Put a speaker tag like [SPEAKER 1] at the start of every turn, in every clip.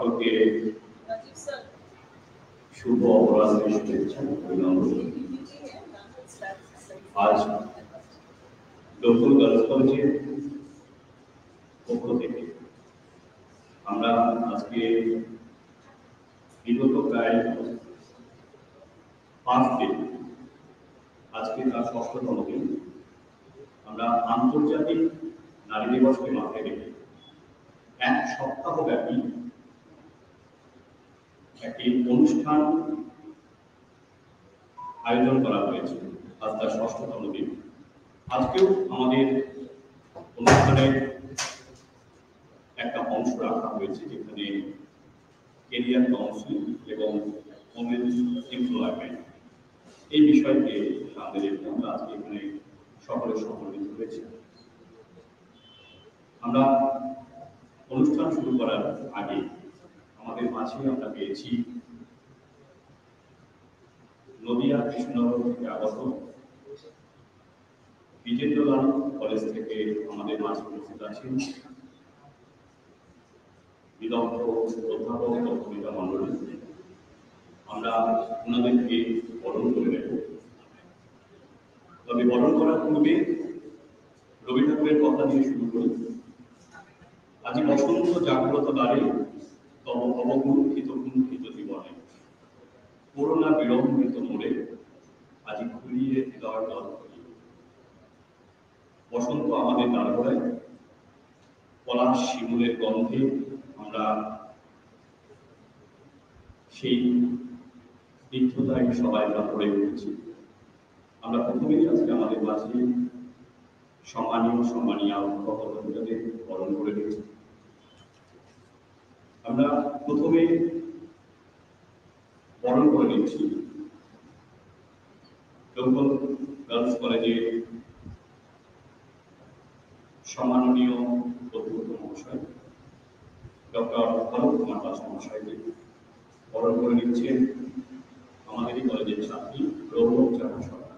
[SPEAKER 1] সকলকে শুভ অপরাধের শুভেচ্ছা অভিনন্দন আজ দক্ষিণ গার্লস কলেজের পক্ষ থেকে আমরা আজকে বিগত প্রায় পাঁচ দিন আজকে তার ষষ্ঠতম দিন আমরা আন্তর্জাতিক নারী দিবসকে মাথায় রেখে এক সপ্তাহ ব্যাপী একটি অনুষ্ঠান আয়োজন করা হয়েছে আজ তার ষষ্ঠতম দিন। আজকেও আমাদের অনুষ্ঠানের একটা অংশ রাখা হয়েছে যেখানে কেরিয়ার কাউন্সিলিং এবং এমপ্লয়মেন্ট এই বিষয়কে রেখে আমরা আজকে এখানে সকলে সম্মিলিত হয়েছে। আমরা অনুষ্ঠান শুরু করার আগে আমাদের মাঝে আমরা পেয়েছি নদিয়া কৃষ্ণনগর থেকে আগত বিজেন্দ্রলাল কলেজ থেকে আমাদের মাঝে উপস্থিত আছেন বিদগ্ধ অধ্যাপক মন্ডলী আমরা ওনাদেরকে বরণ করে নেব। তবে বরণ করার পূর্বে রবি ঠাকুরের কথা দিয়ে শুরু করি। আজ বসন্ত জাগ্রত দ্বারে তব অবগুণ্ঠিত কুণ্ঠিত করোনা বিড়ম্বিত মোড়ে আজি ঘুরিয়ে হৃদয় দল বসন্ত আমাদের দ্বারগড়ায় পলাশ শিমুলের গন্ধে আমরা সেই স্নিগ্ধতায় সবাই আমরা পড়ে উঠেছি। আমরা প্রথমেই আজকে আমাদের মাঝে সম্মানীয় সম্মানীয় ভক্তদের বরণ করে নিয়েছি। আমরা প্রথমে বরণ করে নিচ্ছি গার্লস কলেজে সম্মাননীয় অধ্যক্ষ মহাশয়, ডক্টর অলোক কুমার দাস মহাশয়কে বরণ করে নিচ্ছেন আমাদেরই কলেজের ছাত্রী রৌরব চাকর সরকার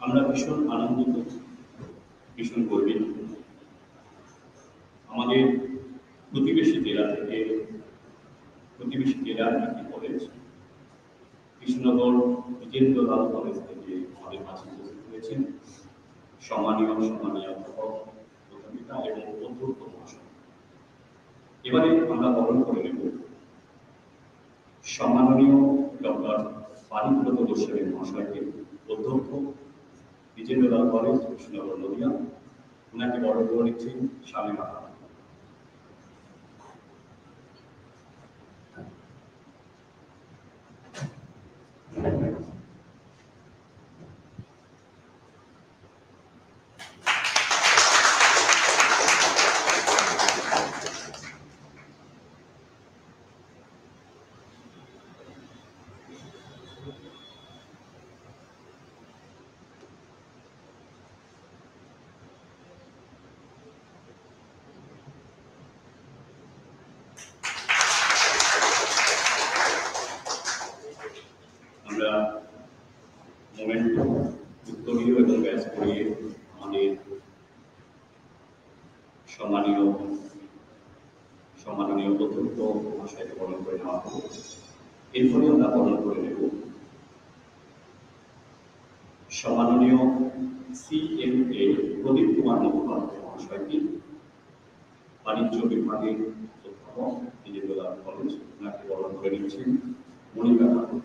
[SPEAKER 1] আমরা ভীষণ আনন্দিত ভীষণ গর্বিত আমাদের প্রতিবেশী জেলা থেকে প্রতিবেশী জেলার একটি কলেজ কৃষ্ণনগর বিজেন্দ্রলাল কলেজ থেকে আমাদের মাঝে উপস্থিত হয়েছেন সম্মানীয় সম্মানীয় অধ্যাপক অধ্যাপিকা এবং অধ্যক্ষ মহাশয় এবারে আমরা বরণ করে নেব সম্মাননীয় ডক্টর পারিব্রত গোস্বামী মহাশয়কে অধ্যক্ষ বিজেন্দ্রলাল কলেজ কৃষ্ণনগর নদিয়া ওনাকে বড় করে নিচ্ছেন স্বামী মাতা আমরা মোমেন্ট উত্তরীয় এবং ব্যাস করিয়ে আমাদের সম্মানীয় সম্মাননীয় করে নেওয়া হবে। এরপরে আমরা করে নেব সম্মাননীয় সিএমএ প্রদীপ কুমার মুখোপাধ্যায় বাণিজ্য বিভাগের অধ্যাপক কলেজ, ওনাকে বরণ করে নিচ্ছেন মণিকা ঠাকুর।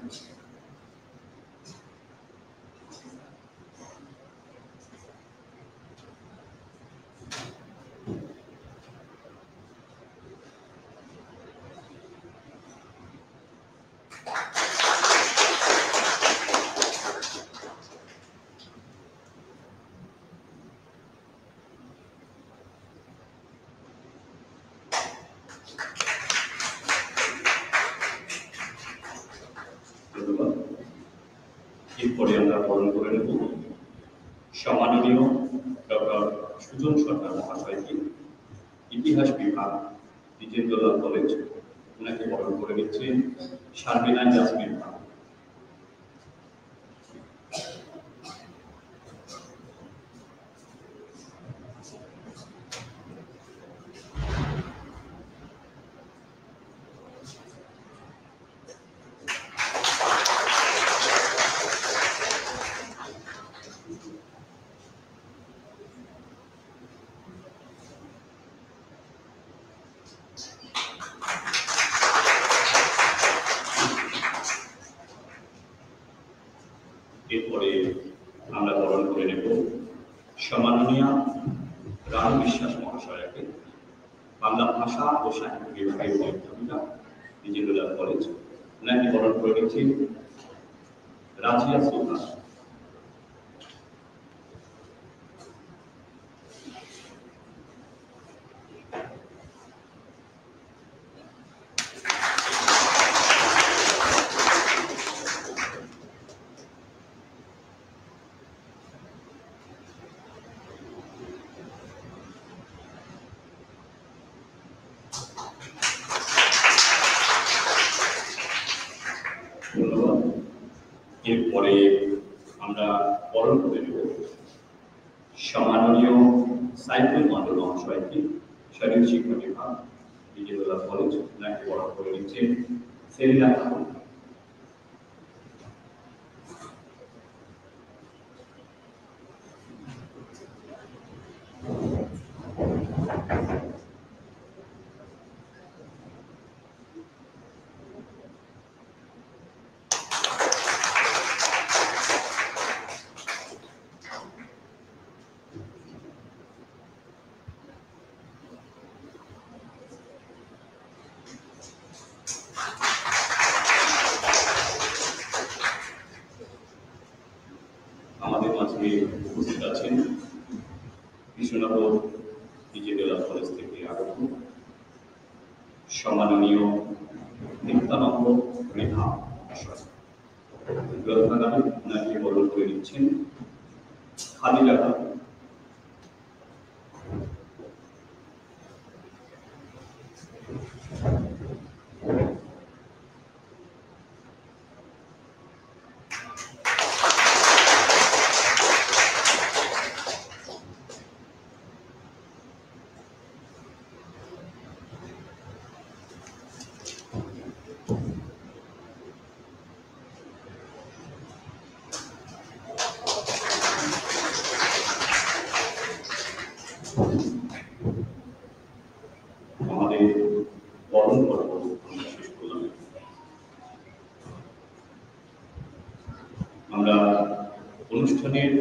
[SPEAKER 1] অনুষ্ঠানের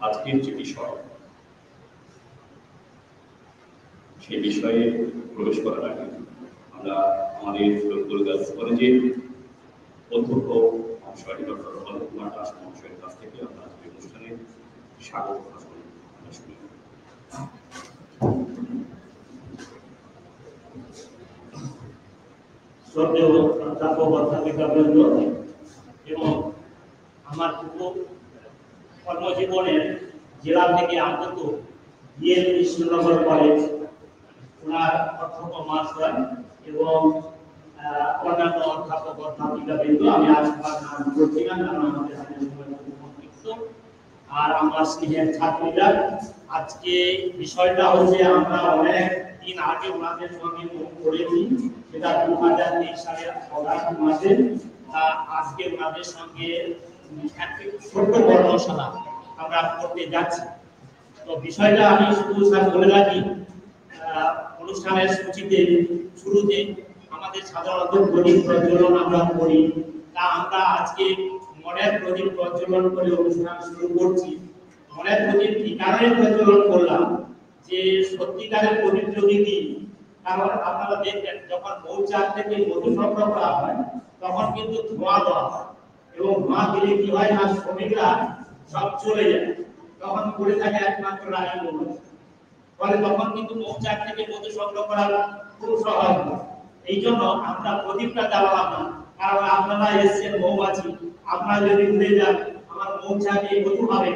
[SPEAKER 1] আজকের যে বিষয় সেই বিষয়ে প্রবেশ করার আগে আমরা আমাদের ফরিদপুর গার্লস কলেজের অধ্যক্ষ ডক্টর অলোক কুমার দাস মহাশয়ের কাছ থেকে আমরা আজকের অনুষ্ঠানে স্বাগত
[SPEAKER 2] এবং আমার পুরো কর্মজীবনের জেলা থেকে আগত বিএল কৃষ্ণনগর কলেজ ওনার অধ্যাপক মহাশয় এবং অন্যান্য অধ্যাপক অধ্যাপিকা আমি আজ কারণ আমাদের। আর আমার স্নেহের ছাত্রীরা, আজকে বিষয়টা হচ্ছে আমরা অনেক দিন আগে ওনাদের সঙ্গে করেছি, সেটা দু হাজার তেইশ সালের অগাস্ট মাসে আজকে ওনাদের সঙ্গে একটি ছোট্ট কর্মশালা আমরা করতে যাচ্ছি। তো বিষয়টা আমি শুধু স্যার বলে রাখি অনুষ্ঠানের সূচিতে, শুরুতে আমাদের সাধারণত প্রদীপ প্রজ্বলন আমরা করি। তা আমরা আজকে মনের প্রদীপ প্রজ্বলন করে অনুষ্ঠান শুরু করছি। মনের প্রদীপ কি কারণে প্রজ্বলন করলাম? যে সত্যিকারের প্রদীপ যদি কারণ আপনারা দেখবেন, যখন মৌচাক থেকে মধু সংগ্রহ করা হয়, তখন কিন্তু ধোঁয়া দেওয়া হয়। এবং মা দিলে কি হয় না, শ্রমিকরা সব চলে যায়। তখন পড়ে থাকে একমাত্র রানী মৌমাছি ফলে তখন কিন্তু মৌচাক থেকে মধু সংগ্রহ করা খুব সহজ এই জন্য আমরা প্রদীপটা জ্বালালাম না। কারণ আপনারা এসছেন মৌমাছি। আপনারা যদি উড়ে যান, আমার পৌঁছাবে বধুভাবে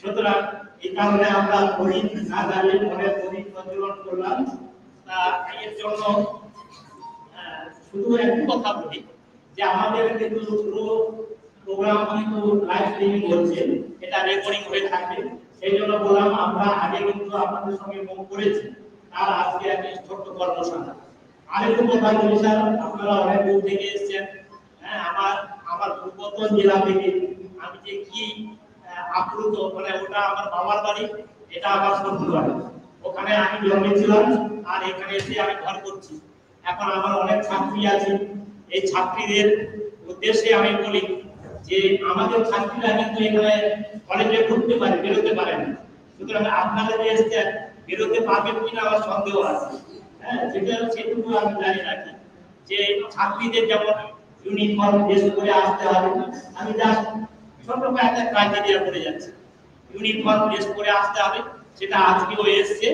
[SPEAKER 2] সুতরাং এই কারণে আমরা গরিব না দাঁড়িয়ে মনে গরিব প্রজ্বলন করলাম। তা, এর জন্য শুধু একটি কথা বলি। যে আমাদের কিন্তু পুরো প্রোগ্রাম কিন্তু লাইভ স্ট্রিমিং হচ্ছে, এটা রেকর্ডিং হয়ে থাকবে। সেই জন্য বললাম, আমরা আগে কিন্তু আপনাদের সঙ্গে মুখ করেছি। আর আজকে একটি ছোট্ট কর্মশালা। আরেকটু কথা বলি স্যার আপনারা অনেক দূর থেকে এসেছেন। হ্যাঁ আমার আমার পূর্বতন জেলা থেকে আমি যে কি আপ্লুত মানে ওটা আমার বাবার বাড়ি, এটা আমার শ্বশুর বাড়ি। ওখানে আমি জন্মেছিলাম, আর এখানে এসে আমি ঘর করছি। এখন আমার অনেক ছাত্রী আছে। এই ছাত্রীদের উদ্দেশ্যে আমি বলি যে আমাদের ছাত্রীরা কিন্তু এখানে কলেজে ঘুরতে পারে, বেরোতে পারে না। সুতরাং আপনারা যে এসছেন বেরোতে পারবেন কিনা আমার সন্দেহ আছে। হ্যাঁ যেটা সেটুকু আমি জানি রাখি যে ছাত্রীদের যেমন ইউনিফর্ম ড্রেস করে আসতে হবে, আমি জাস্ট ছোট একটা ক্রাইটেরিয়া বলে যাচ্ছি। ইউনিফর্ম ড্রেস করে আসতে হবে, সেটা আজকেও এসছে।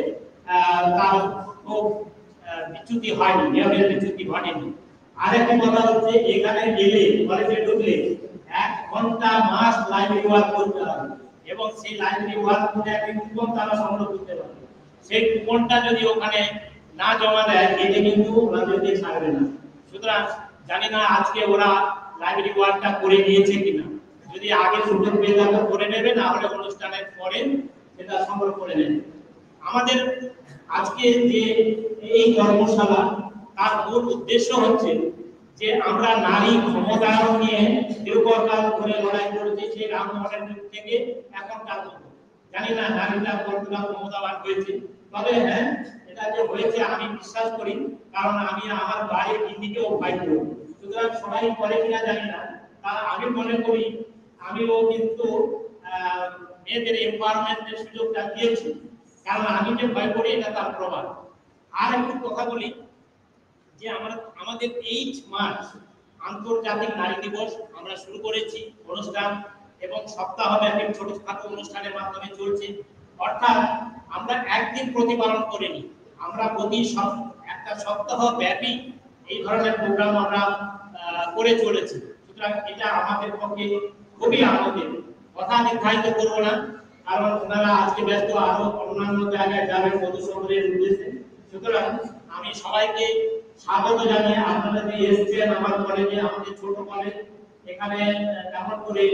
[SPEAKER 2] তার খুব বিচ্যুতি হয়নি, নিয়মের বিচ্যুতি ঘটেনি। আরেকটি কথা হচ্ছে, এখানে গেলে কলেজে ঢুকলে এক ঘণ্টা মাস লাইব্রেরি ওয়ার্ক করতে হবে। এবং সেই লাইব্রেরি ওয়ার্ক করে একটি কুপন তারা সংগ্রহ করতে পারবে সেই কুপনটা যদি ওখানে না জমা দেয় এতে কিন্তু ওনাদেরকে ছাড়বে না। সুতরাং জানি না আজকে ওরা লাইব্রেরি ওয়ার্কটা করে নিয়েছে কিনা। যদি আগে সুযোগ পেয়ে থাকো করে নেবে, না হলে অনুষ্ঠানের পরে সেটা সংগ্রহ করে নেবে। আমাদের আজকে যে এই কর্মশালা তার মূল উদ্দেশ্য হচ্ছে যে আমরা নারী ক্ষমতায়ন নিয়ে দীর্ঘকাল ধরে লড়াই করেছি সেই রাম মডেল থেকে এখনকার মতো জানি না নারীরা কতটা ক্ষমতাবান হয়েছে। তবে হ্যাঁ এটা যে হয়েছে আমি বিশ্বাস করি, কারণ আমি আমার বাড়ির দিদিকেও ভাই করি সুতরাং সবাই করে কিনা জানি না। তা আমি মনে করি, আমিও কিন্তু মেয়েদের এম্পাওয়ারমেন্টের সুযোগটা দিয়েছি। কারণ আমি যে ভয় করি, এটা তার প্রমাণ। আর একটু কথা বলি যে আমরা আমাদের এইট মার্চ আন্তর্জাতিক নারী দিবস আমরা শুরু করেছি, অনুষ্ঠান এবং সপ্তাহব্যাপী ছোটখাটো অনুষ্ঠানের মাধ্যমে চলছে। অর্থাৎ আমরা একদিন প্রতিপালন করিনি, আমরা প্রতি একটা সপ্তাহ ব্যাপী এই ধরনের প্রোগ্রাম আমরা করে চলেছি। সুতরাং এটা আমাদের পক্ষে খুবই আনন্দের। কথা নির্ধারিত করব না, কারণ ওনারা আজকে ব্যস্ত, আরও অন্যান্য জায়গায় যাবেন মধুসূদনের উদ্দেশ্যে। সুতরাং আমি সবাইকে স্বাগত জানিয়ে আপনারা যে এসেছেন আমার কলেজে আমাদের ছোট কলেজ এখানে তেমন করে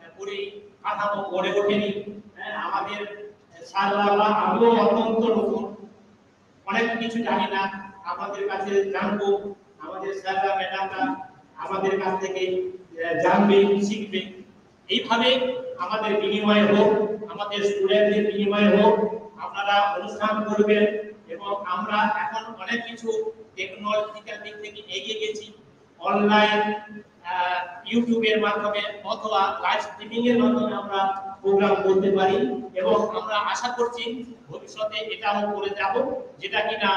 [SPEAKER 2] আহ, পরি কাঠামো গড়ে ওঠেনি। হ্যাঁ, আমাদের বা আমিও অত্যন্ত নতুন। অনেক কিছু জানি না আমাদের কাছে জানব। আমাদের স্যাররা ম্যাডামরা আমাদের কাছ থেকে জানবে শিখবে। এইভাবে আমাদের বিনিময় হোক আমাদের স্টুডেন্টদের বিনিময় হোক আপনারা অনুষ্ঠান করবেন। এবং আমরা এখন অনেক কিছু টেকনোলজিক্যাল দিক থেকে এগিয়ে গেছি। অনলাইন ইউটিউবের মাধ্যমে অথবা লাইভ স্ট্রিমিং এর মাধ্যমে আমরা প্রোগ্রাম করতে পারি এবং আমরা আশা করছি ভবিষ্যতে এটাও করে যাব, যেটা কিনা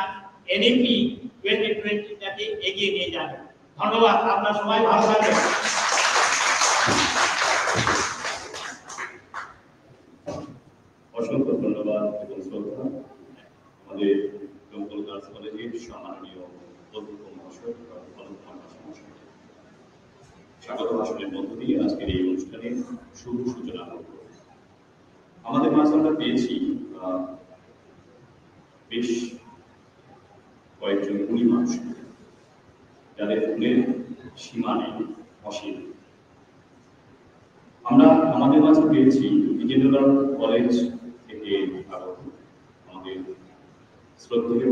[SPEAKER 2] এনএপি টোয়েন্টি টোয়েন্টিটাকে এগিয়ে নিয়ে যাবে। ধন্যবাদ, আপনারা সবাই ভালো থাকবেন
[SPEAKER 1] অসংখ্য ধন্যবাদ এবং শ্রদ্ধা জঙ্গল গার্লস কলেজের মহাশয় স্বাগত ভাষণের মধ্য দিয়ে আজকের এই অনুষ্ঠানের শুভ সূচনা আমাদের মাঝে আমরা পেয়েছি বেশ কয়েকজন গুণী মানুষ। যাদের গুণের সীমা নেই, অসীম। আমরা আমাদের মাঝে পেয়েছি বিজেন্দ্র কলেজ থেকে আগত আমাদের শ্রদ্ধেয়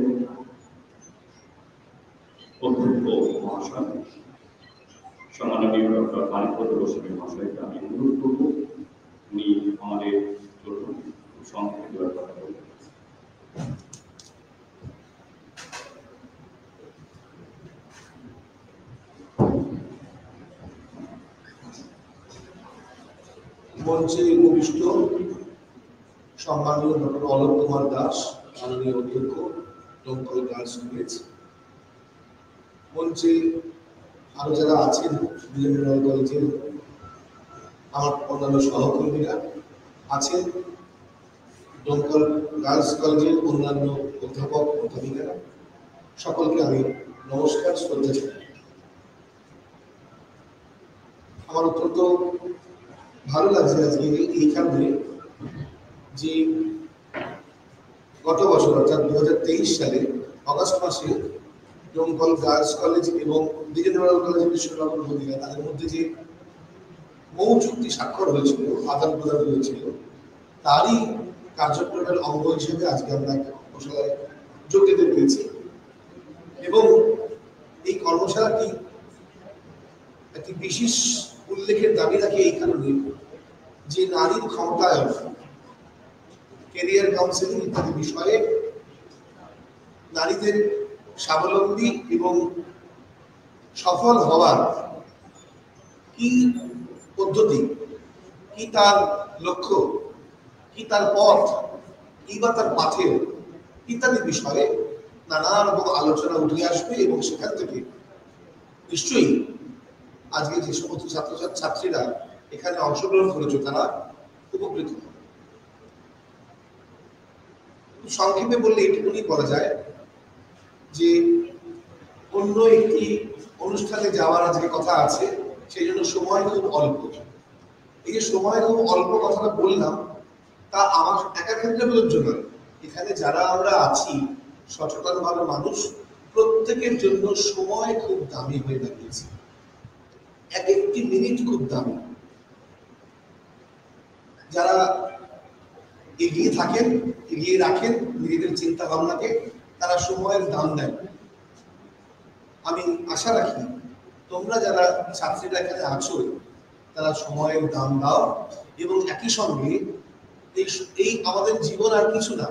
[SPEAKER 1] অধ্যক্ষ মহাশয়, সম্মাননীয় ডক্টর মানিকপদ গোস্বামী আমি অনুরোধ করব, উনি আমাদের কথা
[SPEAKER 3] মঞ্চে উপবিষ্ট সম্মানীয় ডক্টর অলোক কুমার দাস মাননীয় অধ্যক্ষ দমকল গার্লস কলেজ মঞ্চে আরও যারা আছেন বীরেন্দ্র কলেজের আমার অন্যান্য সহকর্মীরা আছেন, দমকল গার্লস কলেজের অন্যান্য অধ্যাপক, অধ্যাপিকারা, সকলকে আমি নমস্কার, শ্রদ্ধা জানাই। আমার অত্যন্ত ভালো লাগছে আজকে এইখানে যে গত বছর, অর্থাৎ দু সালে অগস্ট মাসে ডোমকল গার্লস কলেজ এবং দ্বিজেন্দ্রলাল কলেজ বিশ্বনাথ নদীয়া তাদের মধ্যে যে মৌ চুক্তি স্বাক্ষর হয়েছিল, আদান প্রদান হয়েছিল, তারই কার্যক্রমের অঙ্গ হিসেবে আজকে আমরা কর্মশালায় যোগ দিতে পেরেছি। এবং এই কর্মশালাটি একটি বিশেষ উল্লেখের দাবি রাখে এই কারণে যে নারীর ক্ষমতায়ন কেরিয়ার কাউন্সিলিং ইত্যাদি বিষয়ে নারীদের স্বাবলম্বী এবং সফল হওয়ার কি পদ্ধতি, কি তার লক্ষ্য, কি তার পথ, কি বা তার পাথেয় ইত্যাদি বিষয়ে নানা রকম আলোচনা উঠে আসবে এবং সেখান থেকে নিশ্চয়ই আজকে যে সমস্ত ছাত্র ছাত্রীরা এখানে অংশগ্রহণ করেছে, তারা উপকৃত হবে। সংক্ষেপে বললে এটুকুনি করা যায় যে অন্য একটি অনুষ্ঠানে যাওয়ার আজকে কথা আছে, সেই জন্য সময় খুব অল্প। এই যে সময় খুব অল্প কথাটা বললাম, তা আমার একা ক্ষেত্রে প্রযোজ্য নয়। এখানে যারা আমরা আছি সচেতন ভাবে মানুষ, প্রত্যেকের জন্য সময় খুব দামি হয়ে দাঁড়িয়েছে। এক একটি মিনিট খুব দামি। যারা এগিয়ে থাকেন, এগিয়ে রাখেন নিজেদের চিন্তা ভাবনাকে তারা সময়ের দাম দেন। আমি আশা রাখি তোমরা যারা ছাত্রীরা এখানে আছো, তারা সময়ের দাম দাও এবং একই সঙ্গে এই এই আমাদের জীবন আর কিছু না,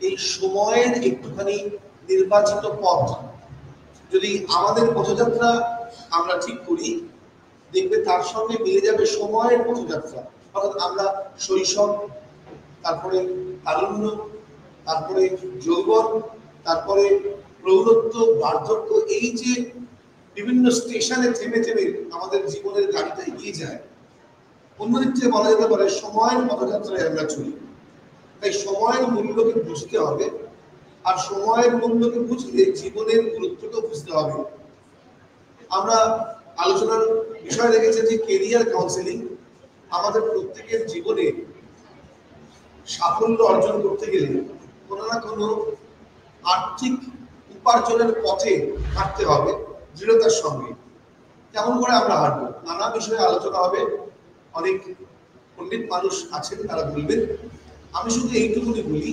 [SPEAKER 3] এই সময়ের একটুখানি নির্বাচিত পথ। যদি আমাদের পথযাত্রা আমরা ঠিক করি, দেখবে তার সঙ্গে মিলে যাবে সময়ের পথযাত্রা। অর্থাৎ আমরা শৈশব তারপরে তারুণ্য, তারপরে যৌবন, তারপরে প্রৌঢ়ত্ব, বার্ধক্য, এই যে বিভিন্ন স্টেশনে থেমে থেমে আমাদের জীবনের গাড়িটা এগিয়ে যায়, অন্যদিক থেকে বলা যেতে পারে সময়ের পথযাত্রায় আমরা চলি। তাই সময়ের মূল্যকে বুঝতে হবে আর সময়ের মূল্যকে বুঝলে জীবনের গুরুত্বকে বুঝতে হবে। আমরা আলোচনার বিষয় রেখেছে যে কেরিয়ার কাউন্সিলিং আমাদের প্রত্যেকের জীবনে সাফল্য অর্জন করতে গেলে কোনো না কোনো আর্থিক উপার্জনের পথে হাঁটতে হবে, দৃঢ়তার সঙ্গে। কেমন করে আমরা হাঁটবো? নানা বিষয়ে আলোচনা হবে। অনেক পণ্ডিত মানুষ আছেন, তারা বলবেন। আমি শুধু এইটুকুনি বলি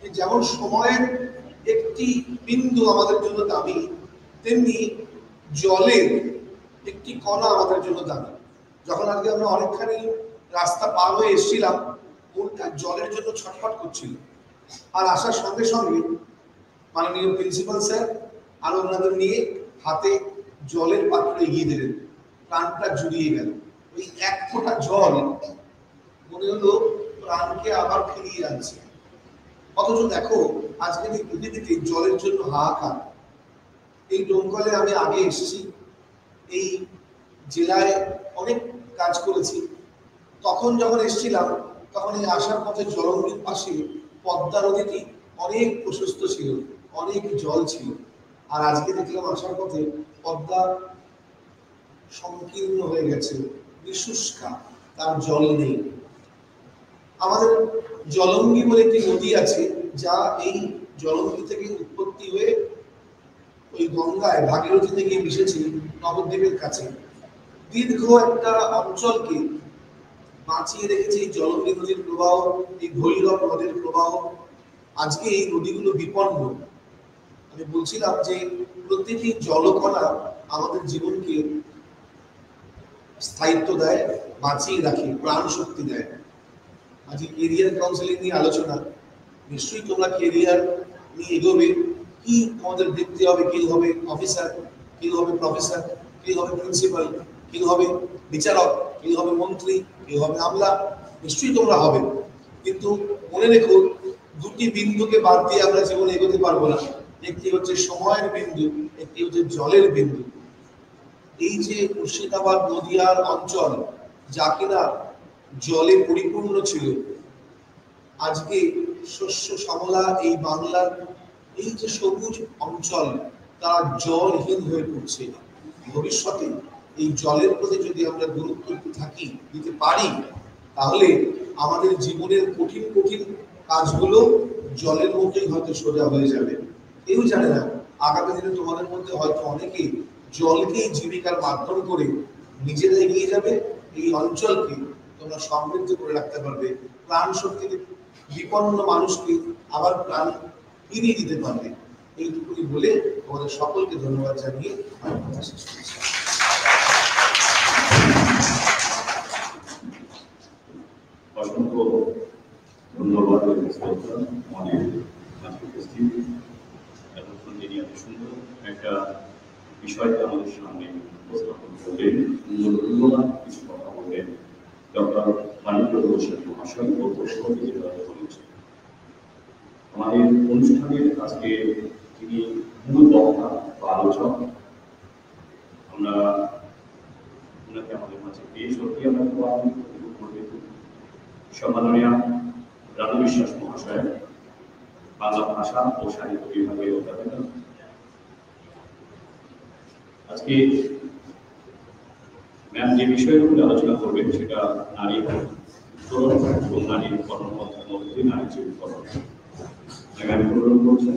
[SPEAKER 3] যে যেমন সময়ের একটি বিন্দু আমাদের জন্য দামি, তেমনি জলের একটি কণা আমাদের জন্য দামি। যখন আজকে আমরা অনেকখানি রাস্তা পার হয়ে এসেছিলাম মনটা জলের জন্য ছটফট করছিল? আর আসার সঙ্গে সঙ্গে মাননীয় প্রিন্সিপাল স্যার আর ওনাদের নিয়ে হাতে জলের পাত্র এগিয়ে দিলেন। প্রাণটা জুড়িয়ে গেল। ওই এক ফোঁটা জল মনে হলো প্রাণকে আবার ফিরিয়ে আনছে। অথচ দেখো আজকের এই পৃথিবীতে জলের জন্য হাহাকার। এই ডোমকলে আমি আগে এসেছি। এই জেলায় অনেক কাজ করেছি। তখন যখন এসেছিলাম তখন এই আসার পথে জলঙ্গির পাশে পদ্মা নদীটি অনেক প্রশস্ত ছিল, অনেক জল ছিল। আর আজকে দেখলাম আসার পথে পদ্মা সংকীর্ণ হয়ে গেছে বিশুষ্কা তার জল নেই। আমাদের জলঙ্গি বলে একটি নদী আছে, যা এই জলঙ্গি থেকে উৎপত্তি হয়ে ওই গঙ্গায় ভাগীরথীতে গিয়ে মিশেছে নবদ্বীপের কাছে। দীর্ঘ একটা অঞ্চলকে বাঁচিয়ে রেখেছে এই জলঙ্গি নদীর প্রবাহ, এই ভৈরব নদীর প্রবাহ। আজকে এই নদীগুলো বিপন্ন। আমি বলছিলাম যে প্রতিটি জলকণা আমাদের জীবনকে স্থায়িত্ব দেয়, বাঁচিয়ে রাখে, প্রাণ শক্তি দেয়। আজকে কেরিয়ার কাউন্সিলিং নিয়ে আলোচনা। নিশ্চয়ই তোমরা কেরিয়ার নিয়ে এগোবে। কি তোমাদের দেখতে হবে, কে হবে অফিসার কে হবে প্রফেসর কে হবে প্রিন্সিপাল কে হবে বিচারক? কে হবে মন্ত্রী কে হবে আমলা, নিশ্চয়ই তোমরা হবে। কিন্তু মনে রেখো, দুটি বিন্দুকে বাদ দিয়ে আমরা জীবনে এগোতে পারব না। একটি হচ্ছে সময়ের বিন্দু, একটি হচ্ছে জলের বিন্দু। এই যে মুর্শিদাবাদ নদিয়ার অঞ্চল, যা কিনা জলে পরিপূর্ণ ছিল, আজকে শস্য শ্যামলা এই বাংলার, এই যে সবুজ অঞ্চল, তারা জলহীন হয়ে পড়ছে। ভবিষ্যতে এই জলের প্রতি যদি আমরা গুরুত্ব থাকি, দিতে পারি, তাহলে আমাদের জীবনের কঠিন কঠিন কাজগুলো জলের মধ্যেই হয়তো সোজা হয়ে যাবে। কেউ জানে না, আগামী দিনে তোমাদের মধ্যে হয়তো অনেকেই জলকেই জীবিকার মাধ্যম করে নিজেরা এগিয়ে যাবে। এই অঞ্চলকে তোমরা সমৃদ্ধ করে রাখতে পারবে। প্রাণ শক্তিতে বিপন্ন মানুষকে আবার প্রাণ ফিরিয়ে দিতে পারবে। এইটুকুনি বলে তোমাদের সকলকে ধন্যবাদ জানিয়ে আমার কথা শেষ করছি।
[SPEAKER 1] অসংখ্য ধন্যবাদ এবং আমাদের এতক্ষণ তিনি এত সুন্দর একটা বিষয়কে আমাদের সামনে উপস্থাপন করলেন মূল্যবান কিছু কথা বললেন ডক্টর মানিক ঘোষের মহাশয় ও যেভাবে আমাদের অনুষ্ঠানের আজকে তিনি মূল বক্তা বা আলোচক, আমরা ওনাকে আমাদের মাঝে পেয়ে সত্যি আমরা খুব আনন্দিত। সম্মাননীয় রানু বিশ্বাস মহাশয়, বাংলা ভাষা ও সাহিত্য বিভাগের অধ্যাপিকা। আজকে ম্যাম যে বিষয়গুলো আলোচনা করবেন সেটা নারী উত্তরণ এবং নারীর কর্মপন্থার মধ্যে নারী জীবকরণ ম্যাম অনুরোধ করছেন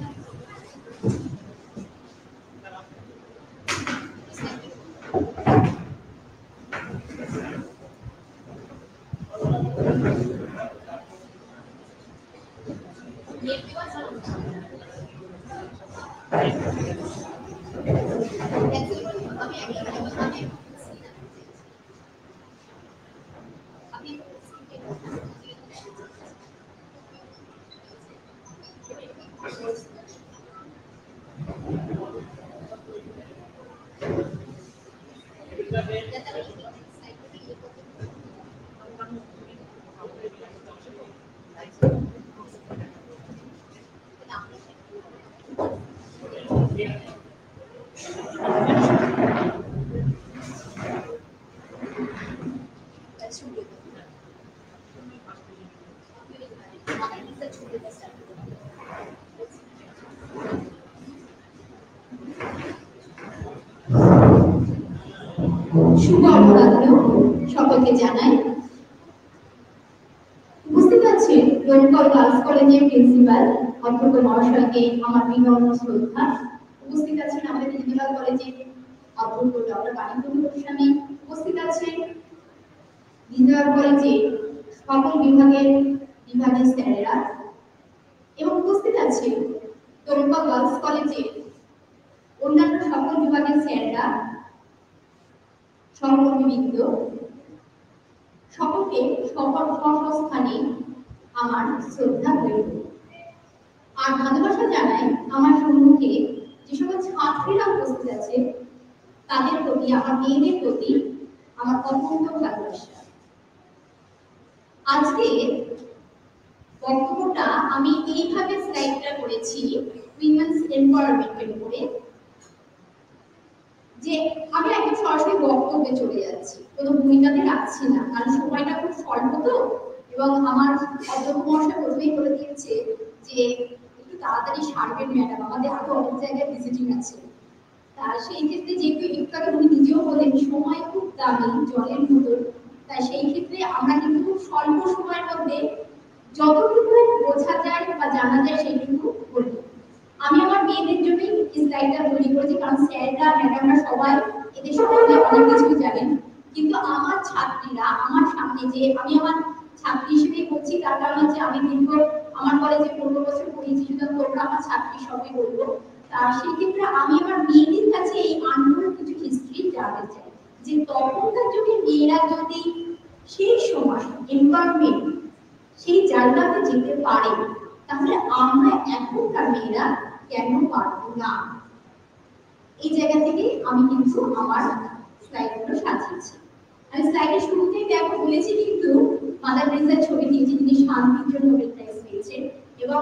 [SPEAKER 4] শুভ অপরাহ্ন সকলকে জানাই উপস্থিত আছে ডোমকল গার্লস কলেজের প্রিন্সিপাল অধ্যক্ষ মহাশয়কে আমার বিনম্র শ্রদ্ধা উপস্থিত আছেন আমাদের ইন্দিরা কলেজের অধ্যক্ষ ডক্টর বাণীবন্ধু গোস্বামী। উপস্থিত আছেন ইন্দিরা কলেজে সকল বিভাগের বিভাগের স্যারেরা। এবং উপস্থিত আছে ডোমকল গার্লস কলেজের অন্যান্য সকল বিভাগের স্যাররা, সহকর্মীবৃন্দ। সকলকে সকল স্থানে আমার শ্রদ্ধা রইল আর ভালোবাসা জানাই আমার সম্মুখে যে সকল ছাত্রীরা উপস্থিত আছে, তাদের প্রতি, আমার মেয়েদের প্রতি আমার অত্যন্ত ভালোবাসা। আজকে বক্তব্যটা আমি এইভাবে স্লাইডটা করেছি উইমেন্স এম্পাওয়ারমেন্টের উপরে, যে আমি একদম সরাসরি বক্তব্যে চলে যাচ্ছি। কোনো ভূমিকাতে রাখছি না। কারণ সময়টা খুব স্বল্প তো, এবং আমার অধ্যক্ষ মহাশয় প্রথমেই বলে দিয়েছে যে তাড়াতাড়ি সারবেন, ম্যাডাম। আমাদের আরও অনেক জায়গায় ভিজিটিং আছে। তা সেই ক্ষেত্রে যেহেতু আগে উনি নিজেও বলেন, সময় খুব দামি, জলের মতো। তাই সেই ক্ষেত্রে আমরা কিন্তু স্বল্প সময়ের মধ্যে যতটুকু বোঝা যায় বা জানা যায় সেইটুকু বলব আমি আমার মেয়েদের জন্যই এই স্লাইডটা তৈরি করেছি, কারণ স্যাররা, ম্যাডামরা সবাই এদের সম্বন্ধে অনেক কিছুই জানেন। কিন্তু আমার ছাত্রীরা, আমার সামনে যে আমি আমার ছাত্রী হিসেবে করছি তার কারণ হচ্ছে আমি দীর্ঘ আমার কলেজে পনেরো বছর পড়িয়েছি সুতরাং তোমরা আমার ছাত্রী সবাই বলব। তা সেই ক্ষেত্রে আমি আমার মেয়েদের কাছে এই আন্দোলন কিছু হিস্ট্রি জানতে চাই। যে তখনকার যুগে মেয়েরা যদি সেই সময় এনভায়রনমেন্ট সেই জায়গাতে যেতে পারে, তাহলে আমরা এখনকার মেয়েরা কেন পারব না? এই জায়গা থেকে আমি কিন্তু আমার স্লাইডগুলো সাজিয়েছি। আমি স্লাইডের শুরুতেই দেখো বলেছি কিন্তু মাদার ছবি দিয়েছি, তিনি শান্তির জন্য নোবেল এবং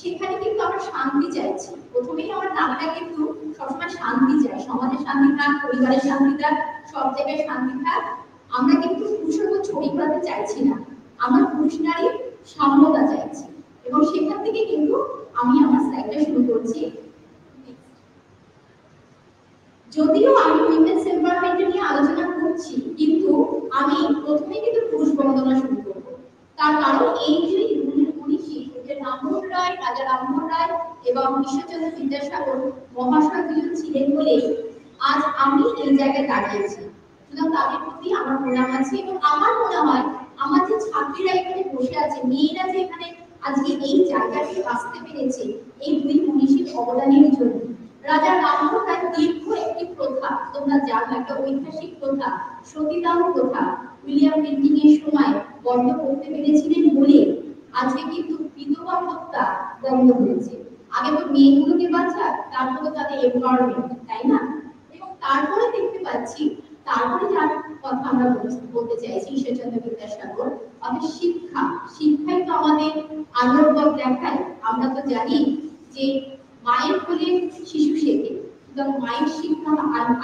[SPEAKER 4] সেখানে কিন্তু আমরা শান্তি চাইছি। প্রথমেই আমার নামটা কিন্তু সবসময় শান্তি চাই, সমাজের শান্তি থাক, পরিবারের শান্তি থাক, সব জায়গায় শান্তি থাক। আমরা কিন্তু পুরুষের উপর ছড়ি ঘোরাতে চাইছি না। আমরা পুরুষ নারী সাম্যতা চাইছি এবং সেখান থেকে কিন্তু আমি আমার স্লাইডটা শুরু করছি। যদিও আমি উইমেন্স এমপাওয়ারমেন্ট নিয়ে আলোচনা করছি, কিন্তু আমি প্রথমে কিন্তু পুরুষ বন্দনা শুরু করব। তার কারণ এই যে রামমোহন রায়, রাজা রামমোহন রায় এবং ঈশ্বরচন্দ্র বিদ্যাসাগর মহাশয় দুজন ছিলেন বলে আজ আমি এই জায়গায় দাঁড়িয়েছি। সুতরাং তাদের প্রতি আমার প্রণাম আছে এবং আমার মনে হয় আমার যে ছাত্রীরা এখানে বসে আছে, মেয়েরা যে এখানে আজকে এই জায়গাটি আসতে পেরেছে, এই দুই মনীষীর অবদানের জন্য। রাজা রামমোহন রায় দীর্ঘ একটি প্রথা, তোমরা জানো, একটা ঐতিহাসিক প্রথা, সতীদাহ প্রথা। উইলিয়াম পেন্টিং এর সময় বন্ধ করতে পেরেছিলেন বলে আজকে কিন্তু বিধবা হত্যা হয়েছে। আগে তো মেয়েগুলোকে বাঁচা তারপরে তাদের তাই না? এবং তারপরে দেখতে পাচ্ছি, তারপরে যার কথা আমরা বলতে- চাইছি ঈশ্বরচন্দ্র বিদ্যাসাগর শিক্ষা। শিক্ষাই তো আমাদের আলোর পথ দেখায়। আমরা তো জানি যে মায়ের কোলে শিশু শেখে, সুতরাং মায়ের শিক্ষা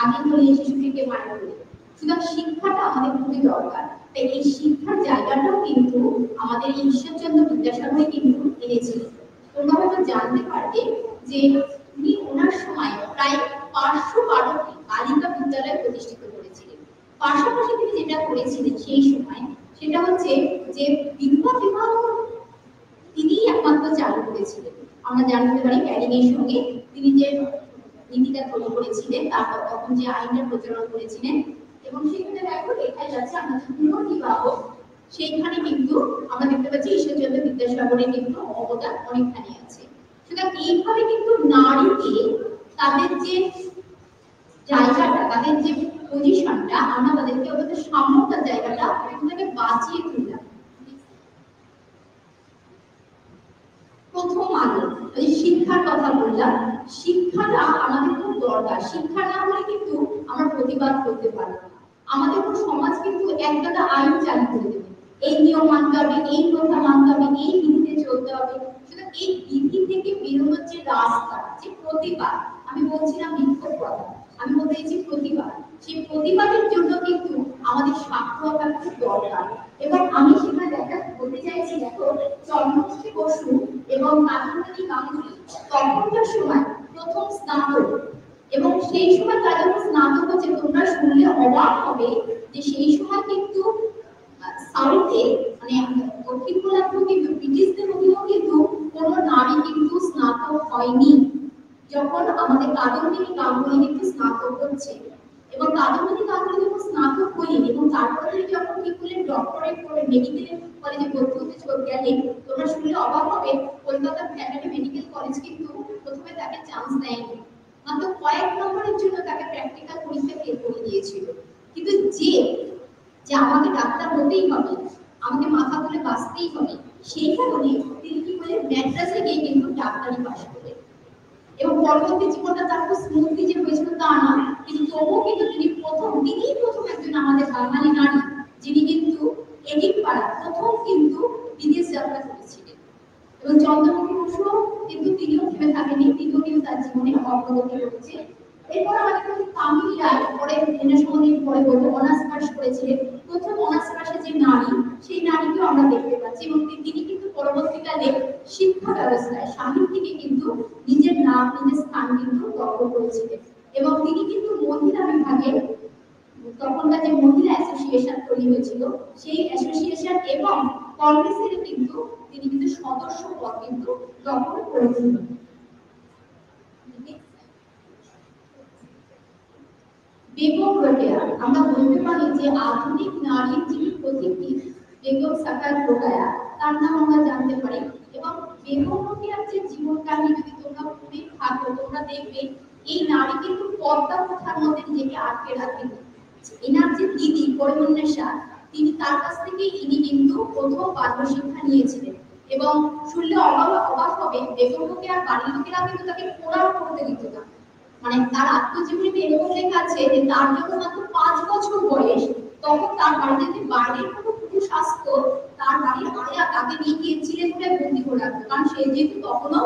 [SPEAKER 4] আগে হলে শিশু থেকে মায়ের কোলে সুতরাং শিক্ষাটা আমাদের খুবই দরকার। এই শিক্ষার জায়গাটাও কিন্তু আমাদের ঈশ্বরচন্দ্র বিদ্যাসাগরে কিন্তু এনেছিলেন তোমরা হয়তো জানতে পারবে যে উনি ওনার সময় প্রায় পাঁচশো বারোটি বালিকা বিদ্যালয় প্রতিষ্ঠিত করেছিলেন। পাশাপাশি তিনি যেটা করেছিলেন সেই সময় সেটা হচ্ছে যে বিধবা বিবাহ তিনি একমাত্র চালু করেছিলেন। আমরা জানতে পারি ক্যারিং সঙ্গে তিনি যে নীতিটা তৈরি করেছিলেন, তারপর তখন যে আইনটা প্রচলন করেছিলেন এবং সেখানে দেখো লেখাই যাচ্ছে আমাদের পুনর্বিবাহ সেইখানে কিন্তু আমরা দেখতে পাচ্ছি ঈশ্বরচন্দ্র বিদ্যাসাগরের কিন্তু অবদান অনেকখানি আছে। সুতরাং এইভাবে কিন্তু নারীকে তাদের যে জায়গাটা, তাদের যে পজিশনটা আমরা তাদেরকে ওদের সাম্যতার জায়গাটা ওদেরকে বাঁচিয়ে তুললাম। প্রথম আলো যে শিক্ষার কথা বললাম, শিক্ষাটা আমাদের খুব দরকার। শিক্ষা না হলে কিন্তু আমরা প্রতিবাদ করতে পারব না। আমাদের পুরো সমাজ কিন্তু একটা আইন চালু করে দেবে। এই নিয়ম মানতে হবে, এই প্রথা মানতে হবে, এই বিধিতে চলতে হবে। সুতরাং এই বিধি থেকে বেরোনোর যে রাস্তা, যে প্রতিবাদ, আমি বলছিলাম বিক্ষোভ কথা আমি বলতে চাইছি প্রতিবাদ। সেই প্রতিবাদের জন্য কিন্তু আমাদের সাক্ষরতা খুব দরকার। এবং আমি সেখানে দেখা, বলতে চাইছি, দেখো, চন্দ্রমুখী বসু এবং কাজলমণি গাঙ্গুলি, তখনকার সময় প্রথম স্নাতক এবং সেই সময় যখন স্নাতক হচ্ছে, তোমরা শুনলে অবাক হবে যে সেই সময় কিন্তু সাউথে মানে দক্ষিণ গোলার্ধ কিন্তু ব্রিটিশদের অধীনেও কিন্তু কোনো নারী কিন্তু স্নাতক হয়নি। যখন আমাদের কাদম্বিনী গাঙ্গুলি কিন্তু স্নাতক হচ্ছে। এবং কাদম্বিনী গাঙ্গুলি যখন স্নাতক হলেন এবং তারপরে যখন কি করলেন ডক্টরেট করে মেডিকেল কলেজে ভর্তি হতে গেলেন, তোমরা শুনলে অবাক হবে, কলকাতা ফ্যাকাল্টি মেডিকেল কলেজ কিন্তু প্রথমে তাকে চান্স দেয়নি। মাত্র কয়েক নম্বরের জন্য তাকে প্র্যাকটিক্যাল পরীক্ষা ফেল করে দিয়েছিল। কিন্তু যে যে আমাকে ডাক্তার হতেই হবে, আমাকে মাথা তুলে বাঁচতেই হবে, সেই কারণে তিনি কি করলেন ম্যাড্রাসে গিয়ে কিন্তু ডাক্তারি পাশ করলেন। এবং পরবর্তী জীবনটা তার খুব স্মুথলি যে হয়েছিল তা না, কিন্তু তবুও কিন্তু তিনি প্রথম তিনিই প্রথম একজন আমাদের বাঙালি নারী, যিনি কিন্তু এডিট পাড়া প্রথম কিন্তু বিদেশ যাত্রা করেছিলেন। এবং চন্দ্রমুখী বসু কিন্তু তিনিও থেমে থাকেনি, তিনিও কিন্তু তার জীবনে অগ্রগতি করেছে। এরপর আমাদের তামিল রায় পরে পরে বলব অনার্স পাস প্রথম অনার্স পাশে যে নারী, সেই নারীকেও আমরা দেখতে পাচ্ছি এবং তিনি কিন্তু পরবর্তীকালে শিক্ষা ব্যবস্থায় কিন্তু নিজের নাম, নিজের স্থান কিন্তু দখল করেছিলেন। এবং তিনি কিন্তু মহিলা বিভাগে, তখনকার যে মহিলা অ্যাসোসিয়েশন তৈরি হয়েছিল, সেই অ্যাসোসিয়েশন এবং কংগ্রেসের কিন্তু তিনি কিন্তু সদস্য পদ কিন্তু দখল করেছিলেন। বেগম রোকেয়া, আমরা বলতে পারি যে আধুনিক নারীর যিনি বেগম সাকাত রোকেয়া, তার নাম আমরা জানতে পারি। এবং বেগম রোকেয়ার যে জীবন কাহিনী যদি তোমরা পড়ে থাকো তোমরা দেখবে এই নারী কিন্তু পদ্মা প্রথার মধ্যে নিজেকে আটকে রাখেনি। এনার যে দিদি পরিমন্নেশা তিনি তার কাছ থেকে ইনি কিন্তু প্রথম বাল্য শিক্ষা নিয়েছিলেন। এবং শুনলে অবাক অবাক হবে, বেগম রোকেয়ার বাড়ির লোকেরা কিন্তু তাকে কোরআন পড়তে দিত না। মানে তার আত্মজীবনীতে এরকম লেখা আছে যে, তার যখন মাত্র পাঁচ বছর বয়স, তখন তার বাড়িতে যদি বাইরের কোনো পুরুষ আসতো, তার বাড়ির আয়া তাকে নিয়ে গিয়েছিলেন বলে বন্দি করে রাখতো। কারণ সে যেহেতু তখনও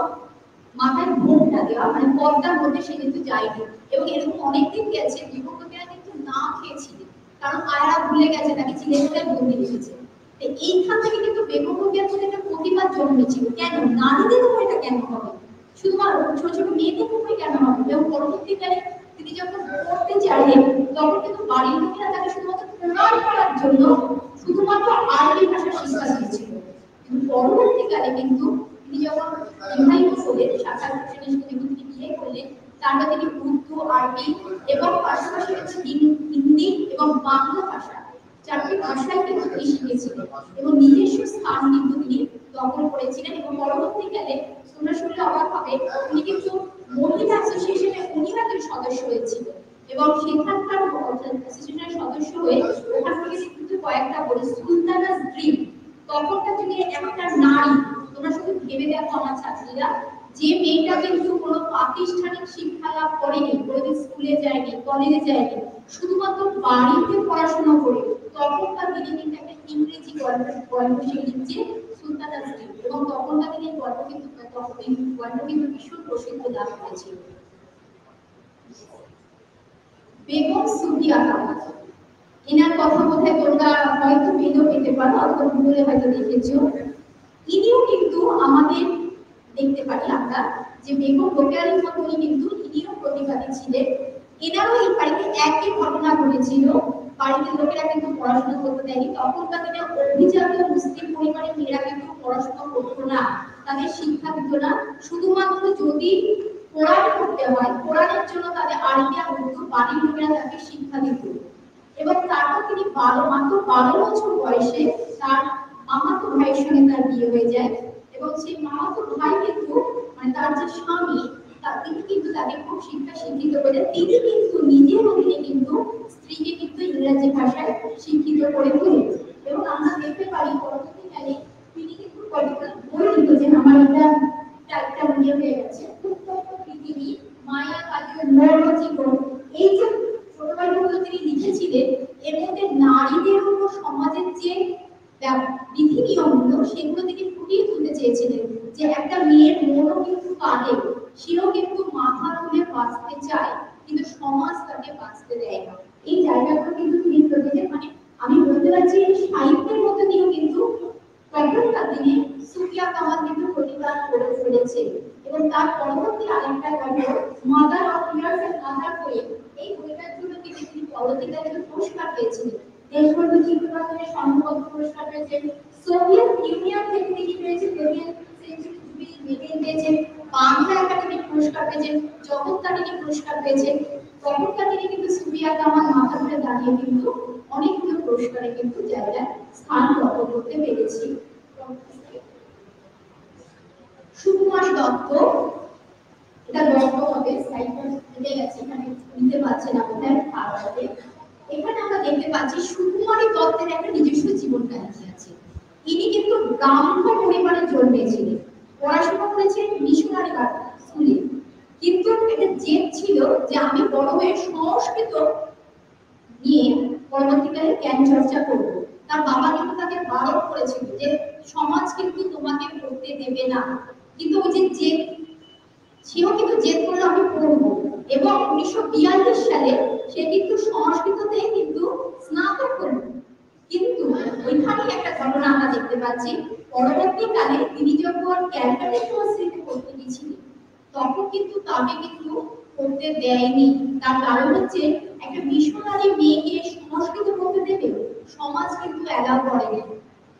[SPEAKER 4] মাথায় ভোটটা দেওয়া মানে পর্দার মধ্যে সে কিন্তু যায়নি। এবং এরকম অনেকদিন গেছে বিভক্তরা কিন্তু না খেয়েছিলেন কারণ আয়ারা ভুলে গেছে তাকে চিলে করে বন্দি রেখেছে এইখান থেকে কিন্তু বেগম রোকেয়ার মধ্যে একটা প্রতিবাদ জন্মেছিল কেন? নারীদের উপর এটা কেন হবে? শুধুমাত্র ছোট ছোট মেয়েদের উপরে কেন হবে? এবং পরবর্তীকালে তিনি যখন পড়তে চাইলেন, তখন কিন্তু বাড়ির লোকেরা তাকে শুধুমাত্র কোরআন পড়ার জন্য শুধুমাত্র আরবি ভাষা শিক্ষা দিয়েছিল। কিন্তু পরবর্তীকালে কিন্তু তিনি যখন বিবাহিত হলেন সাক্ষাৎ কিন্তু তিনি করলেন তারপর তিনি উর্দু, আরবি এবং পাশাপাশি হচ্ছে হিন্দি এবং বাংলা ভাষা। চারটি ভাষায় কিন্তু তিনি শিখেছিলেন এবং নিজস্ব স্থান কিন্তু তিনি দখল করেছিলেন এবং পরবর্তীকালে তোমরা শুনলে অবাক হবে তিনি কিন্তু মহিলা অ্যাসোসিয়েশনে উনিও একজন সদস্য হয়েছিলেন এবং সেখানকার অ্যাসোসিয়েশনের সদস্য হয়ে ওখান থেকে কিন্তু কয়েকটা বলে সুলতানাস ড্রিম তখনকার যুগে একটা নারী, তোমরা শুধু ভেবে দেখো আমার ছাত্রীরা যে মেয়েটা কিন্তু কোনো প্রাতিষ্ঠানিক শিক্ষা লাভ করেনি কোনোদিন স্কুলে যায়নি কলেজে যায়নি, শুধুমাত্র বাড়িতে পড়াশোনা করে তখনকার দিনে কিন্তু একটা ইংরেজি গল্প সুলতানা এবং তখনকার দিনে গল্প কিন্তু গল্প কিন্তু ভীষণ প্রসিদ্ধ লাভ করেছিল বেগম এনার কথা বোধহয় তোমরা হয়তো পেলেও পেতে পারো, অথবা গুগলে হয়তো দেখেছ। ইনিও কিন্তু আমাদের দেখতে পারি আমরা যে বেগম রোকেয়ারের মতনই কিন্তু ইনিও প্রতিবাদী ছিলেন। এনারও এই বাড়িতে একই ঘটনা ঘটেছিল। বাড়িতে লোকেরা কিন্তু পড়াশোনা করতে দেয়নি। তখনকার দিনে অভিজাত মুসলিম পরিবারের মেয়েরা কিন্তু পড়াশোনা করতো না। তাদের শিক্ষা দিত না। শুধুমাত্র যদি কোরআন পড়তে হয় কোরআনের জন্য তাদের আরবিয়া উর্দু বাড়ির লোকেরা তাকে শিক্ষা দিত। এবং তারপর তিনি বারো, মাত্র বারো বছর বয়সে তার মামাতো ভাইয়ের সঙ্গে তার বিয়ে হয়ে যায়। এবং সেই মামাতো ভাই কিন্তু মানে তার যে স্বামী তিনি কিন্তু তাকে খুব শিক্ষা শিক্ষিত করে তিনি কিন্তু নিজের অধীনে কিন্তু স্ত্রীকে কিন্তু ইংরেজি ভাষায় শিক্ষিত করে তোলেন এবং আমরা দেখতে পারি, পরবর্তীকালে তিনি কিন্তু কয়েকটা বই লিখেছেন। আমার এটা একটা ইয়ে হয়ে গেছে। পৃথিবী মায়া কালীয় মর্ম, জীবন, এই যে ছোটগল্পগুলো তিনি লিখেছিলেন, এর মধ্যে নারীদের উপর সমাজের যে বিধি নিয়মগুলো সেগুলো তিনি ফুটিয়ে তুলতে চেয়েছিলেন যে একটা মেয়ের মনও কিন্তু কাঁদে সেও কিন্তু মাথা তুলে বাঁচতে চায়, কিন্তু সমাজ তাকে বাঁচতে দেয় না। এই জায়গাগুলো কিন্তু তিনি প্রতিদিন মানে আমি বলতে পারছি সাহিত্যের মধ্যে দিয়েও কিন্তু তখনকার দিনে সুফিয়া কামাল কিন্তু প্রতিবাদ করে চলেছে এবং তার পরবর্তী আরেকটা গল্প mother of years and mother হয়ে এই বইটার জন্য তিনি পরবর্তীকালে পুরস্কার পেয়েছিলেন। দেশবন্ধু চিত্রনাথনের সম্ভবত পুরস্কার পেয়েছেন সোভিয়েত ইউনিয়ন থেকে তিনি century jubilee medal Bangla Academy পুরস্কার পেয়েছেন জগৎতারিণী পুরস্কার পেয়েছেন তখনকার কিন্তু সুফিয়া কামাল মাথা ধরে দাঁড়িয়ে কিন্তু অনেকগুলো পুরস্কারে কিন্তু জায়গায় স্থান দখল করতে পেরেছি সুকুমার দত্ত এটা দত্ত হবে সাইটটা গেছে এখানে নিতে পারছে না বোধহয় পাওয়াতে এখানে আমরা দেখতে পাচ্ছি সুকুমারী দত্তের একটা নিজস্ব জীবন কাহিনী আছে। ইনি কিন্তু ব্রাহ্মণ পরিবারে জন্মেছিলেন। পড়াশোনা করেছেন মিশনারি স্কুলে। কিন্তু একটা জেদ ছিল যে আমি বড় হয়ে সংস্কৃত নিয়ে পরবর্তীকালে জ্ঞান চর্চা করব। তার বাবা কিন্তু তাকে বারণ করেছিল যে সমাজ কিন্তু তোমাকে পড়তে দেবে না। কিন্তু ওই যে জেদ সেও কিন্তু জেদ করল আমি পড়ব। এবং উনিশশো বিয়াল্লিশ সালে সে কিন্তু সংস্কৃততে কিন্তু স্নাতক করল কিন্তু ওইখানেই একটা ঘটনা আমরা দেখতে পাচ্ছি, পরবর্তীকালে তিনি যখন ক্যালকাটা ইউনিভার্সিটিতে পড়তে গিয়েছিলেন তখন কিন্তু তাকে কিন্তু পড়তে দেয়নি। তার কারণ হচ্ছে একটা মিশনারি মেয়েকে সংস্কৃত পড়তে দেবে, সমাজ কিন্তু অ্যালাউ করেনি।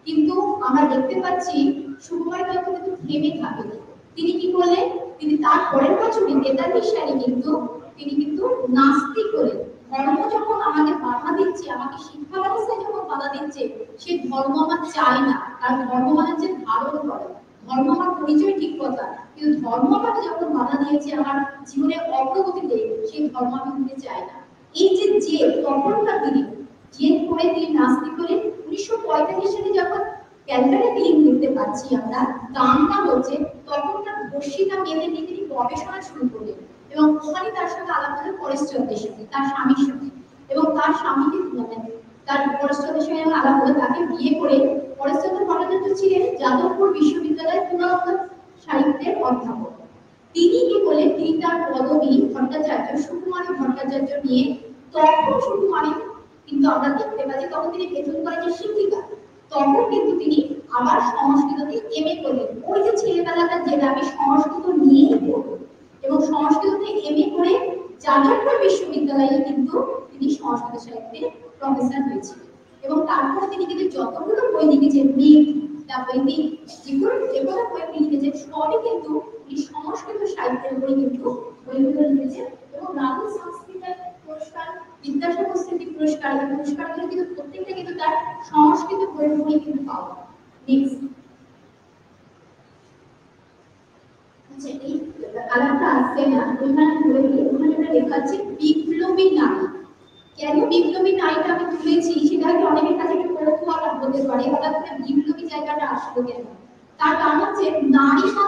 [SPEAKER 4] কিন্তু আমরা দেখতে পাচ্ছি, সুকুমার কিন্তু থেমে থাকেনি। তিনি কি করলেন? তিনি তার পরের বছরই তেতাল্লিশ সালে কিন্তু, তিনি কিন্তু নাস্তিক হলেন। ধর্ম যখন আমাকে বাধা দিচ্ছে, আমাকে শিক্ষা ব্যবস্থায় যখন বাধা দিচ্ছে, সে ধর্ম আমার চাই না। কারণ ধর্ম মানে হচ্ছে ধারণ করে। ধর্ম আমার পরিচয় ঠিক কথা। কিন্তু ধর্ম আমাকে যখন বাধা দিয়েছে, আমার জীবনে অগ্রগতিতে সেই ধর্ম আমি নিতে চাই না। এই যে জেদ, তখনকার দিনে জেদ করে তিনি নাস্তিক হলেন। পঁয়তাল্লিশ সালে যখন আমরা। হচ্ছে নিয়ে তিনি গবেষণা শুরু করলেন এবং ওখানে তার সাথে আলাপ হলো পরেশচন্দ্রের সাথে তার স্বামীর সাথে এবং তার স্বামীকে মানে তার সঙ্গে আলাপ হলো, তাকে বিয়ে করে ভট্টাচার্য ছিলেন যাদবপুর বিশ্ববিদ্যালয়ের পুনরুত্থান সাহিত্যের অধ্যাপক। তিনি কি বলেন তিনি তার পদবী ভট্টাচার্য সুকুমারী ভট্টাচার্য নিয়ে তখন সুকুমারী কিন্তু আমরা দেখতে পাচ্ছি, তখন তিনি বেতন কলেজের শিক্ষিকা তখন কিন্তু তিনি আবার সংস্কৃততে এমএ করলেন। ওই যে ছেলেবেলাটা যেটা আমি সংস্কৃত নিয়েই পড়ব। এবং সংস্কৃততে এমএ করে যাদবপুর বিশ্ববিদ্যালয়ে কিন্তু তিনি সংস্কৃত সাহিত্যে প্রফেসর হয়েছিলেন। এবং তারপর তিনি কিন্তু যতগুলো বই লিখেছেন মিথ বৈদিক যেগুলো যেগুলো বই তিনি লিখেছেন, সবই কিন্তু এই সংস্কৃত সাহিত্যের উপরে কিন্তু বইগুলো লিখেছেন। এবং রাহুল সংস্কৃত পুরস্কার, বিদ্যাসাগর স্মৃতি পুরস্কার, এই পুরস্কারগুলো কিন্তু প্রত্যেকটা কিন্তু তার সংস্কৃত বইয়ের কিন্তু পাওয়া নেক্সট আচ্ছা এই কালারটা আসছে না, ওইখানে ধরে দিই ওখানে একটা লেখা আছে, বিপ্লবী নারী। কেন বিপ্লবী নারীটা আমি তুলেছি? সেটা হয়তো অনেকের কাছে হতে পারে বিপ্লবী জায়গাটা আসলো কেন? কারণ হচ্ছে, নারী যেটা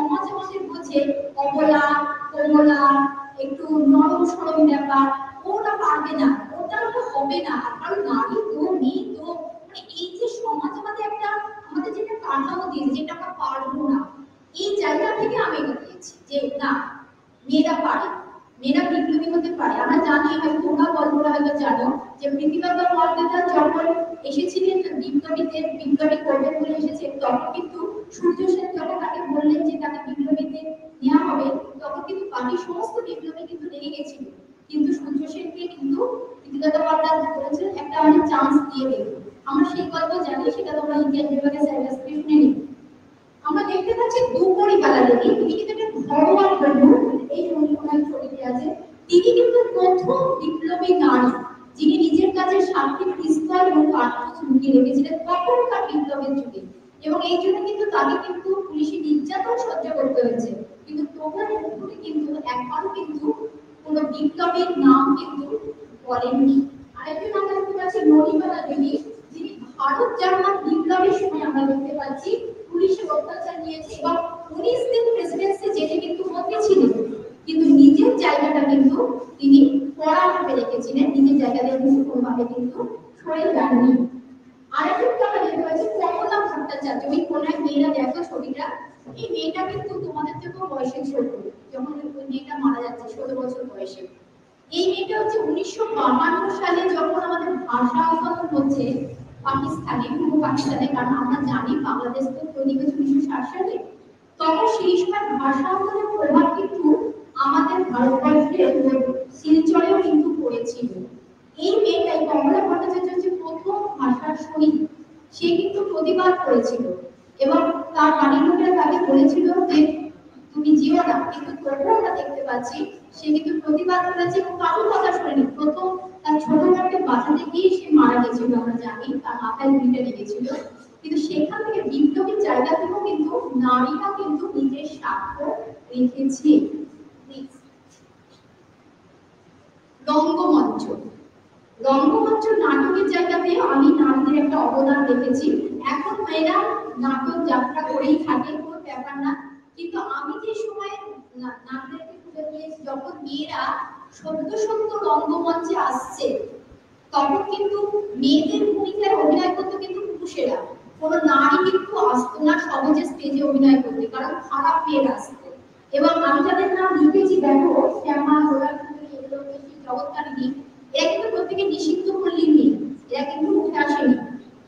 [SPEAKER 4] আমাদের অবলা, কোমলা একটু নরম সরম ব্যাপার, ওটা পারবে না, ওটা হবে না। কারণ নারী তো, মেয়ে তো মানে এই যে সমাজ আমাদের একটা, আমাদের যেটা কাঠামো দিয়েছে, যেটা আমরা পারব না, এই জায়গা থেকে আমি এটা দিয়েছি যে না, মেয়েরা পারে। মেয়েরা বিপ্লবী হতে পারে। আমরা জানি হয়তো তোমরা গল্পটা হয়তো জানো যে প্রীতিলতা মর্যাদা যখন এসেছিলেন বিপ্লবীদের বিপ্লবী করবেন বলে এসেছে, তখন কিন্তু সূর্য সেন যখন তাকে বললেন যে তাকে বিপ্লবীতে নেওয়া হবে। তখন কিন্তু বাকি সমস্ত বিপ্লবী কিন্তু লেগে গেছিল। কিন্তু সূর্য সেনকে কিন্তু প্রীতিলতা মর্যাদা বলেছিলেন একটা মানে চান্স দিয়ে দেব আমরা সেই গল্প জানি, সেটা তোমরা ইতিহাস বিভাগে স্যার শুনে নিই আমরা দেখতে পাচ্ছি দুপুরি কালারে তিনি কিন্তু একটা ঘরোয়া বন্ধু এই অনুসন্ধান ছবিতে আছে। তিনি কিন্তু প্রথম বিপ্লবী নারী, যিনি নিজের কাছে সাতটি পিস্তল এবং কার্তুজ লুকিয়ে রেখেছিলেন তখনকার বিপ্লবের যুগে। এবং এই জন্য কিন্তু তাকে কিন্তু পুলিশি নির্যাতন সহ্য করতে হয়েছে। কিন্তু তবুও মুখে কিন্তু এখন কিন্তু কোনো বিপ্লবীর নাম কিন্তু বলেননি। আরেকজন আমরা দেখতে পাচ্ছি নরিমালা দেবী, যিনি ভারত জার্মান বিপ্লবের সময় আমরা দেখতে পাচ্ছি পুলিশের অত্যাচার নিয়েছে এবং উনিশ দিন প্রেসিডেন্সি জেলে কিন্তু মধ্যে ছিলেন কিন্তু নিজের জায়গাটা কিন্তু তিনি কড়াভাবে রেখেছিলেন, নিজের জায়গা থেকে কিন্তু কোনোভাবে কিন্তু সরে যাননি। আরেকটা কোনায় মেয়েরা দেখো এই মেয়েটা কিন্তু তোমাদের থেকেও বয়সে যখন মেয়েটা মারা যাচ্ছে বছর বয়সে। এই মেয়েটা হচ্ছে উনিশশো সালে যখন আমাদের ভাষা আন্দোলন হচ্ছে পাকিস্তানে, পূর্ব পাকিস্তানে কারণ আমরা জানি বাংলাদেশ তো তৈরি হয়েছে উনিশশো ষাট সালে তখন সেই সময় ভাষা আন্দোলনের প্রভাব কিন্তু আমাদের ভারতবর্ষের শিলচরেও কিন্তু পড়েছিল। এই মেয়েটাই কমলা ভট্টাচার্য হচ্ছে প্রথম ভাষার শহীদ সে কিন্তু প্রতিবাদ করেছিল। এবং তার বাড়ির লোকেরা তাকে বলেছিল যে, তুমি যেও না, কিন্তু তবুও আমরা দেখতে পাচ্ছি, সে কিন্তু প্রতিবাদ করেছে এবং কারোর কথা শোনেনি। প্রথম তার বোনকে বাঁচাতে গিয়ে সে মারা গেছিল, আমরা জানি, তার মাথায় গুলিটা লেগেছিল। কিন্তু সেখান থেকে জায়গা থেকেও কিন্তু নারীরা কিন্তু নিজের রেখেছে। রঙ্গমঞ্চ। রঙ্গমঞ্চ নাটকের জায়গাতে আমি নারীদের একটা অবদান দেখেছি এখন মেয়েরা নাটক যাত্রা করেই থাকে, কোনো ব্যাপার না। কিন্তু আমি যে সময় না- নাটককে তুলে যখন মেয়েরা সত্য সত্য রঙ্গমঞ্চে আসছে। তখন কিন্তু মেয়েদের ভূমিকায় অভিনয় করতে কিন্তু পুরুষেরা কোনো নারী কিন্তু আসতো না সহজে স্টেজে অভিনয় করতে, কারণ খারাপ মেয়েরা আসতো। এবং আমি যাদের নাম লিখেছি, দেখো, শ্যামা বেশি জগৎকারিণী এরা কিন্তু প্রত্যেকে নিষিদ্ধ করলেন নেই, এরা কিন্তু উঠে আসেনি।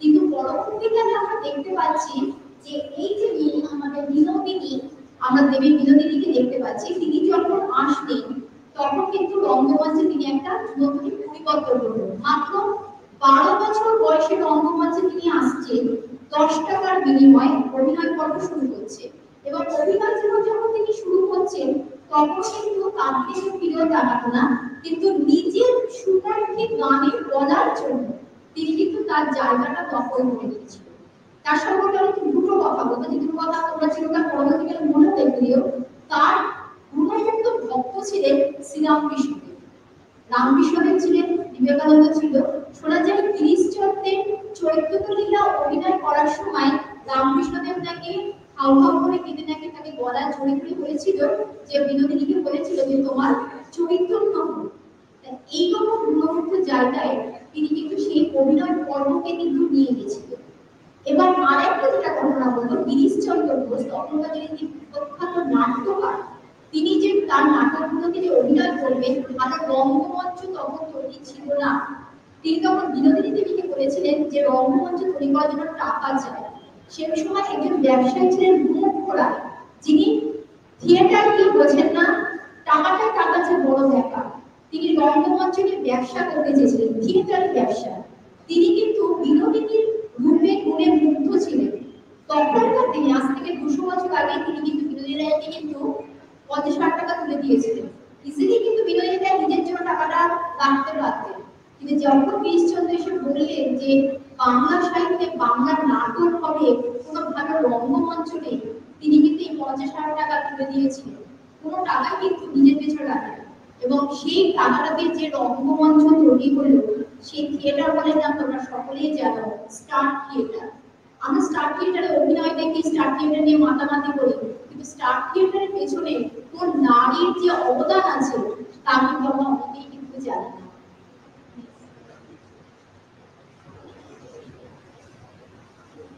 [SPEAKER 4] কিন্তু পরবর্তীকালে আমরা দেখতে পাচ্ছি যে এই যে মেয়ে আমাদের বিনোদিনী, আমরা দেবী বিনোদিনীকে দেখতে পাচ্ছি, তিনি যখন আসলেন তখন কিন্তু রঙ্গমঞ্চে তিনি একটা নতুন পরিবর্তন করলেন। মাত্র বারো বছর বয়সে রঙ্গমঞ্চে তিনি আসছেন, দশ টাকার বিনিময়ে অভিনয় পর্ব শুরু করছে এবং অভিনয় জীবন যখন তিনি শুরু করছেন, তখন কিন্তু তার ফিরেও না, কিন্তু নিজের সুপারহিট গানে বলার জন্য তিনি কিন্তু তার জায়গাটা দখল করে নিয়েছিল তার সম্পর্কে আমি দুটো কথা বলব। দুটো কথা তোমরা চিরকাল পরবর্তীকালে মনে তার গুণযুক্ত ভক্ত ছিলেন শ্রীরামকৃষ্ণদেব রামকৃষ্ণদেব ছিলেন বিবেকানন্দ ছিল। শোনা যায় তিরিশ চন্দ্রের চৈত্য লীলা অভিনয় করার সময় রামকৃষ্ণদেব নাকি হাউহাউ করে কেঁদে নাকি তাকে গলা জড়ি ধরে বলেছিল যে বিনোদিনীকে বলেছিল যে তোমার চৈতন্য এইরকম গুণমুগ্ধ জায়গায় তিনি কিন্তু সেই অভিনয় পর্বকে কিন্তু নিয়ে গেছিলেন এবার আরেকটা যেটা ঘটনা বলতো গিরিশ চন্দ্র ঘোষ তখনকার দিনে যে প্রখ্যাত নাট্যকার তিনি যে তার নাটকগুলোকে যে অভিনয় করবেন তাদের রঙ্গমঞ্চ তখন তৈরি ছিল না। তিনি তখন বিনোদিনী দেবীকে বলেছিলেন যে, রঙ্গমঞ্চ তৈরি করার জন্য টাকা চাই। সেই সময় একজন ব্যবসায়ী ছিলেন মুখ রায় যিনি থিয়েটার কি বোঝেন না টাকাটা টাকা যে বড় ব্যাপার। তিনি রঙ্গমঞ্চ নিয়ে ব্যবসা করতে চেয়েছিলেন থিয়েটারের ব্যবসা। তিনি কিন্তু বিনোদিনীর রূপে গুণে মুগ্ধ ছিলেন। তখনকার দিনে, আজ থেকে দুশো বছর আগে তিনি কিন্তু বিনোদিনী রায়কে কিন্তু পঞ্চাশ লাখ টাকা তুলে দিয়েছিলেন। ইজিলি কিন্তু বিনোদিনী নিজের জন্য টাকাটা রাখতে পারতেন কিন্তু যখন গিরিশচন্দ্র এসে বললেন যে, বাংলা সাহিত্যে বাংলার নাটক হবে কোনো ভালো রঙ্গমঞ্চ নেই, তিনি কিন্তু এই পঞ্চাশ হাজার টাকা তুলে দিয়েছিলেন। কোনো টাকা কিন্তু নিজের পেছনে রাখেন এবং সেই টাকাটা দিয়ে যে রঙ্গমঞ্চ তৈরি হলো, সেই থিয়েটার হলের নাম তোমরা সকলেই জানো স্টার থিয়েটার আমরা স্টার থিয়েটারে অভিনয় দেখি স্টার থিয়েটার নিয়ে মাতামাতি করি। স্টার থিয়েটারের পেছনে কোন নারীর যে অবদান আছে, তা কিন্তু আমরা অনেকেই কিন্তু জানি না।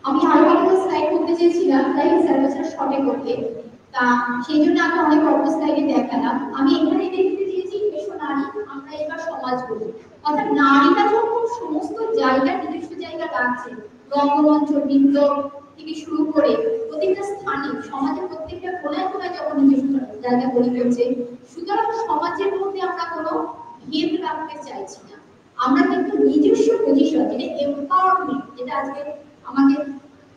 [SPEAKER 4] আমি আরও একটা স্লাইড করতে চেয়েছিলাম, তাই স্যার শর্টে করতে। তা সেই জন্য আমি অনেক অল্প স্লাইডে দেখালাম। আমি এখানে দেখতে চেয়েছি, এসো নারী, আমরা এবার সমাজ করি অর্থাৎ নারীরা যখন সমস্ত জায়গা নিজস্ব জায়গা রাখছে, রঙ্গমঞ্চ নৃত্য থেকে শুরু করে প্রত্যেকটা স্থানে সমাজের প্রত্যেকটা কোনায় কোনায় যখন নিজস্ব জায়গা তৈরি করছে সুতরাং সমাজের মধ্যে আমরা কোনো ভেদ রাখতে চাইছি না। আমরা কিন্তু নিজস্ব পজিশন যেটা এম্পাওয়ারমেন্ট যেটা আজকে আমাদের,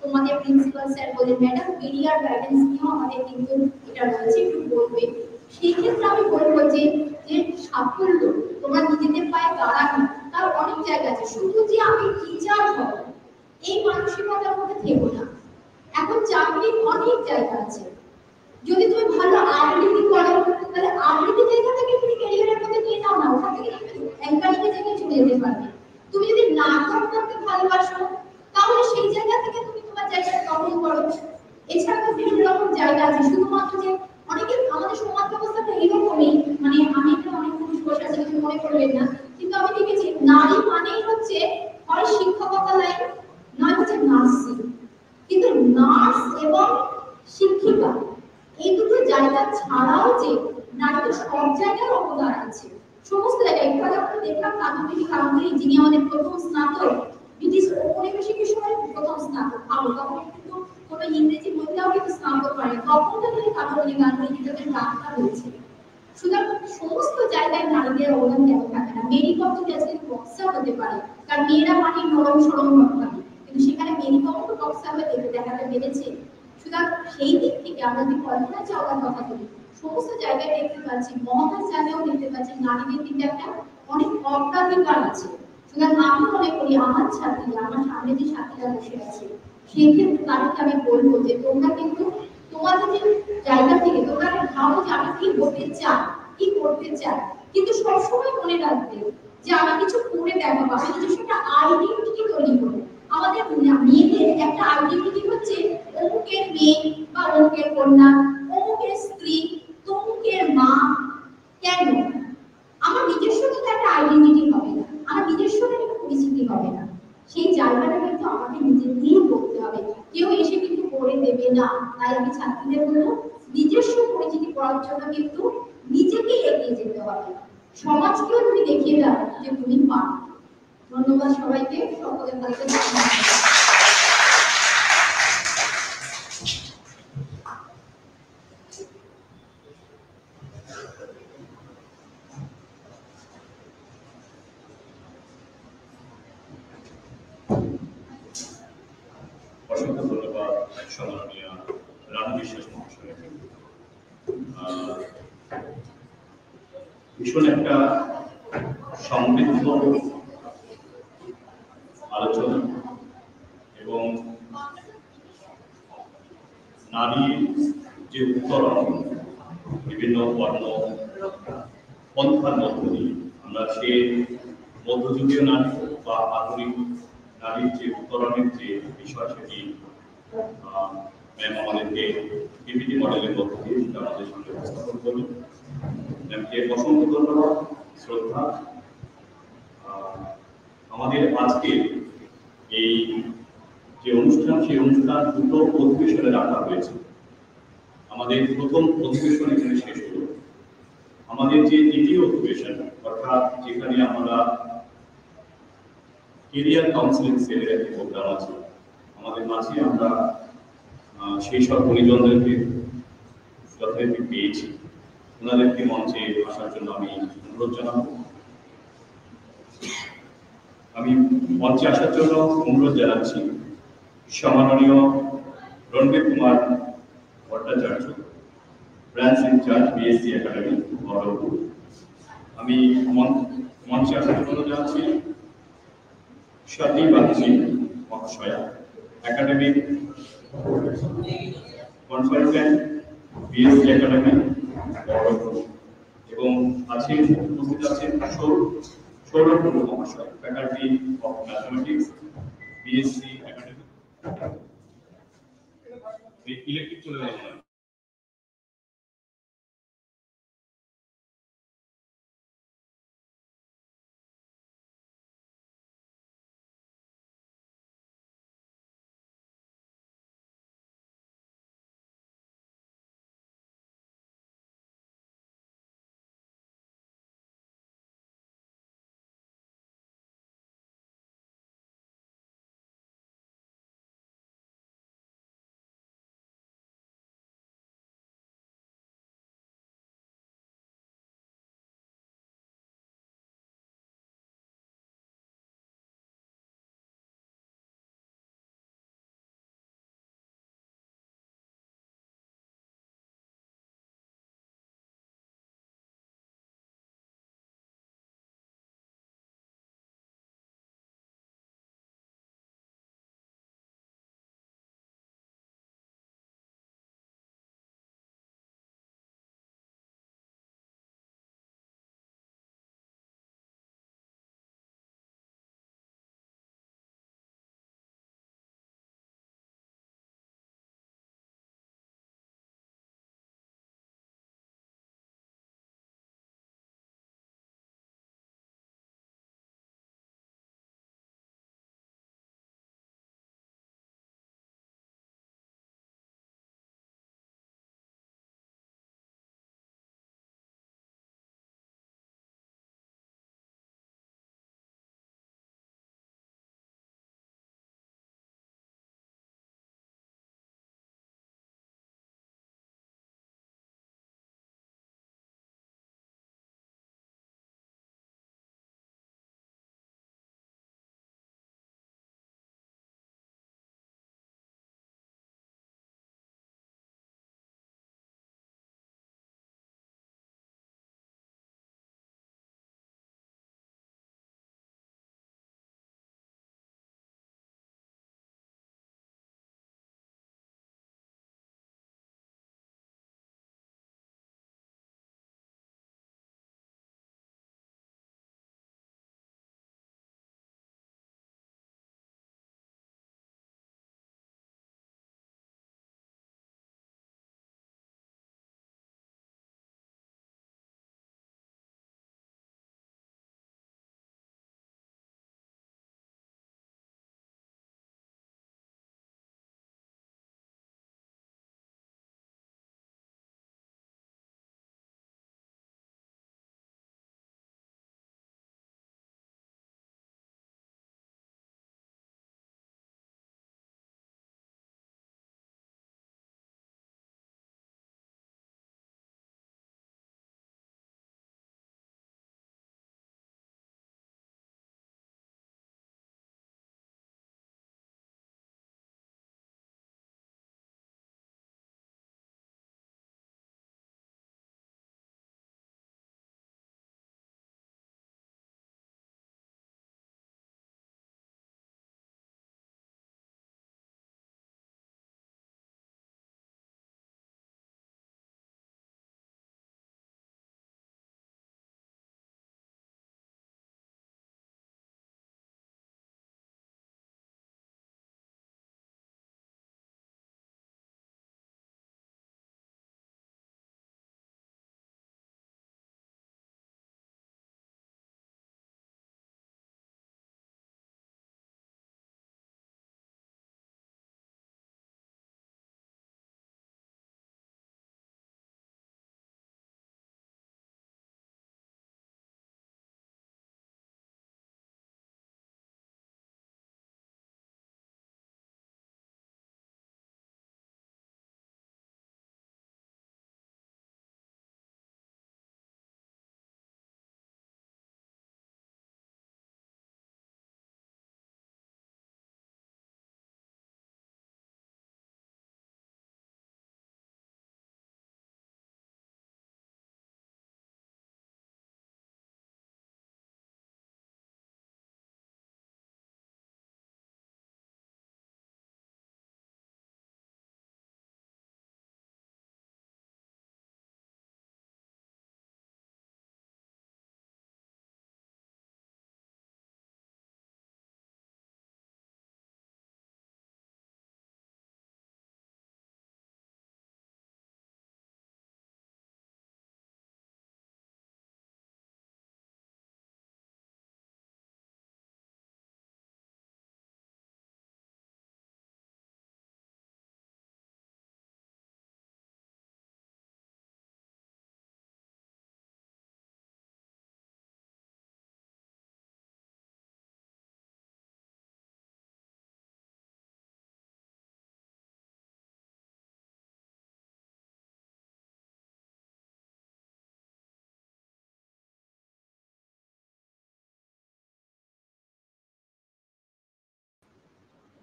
[SPEAKER 4] তোমাদের প্রিন্সিপাল স্যার বলেন ম্যাডাম কেরিয়ার গাইডেন্স নিয়েও আমাদের কিন্তু এটা রয়েছে, একটু বলবে। সেই ক্ষেত্রে আমি বলব যে যে সাফল্য তোমরা নিজেদের পায়ে দাঁড়ানো তার অনেক জায়গা আছে। শুধু যে আমি টিচার হব, এই মানসিকতার মধ্যে থেকো না। এখন চাকরির অনেক জায়গা আছে। যদি তুমি ভালো আবৃত্তি করো তাহলে আবৃত্তি আমাদের আজকে
[SPEAKER 1] এই যে অনুষ্ঠান, সেই অনুষ্ঠান দুটো অধিবেশনে রাখা হয়েছে। আমাদের প্রথম অধিবেশন এখানে শেষ হলো। আমাদের যে দ্বিতীয় অধিবেশন, অর্থাৎ যেখানে আমরা কেরিয়ার কাউন্সিলিং সেলের একটি প্রোগ্রাম আছে, আমাদের মাঝে আমরা সেই সব গুণীজনদেরকে, যথারীতি পেয়েছি। ওনাদেরকে মঞ্চে আসার জন্য আমি অনুরোধ জানাব। আমি মঞ্চে আসার জন্য অনুরোধ জানাচ্ছি সম্মাননীয় Ranbir Kumar Bhattacharya, branch in charge BSC academy Berhampore. আমি মঞ্চে আসার জন্য জানাচ্ছি Swati Bagchi মহাশয়া, academic consultant BSC academy Berhampore. এবং আছেন উপস্থিত আছেন সৌরভ মহাশয় faculty of mathematics BSC electric চলে গেল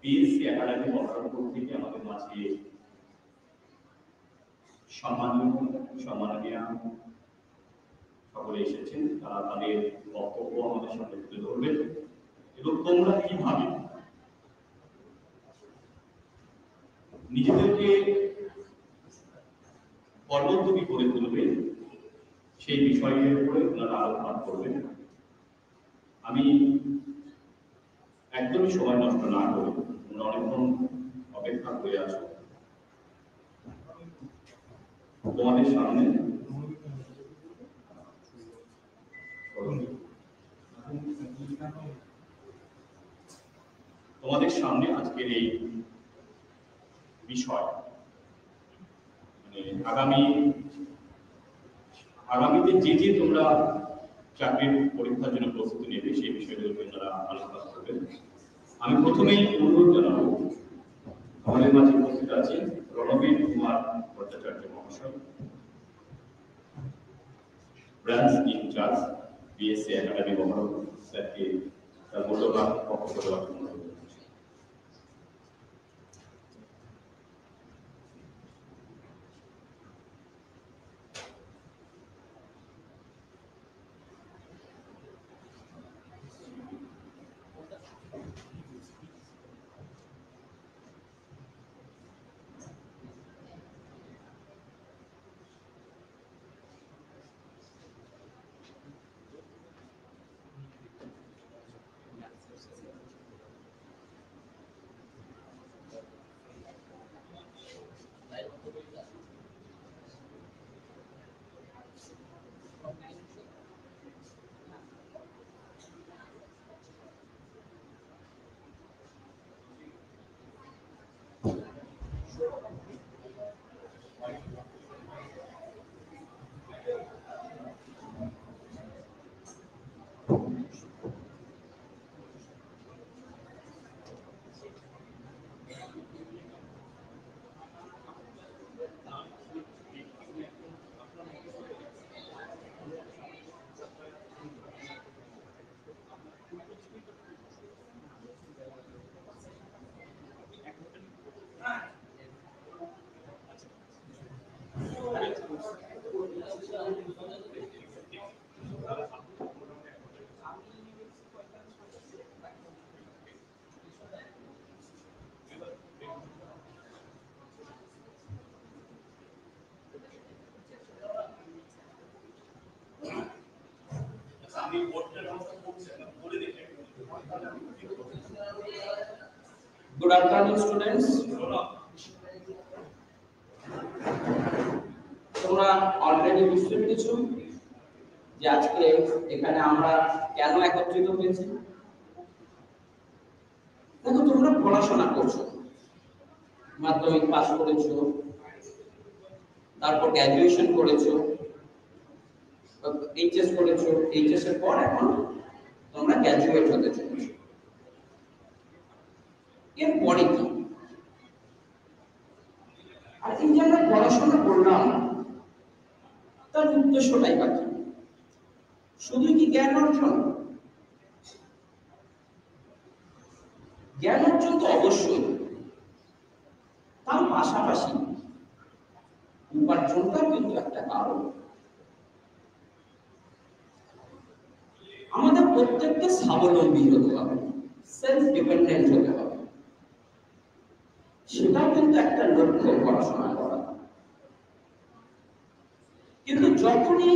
[SPEAKER 1] বিএসসি একাডেমি বহরমপুর থেকে আমাদের মাঝে সম্মানীয়, সম্মাননীয় সকলে এসেছেন, তারা তাদের বক্তব্য আমাদের সামনে তুলে ধরবেন। এবং তোমরা কীভাবে নিজেদেরকে কর্মোদ্যোগী করে তুলবে সেই বিষয়ের উপরে ওনারা আলোকপাত করবেন। আমি একদমই সময় নষ্ট না করে তোমরা অনেকক্ষণ অপেক্ষা করে আছো। তোমাদের সামনে তোমাদের সামনে আজকের এই বিষয় মানে আগামী, আগামীতে যে যে তোমরা চাকরির পরীক্ষার জন্য প্রস্তুতি নেবে, সেই বিষয়গুলো তারা আলোচনা করবেন আমি প্রথমেই অনুরোধ জানাব, আমাদের মাঝে উপস্থিত আছেন রণবীর কুমার ভট্টাচার্য মহাশয়, branch in charge, BSC academy মহারণ স্যারকে তার মূল্যবান পক্ষ দেওয়ার
[SPEAKER 5] Good afternoon, students. তোমরা অলরেডি বুঝতে পেরেছ যে আজকে এখানে আমরা কেন একত্রিত হয়েছি দেখো তোমরা পড়াশোনা করছ মাধ্যমিক পাস করেছ তারপর গ্র্যাজুয়েশন করেছ এইচএস করেছ এইচএস এর পর এখন তোমরা গ্র্যাজুয়েট হতে চলেছো। এরপরে কি? আর এই যে আমরা পড়াশোনা করলাম, তার উদ্দেশ্যটাই বা কি? শুধু কি জ্ঞান অর্জন? জ্ঞান অর্জন তো অবশ্যই তার পাশাপাশি উপার্জনটা কিন্তু একটা কারণ আমাদের প্রত্যেককে স্বাবলম্বী হতে হবে সেলফ ডিপেন্ডেন্ট হতে হবে। সেটাও কিন্তু একটা লক্ষ্য পড়াশোনা করা। কিন্তু যখনই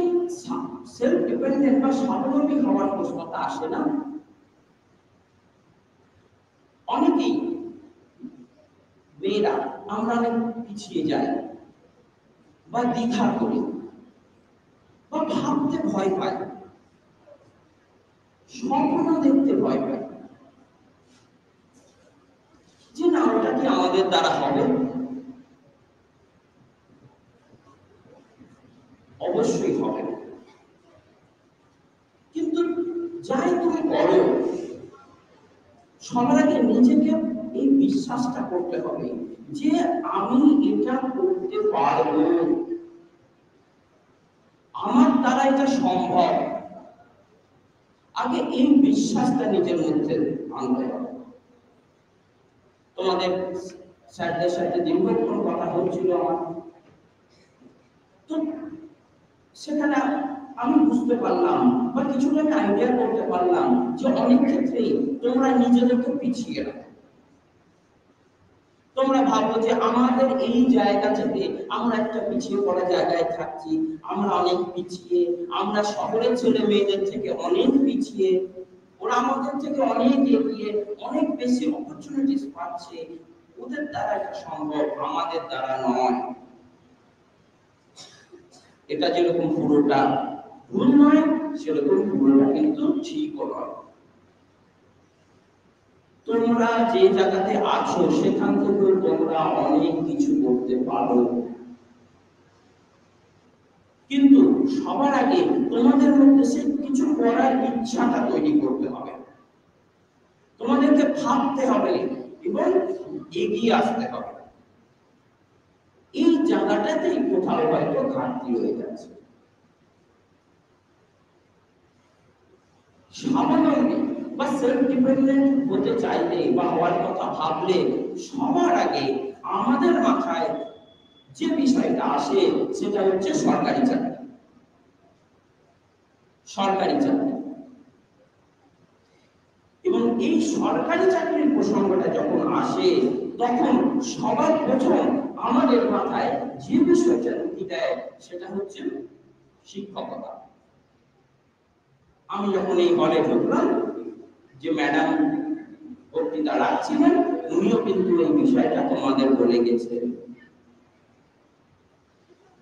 [SPEAKER 5] সেলফ ডিপেন্ডেন্ট বা স্বাবলম্বী হওয়ার প্রশ্নটা আসে না, অনেকেই মেয়েরা আমরা অনেক পিছিয়ে যাই বা দ্বিধা করি বা ভাবতে ভয় পাই স্বপ্ন দেখতে ভয় পাই যে না, ওটা কি আমাদের দ্বারা হবে? অবশ্যই হবে। কিন্তু যাই তুমি করো সবার আগে নিজেকে এই বিশ্বাসটা করতে হবে যে আমি এটা করতে পারব। আমার দ্বারা এটা সম্ভব। আগে এই বিশ্বাসটা নিজের মধ্যে আনতে হবে। তোমাদের স্যারদের সাথে দীর্ঘক্ষণ কথা হচ্ছিল আমার। তো সেখানে আমি বুঝতে পারলাম বা কিছুটা আইডিয়া করতে পারলাম যে অনেক ক্ষেত্রেই তোমরা নিজেদেরকে পিছিয়ে রাখো। তোমরা ভাবো যে আমাদের এই জায়গা থেকে আমরা একটা পিছিয়ে পড়া জায়গায় থাকছি। আমরা অনেক পিছিয়ে, আমরা শহরের ছেলে মেয়েদের থেকে অনেক পিছিয়ে। ওরা আমাদের থেকে অনেক এগিয়ে, অনেক বেশি অপরচুনিটিস পাচ্ছে। ওদের দ্বারা এটা সম্ভব, আমাদের দ্বারা নয়। এটা যেরকম পুরোটা ভুল নয়, সেরকম পুরোটা কিন্তু ঠিকও নয়। তোমরা যে জায়গাতে আছো, সেখান থেকে তোমরা অনেক কিছু করতে পারো। কিন্তু সবার আগে তোমাদের মধ্যে সে কিছু করার ইচ্ছাটা তৈরি করতে হবে। তোমাদেরকে ভাবতে হবে এবং এগিয়ে আসতে হবে। এই জায়গাটাতেই কোথাও হয়তো ঘাটতি হয়ে যাচ্ছে। বা সেলফ ডিপেন্ডেন্ট হতে চাইলে বা হওয়ার কথা ভাবলে সবার আগে আমাদের মাথায় যে বিষয়টা আসে সেটা হচ্ছে সরকারি চাকরি। সরকারি চাকরি। এবং এই সরকারি চাকরির প্রসঙ্গটা যখন আসে, তখন সবার প্রথম আমাদের মাথায় যে বিষয়টা ঢুকি দেয় সেটা হচ্ছে শিক্ষকতা। আমি যখন এই হলে ঢুকলাম যে ম্যাডাম বক্তৃতা রাখছিলেন উনিও কিন্তু এই বিষয়টা তোমাদের বলে গেছেন।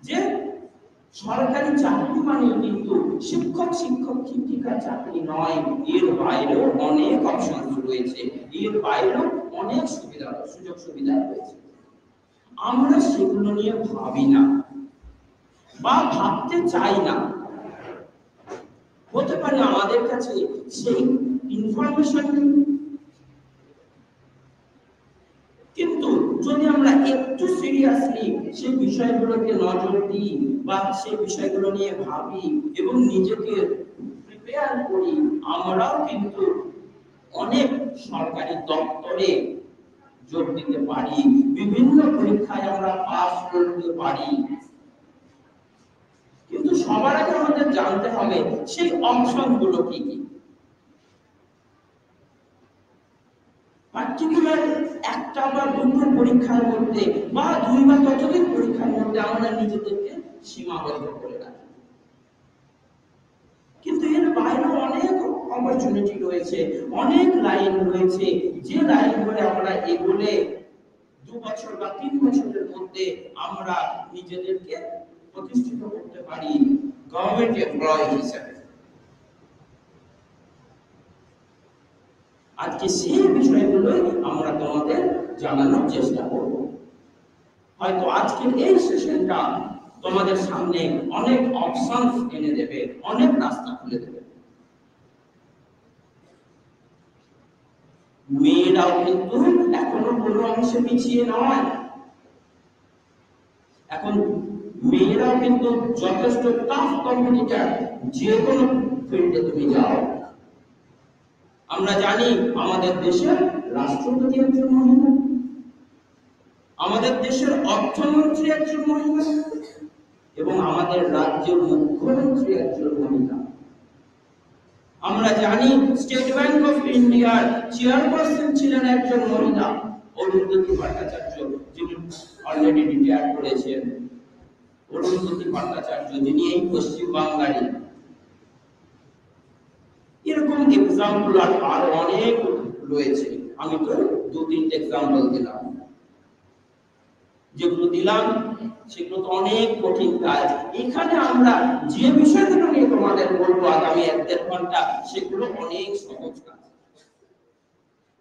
[SPEAKER 5] যে সরকারি চাকরি মানে কিন্তু শিক্ষক শিক্ষক শিক্ষিকার চাকরি নয়, এর বাইরেও অনেক অপশন রয়েছে, এর বাইরেও অনেক সুবিধা, সুযোগ সুবিধা রয়েছে। আমরা সেগুলো নিয়ে ভাবি না বা ভাবতে চাই না। হতে পারে আমাদের কাছে সেই ইনফরমেশন কিন্তু যদি আমরা একটু সিরিয়াসলি সেই বিষয়গুলোকে নজর দিই বা সেই বিষয়গুলো নিয়ে ভাবি এবং নিজেকে প্রিপেয়ার করি, আমরাও কিন্তু অনেক সরকারি দপ্তরে যোগ দিতে পারি, বিভিন্ন পরীক্ষায় আমরা পাস করতে পারি। কিন্তু সবার আগে আমাদের জানতে হবে সেই অপশনগুলো কি কি। পার্টিকুলার একটা বা দুটো পরীক্ষার মধ্যে বা দুই বা ততোধিক পরীক্ষার মধ্যে আমরা নিজেদেরকে সীমাবদ্ধ করে রাখি। কিন্তু এর বাইরে অনেক অপরচুনিটি রয়েছে, অনেক লাইন রয়েছে। যে লাইন ধরে আমরা এগোলে দু বছর বা তিন বছরের মধ্যে আমরা নিজেদেরকে প্রতিষ্ঠিত করতে পারি গভর্নমেন্ট এমপ্লয়ি হিসেবে। আজকে সেই বিষয়গুলোই আমরা তোমাদের জানানোর চেষ্টা করব। হয়তো আজকের এই সেশনটা তোমাদের সামনে অনেক অপশন এনে দেবে, অনেক রাস্তা খুলে দেবে। মেয়েরাও কিন্তু এখনও কোনো অংশে পিছিয়ে নয়। এখন মেয়েরাও কিন্তু যথেষ্ট টাফ কম্পিটিটার যে কোনো ফিল্ডে তুমি যাও। আমরা জানি আমাদের দেশের রাষ্ট্রপতি একজন মহিলা। আমাদের দেশের অর্থমন্ত্রী একজন মহিলা। এবং আমাদের রাজ্যের মুখ্যমন্ত্রী একজন মহিলা। আমরা জানি স্টেট ব্যাংক অফ ইন্ডিয়ার চেয়ারপারসন ছিলেন একজন মহিলা, অরুন্ধতী ভট্টাচার্য, যিনি অলরেডি রিটায়ার করেছেন। অরুন্ধতী ভট্টাচার্য, যিনি এই পশ্চিম বাংলারই এরকম এক্সাম্পল আর অনেক রয়েছে। আমি তো দু তিনটে এক্সাম্পল দিলাম। যেগুলো দিলাম, সেগুলো তো অনেক কঠিন কাজ। এখানে আমরা যে বিষয়গুলো নিয়ে তোমাদের বলব আগামী এক দেড় ঘণ্টা, সেগুলো অনেক সহজ কাজ।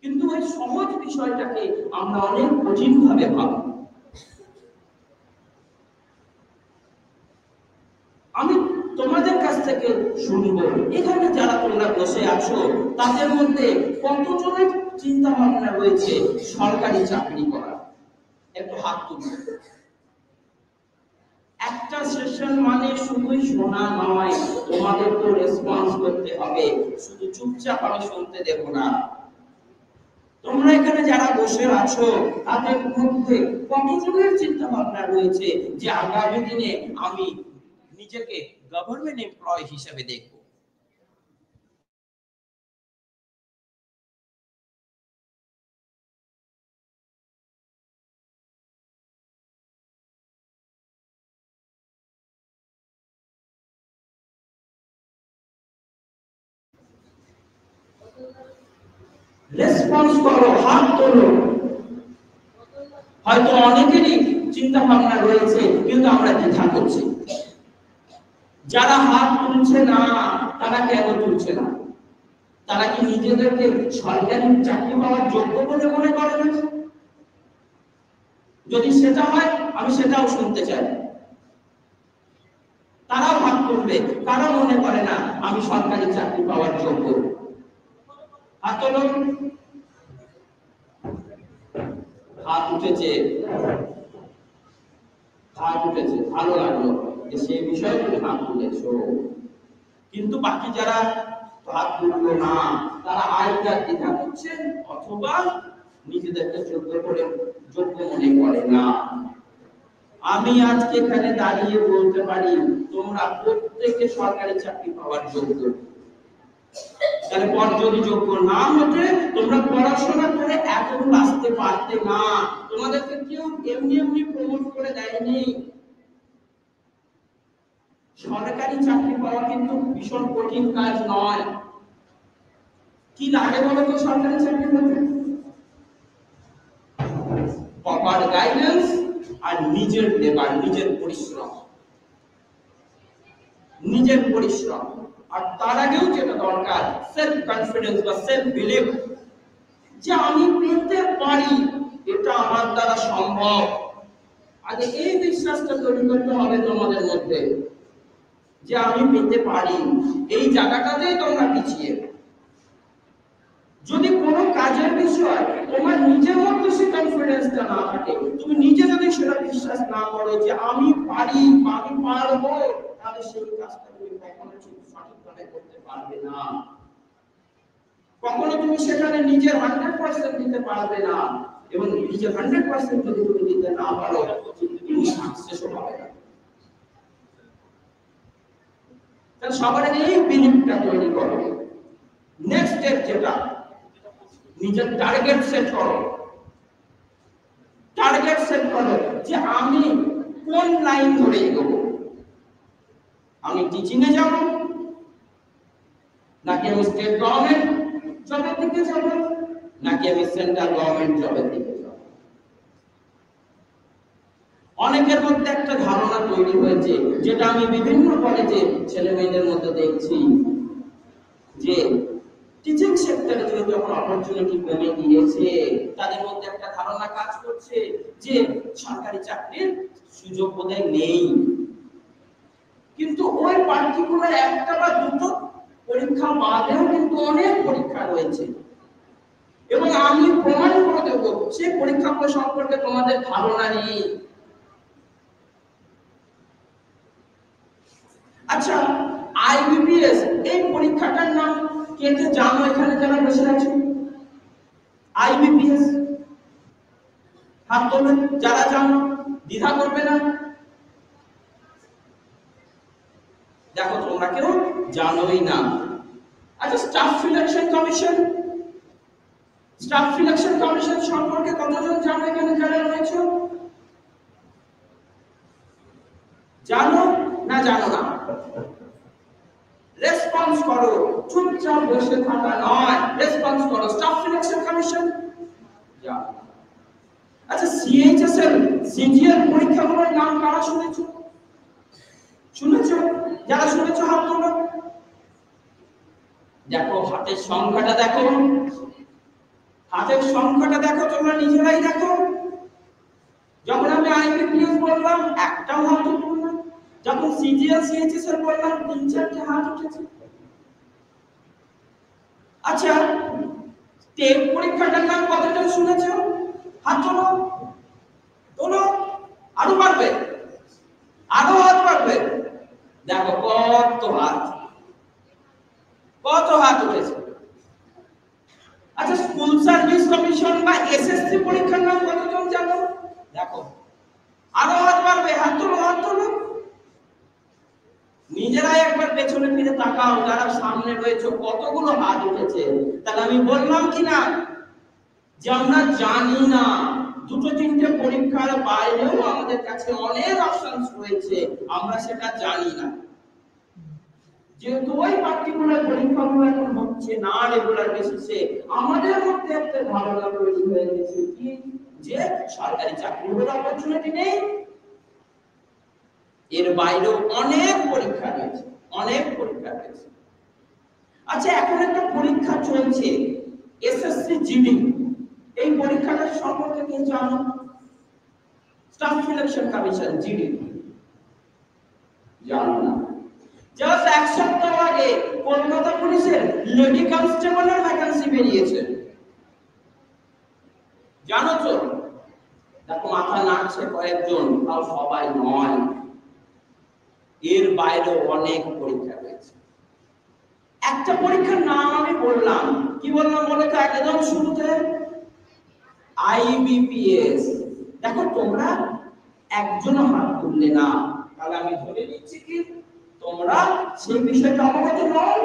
[SPEAKER 5] কিন্তু ওই সহজ বিষয়টাকে আমরা অনেক কঠিন ভাবে ভাবি আমি তোমাদের কাছ থেকে শুনব। এখানে যারা তোমরা বসে আছো, তাদের মধ্যে কতজনের চিন্তা ভাবনা রয়েছে সরকারি চাকরি করার? একটু হাত তুলবে একটা সেশন মানে শুধুই শোনা নয়, তোমাদের তো রেসপন্স করতে হবে। শুধু চুপচাপ আমি শুনতে দেব না। তোমরা এখানে যারা বসে আছো, তাদের মধ্যে কতজনের চিন্তা ভাবনা রয়েছে যে আগামী দিনে আমি নিজেকে গভর্নমেন্ট এমপ্লয় হিসেবে দেখব। রেসপন্স করো হাত তোলো। হয়তো অনেকেরই চিন্তা ভাবনা রয়েছে, কিন্তু আমরা দ্বিধা করছি। যারা হাত তুলছে না, তারা কেন তুলছে না? তারা কি নিজেদেরকে সরকারি চাকরি পাওয়ার যোগ্য বলে মনে করে না? যদি সেটা হয়, আমি সেটাও শুনতে চাই। তারাও হাত তুলবে তারা মনে করে না, আমি সরকারি চাকরি পাওয়ার যোগ্য। হাত হাত উঠেছে। হাত উঠেছে, ভালো লাগল। সেই বিষয়ে তুমি হাত তুলেছো। কিন্তু বাকি যারা হাত তুললো না, তারা আয়টার দ্বিধা করছে অথবা নিজেদেরকে যোগ্য করে, যোগ্য মনে করে না। আমি আজকে এখানে দাঁড়িয়ে বলতে পারি, তোমরা প্রত্যেকে সরকারি চাকরি পাওয়ার যোগ্য। তাহলে পর যদি যোগ্য না হতে, তোমরা পড়াশোনা করে এত আসতে পারতে না। তোমাদেরকে কেউ এমনি এমনি প্রমোট করে দেয়নি। সরকারি চাকরি পাওয়া কিন্তু ভীষণ কঠিন কাজ নয়। কি লাগে বলো তো সরকারি চাকরি পেতে প্রপার গাইডেন্স আর নিজের লেবার নিজের পরিশ্রম। নিজের পরিশ্রম। আর তার আগেও যেটা দরকার সেলফ কনফিডেন্স বা সেলফ বিলিভ যে আমি পেতে পারি, এটা আমার দ্বারা সম্ভব। আগে এই বিশ্বাসটা তৈরি করতে হবে তোমাদের মধ্যে। যে আমি পেতে পারি। এই জায়গাটাতেই তোমরা পিছিয়ে। যদি কোনো কাজের বিষয় তোমার নিজের মধ্যে সে কনফিডেন্সটা না থাকে, তুমি নিজে যদি সেটা বিশ্বাস না করো যে আমি পারি, আমি পারব, তাহলে সেই কাজটা তুমি কখনো ঠিক সঠিকভাবে করতে পারবে না। কখনো তুমি সেখানে নিজের হান্ড্রেড পার্সেন্ট দিতে পারবে না, এবং নিজের হান্ড্রেড পার্সেন্ট যদি তুমি দিতে না পারো, তুমি সাকসেসও পাবে না। তাহলে সবার আগে এই বিলিফটা তৈরি করো। নেক্সট স্টেপ যেটা, নিজের টার্গেট সেট করো। টার্গেট সেট করো যে আমি কোন লাইন ধরে এগোবো? আমি টিচিং এ যাব? নাকি আমি স্টেট গভর্নমেন্ট জবের দিকে যাব? নাকি আমি সেন্ট্রাল গভর্নমেন্ট জবের দিকে যাব অনেকের মধ্যে একটা ধারণা তৈরি হয়েছে, যেটা আমি বিভিন্ন কলেজে ছেলে মেয়েদের মধ্যে দেখছি, যে টিচিং সেক্টরে যেহেতু এখন অপরচুনিটি কমে গিয়েছে, তাদের মধ্যে একটা ধারণা কাজ করছে যে সরকারি চাকরির সুযোগ বোধহয় নেই। কিন্তু ওই পার্টিকুলার একটা বা দুটো পরীক্ষা বাদেও কিন্তু অনেক পরীক্ষা রয়েছে। এবং আমি প্রমাণ করে দেব, সে পরীক্ষাগুলো সম্পর্কে তোমাদের ধারণা নেই। আচ্ছা আইবিপিএস এই পরীক্ষাটার নাম কে কে জানো এখানে যারা বসে আছো? আইবিপিএস হাত তোলেন, যারা জানো, দ্বিধা করবে না। দেখো, তোমরা কেউ জানোই না। আচ্ছা staff selection commission staff selection commission সম্পর্কে কতজন জানো এখানে যারা রয়েছে? জানো না জানো না? রেসপন্স করো। চুপচাপ বসে থাকা নয়। রেসপন্স করো। স্টাফ সিলেকশন কমিশন আচ্ছা সিএইচএস এর সিজিএল পরীক্ষাগুলোর নাম কারা শুনেছো? শুনেছো? যারা শুনেছো হাত তোলো। দেখো হাতের সংখ্যাটা দেখো। হাতের সংখ্যাটা দেখো তোমরা নিজেরাই দেখো। যখন আমি আইবিপিএস বললাম একটাও হাত যখন সিজিএল সিএইচএস এর পরিমাণ তিন চারটে হাত উঠেছে। আচ্ছা টেট পরীক্ষাটার নাম কতজন শুনেছো? হাত তোলো তোলো, আরও বাড়বে, আরও হাত বাড়বে। দেখো কত হাত কত হাত উঠেছে। আচ্ছা স্কুল স্কুল সার্ভিস কমিশন বা এসএসসি পরীক্ষার নাম কতজন জানো? দেখো, আরও হাত বাড়বে, হাত তোলো হাত তোলো। নিজেরাই একবার পেছনে ফিরে তাকাও, যারা সামনে রয়েছে, কতগুলো হাত উঠেছে? তাহলে আমি বললাম কি না? যে আমরা জানি না। দুটো তিনটে পরীক্ষার বাইরেও আমাদের কাছে অনেক অপশনস রয়েছে। আমরা সেটা জানি না। যেহেতু ওই পার্টিকুলার পরীক্ষাগুলো এখন হচ্ছে না রেগুলার বেসিসে আমাদের মধ্যে একটা ধারণা তৈরি হয়ে গেছে কি? যে সরকারি চাকরির অপরচুনিটি নেই। এর বাইরেও অনেক পরীক্ষা রয়েছে, অনেক পরীক্ষা রয়েছে। আচ্ছা এখন একটা পরীক্ষা চলছে এসএসসি জিডি এই পরীক্ষাটা সম্পর্কে কি জানো? স্টাফ সিলেকশন কমিশন জিডি জানো না? জাস্ট এক সপ্তাহ আগে কলকাতা পুলিশের লেডি কনস্টেবলের ভ্যাকান্সি বেরিয়েছে। জানো তো? দেখো, মাথা নাড়ছে কয়েকজন, তাও সবাই নয়। এর বাইরে অনেক পরীক্ষা রয়েছে একটা পরীক্ষার নাম আমি বললাম। কি বললাম বলে তো একদম শুরুতে? আইবিপিএস দেখো তোমরা একজনও হাত তুললে না। তাহলে আমি ধরে নিচ্ছি কি তোমরা সেই বিষয়টা অবগত নও।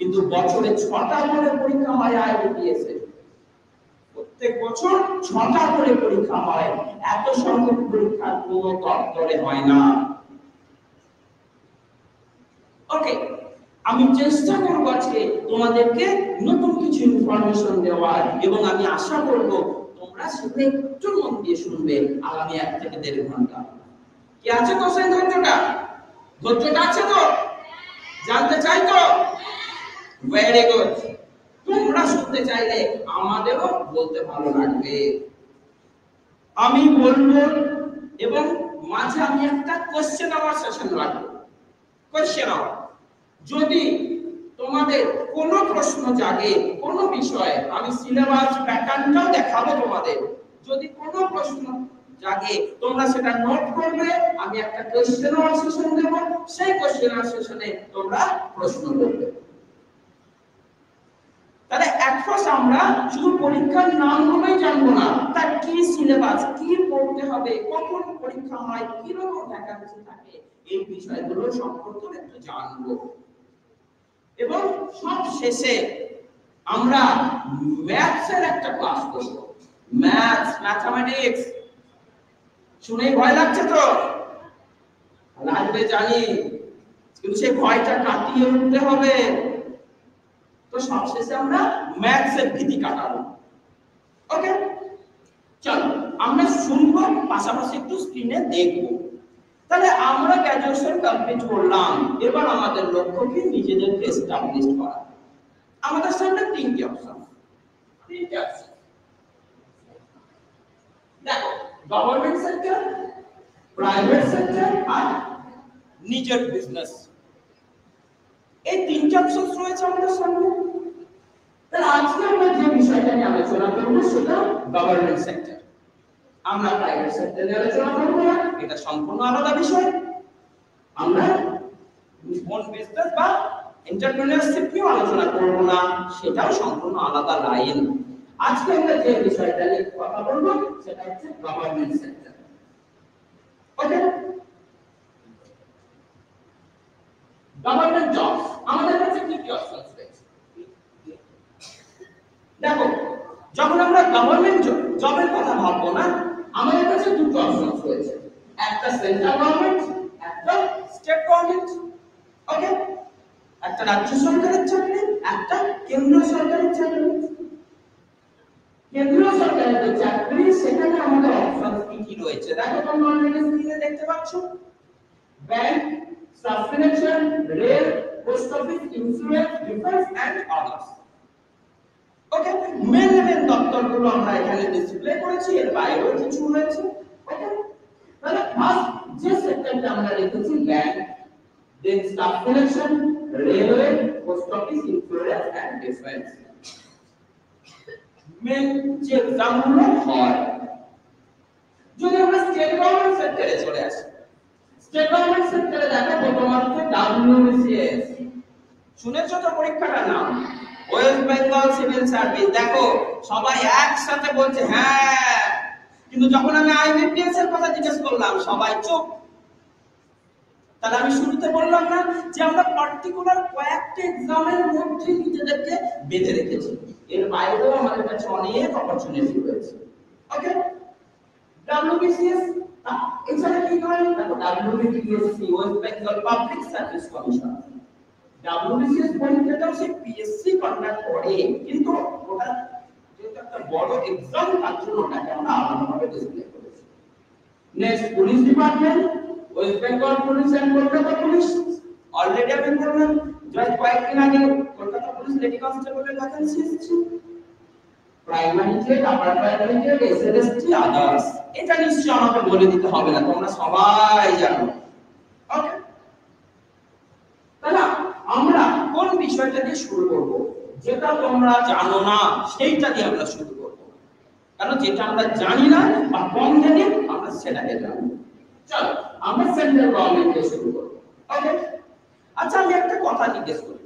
[SPEAKER 5] কিন্তু বছরে ছটা করে পরীক্ষা হয় আইবিপিএস এর। প্রত্যেক বছর ছটা করে পরীক্ষা হয়। এত সংখ্যক পরীক্ষা কোনো দপ্তরে হয় না। ওকে আমি চেষ্টা করব আজকে তোমাদেরকে নতুন কিছু ইনফরমেশন দেওয়ার এবং আমি আশা করব তোমরা সেটা একটু মন দিয়ে শুনবে আগামী এক থেকে দেড় ঘণ্টা। কি আছে সেই ধৈর্যটা? ধৈর্যটা আছে তো? জানতে চাই তো? ভেরি গুড তোমরা শুনতে চাইলে আমাদেরও বলতে ভালো লাগবে। আমি বলব এবং মাঝে আমি একটা কোশ্চেন আওয়ার সেশন রাখব। Question hour. যদি তোমাদের কোনো প্রশ্ন জাগে, কোনো বিষয়ে, আমি সিলেবাস প্যাটার্নটাও দেখাবো তোমাদের। যদি কোনো প্রশ্ন জাগে, তোমরা সেটা নোট করবে, আমি একটা কোশ্চেন আওয়ার সেশন দেব, সেই কোশ্চেন আওয়ার সেশনে তোমরা প্রশ্ন করবে। তাহলে এক আমরা শুধু পরীক্ষার নামগুলোই জানব না, তার কি সিলেবাস, কি পড়তে হবে, কখন পরীক্ষা হয় কি রকম ভ্যাকান্সি থাকে, এই বিষয়গুলো সম্পর্কে একটু জানব। এবং সব শেষে আমরা ম্যাথস এর একটা ক্লাস করব। ম্যাথস ম্যাথমেটিক্স শুনে ভয় লাগছে তো? লাগবে জানি, কিন্তু সেই ভয়টা কাটিয়ে উঠতে হবে। তো সবশেষে আমরা ম্যাথস এর ভীতি কাটাবো। ওকে চলো, আমরা শুনব, পাশাপাশি একটু স্ক্রিনে দেখব। তাহলে আমরা গ্র্যাজুয়েশন কমপ্লিট করলাম। এবার আমাদের লক্ষ্য কি? নিজেদেরকে এস্টাবলিশ করা। আমাদের সামনে তিনটি অপশন তিনটি অপশন দেখো গভর্নমেন্ট সেক্টর প্রাইভেট সেক্টর আর নিজের বিজনেস এই তিনটি অপশন রয়েছে আমাদের সামনে। তাহলে আজকে আমরা যে বিষয়টা নিয়ে আলোচনা করব সেটা গভর্নমেন্ট সেক্টর আমরা প্রাইভেট সেক্টর নিয়ে আলোচনা করব, এটা সম্পূর্ণ আলাদা বিষয়। আমরা ওন বিজনেস বা এন্টারপ্রেনারশিপ নিয়ে আলোচনা করব না, সেটাও সম্পূর্ণ আলাদা লাইন আজকে আমরা যে বিষয়টা নিয়ে কথা বলব, সেটা হচ্ছে government sector okay government jobs আমাদের কাছে কি কি অপশনস রয়েছে? দেখো, যখন আমরা গভর্নমেন্ট জবের কথা ভাববো না আমাদের কাছে দুটো অপশনস রয়েছে। একটা সেন্ট্রাল গভর্নমেন্ট একটা স্টেট গভর্নমেন্ট ওকে একটা রাজ্য সরকারের চাকরি, একটা কেন্দ্র সরকারের চাকরি। কেন্দ্রীয় সরকারের যে চাকরি, সেখানে আমাদের অপশন কি কি রয়েছে? দেখো তোমরা অলরেডি স্ক্রিনে দেখতে পাচ্ছ। Bank subscription rail post office insurance defence and others okay, main main দপ্তরগুলো, আমরা এখানে ডিসপ্লে করেছি, এর বাইরেও কিছু ওকে? তাহলে ফার্স্ট যে সেক্টরটা আমরা bank then staff railway post office defence main যে হয়, যদি আমরা স্টেট গভর্নমেন্ট সেক্টরে চলে আসি স্টেট গভর্নমেন্ট সেক্টরে দেখো প্রথম হচ্ছে ডাব্লিউবিসিএস শুনেছো তো পরীক্ষাটার নাম? ওয়েস্ট বেঙ্গল সিভিল সার্ভিস দেখো, সবাই একসাথে বলছে হ্যাঁ। কিন্তু যখন আমি আইবিপিএস এর কথা জিজ্ঞেস করলাম, সবাই চুপ। তাহলে আমি শুরুতে বললাম না যে আমরা পার্টিকুলার কয়েকটা এক্সামের মধ্যে নিজেদেরকে বেঁধে রেখেছি। এর বাইরেও আমাদের কাছে অনেক অপরচুনিটি রয়েছে। ওকে ডাব্লিউবিসিএস এছাড়া কি করেন? দেখো WBCSC West Bengal Public Service Commission WBCS পরীক্ষাটাও সে পিএসসি কন্ডাক্ট করে, কিন্তু ওটা যেহেতু একটা বড় এক্সাম তার জন্য ওটাকে আমরা আলাদাভাবে ডিসপ্লে করেছি। Next police department West Bengal police and Kolkata police already আমি বললাম জাস্ট কয়েকদিন আগে কলকাতা পুলিশ লেডি কনস্টেবলের ভ্যাকেন্সি এসেছে। Primary grade upper primary grade SLST others এটা নিশ্চয়ই আমাকে বলে দিতে হবে না, তোমরা সবাই জানো ওকে তাহলে আমরা কোন বিষয়টা দিয়ে শুরু করব? যেটা তোমরা জানো না, সেইটা দিয়ে আমরা শুরু করব। কারণ যেটা আমরা জানি না, বা কম জানি, আমরা সেটাকে জানব চলো, আমরা সেন্ট্রাল গভর্নমেন্ট দিয়ে শুরু করব। আচ্ছা আমি একটা কথা জিজ্ঞেস করি।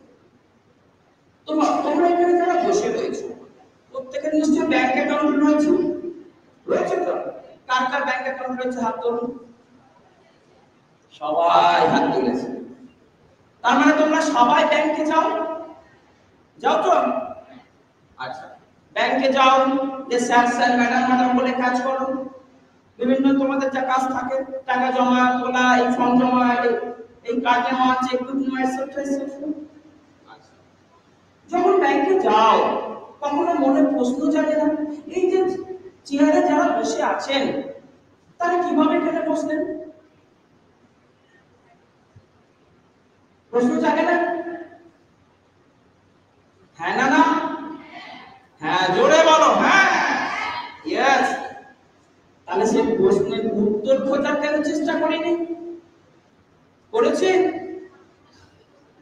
[SPEAKER 5] তোমরা তোমরা এখানে যারা বসে রয়েছো, প্রত্যেকের নিশ্চয়ই ব্যাংক অ্যাকাউন্ট রয়েছে? রয়েছে তো? কার কার ব্যাংক অ্যাকাউন্ট রয়েছে? হাত তুলুন সবাই হাত তুলেছে। তার মানে তোমরা সবাই ব্যাংকে যাও। যাও তো? আচ্ছা। ব্যাংকে যাও যে স্যার স্যার ম্যাডাম ম্যাডাম বলে কাজ করো। বিভিন্ন তোমাদের যা কাজ থাকে টাকা জমা তোলা এই ফর্ম জমা এই- এই কার্ড নেওয়া চেক বুক নেওয়া আচ্ছা। যখন ব্যাংকে যাও কখনো মনে প্রশ্ন জাগে না? এই যে চেয়ারে যারা বসে আছেন তারা কীভাবে এখানে বসলেন? প্রশ্ন জাগে না? হ্যাঁ না না? হ্যাঁ জোরে বলো হ্যাঁ। ইয়েস তাহলে সেই প্রশ্নের উত্তর খোঁজার কেন চেষ্টা করিনি? করেছি?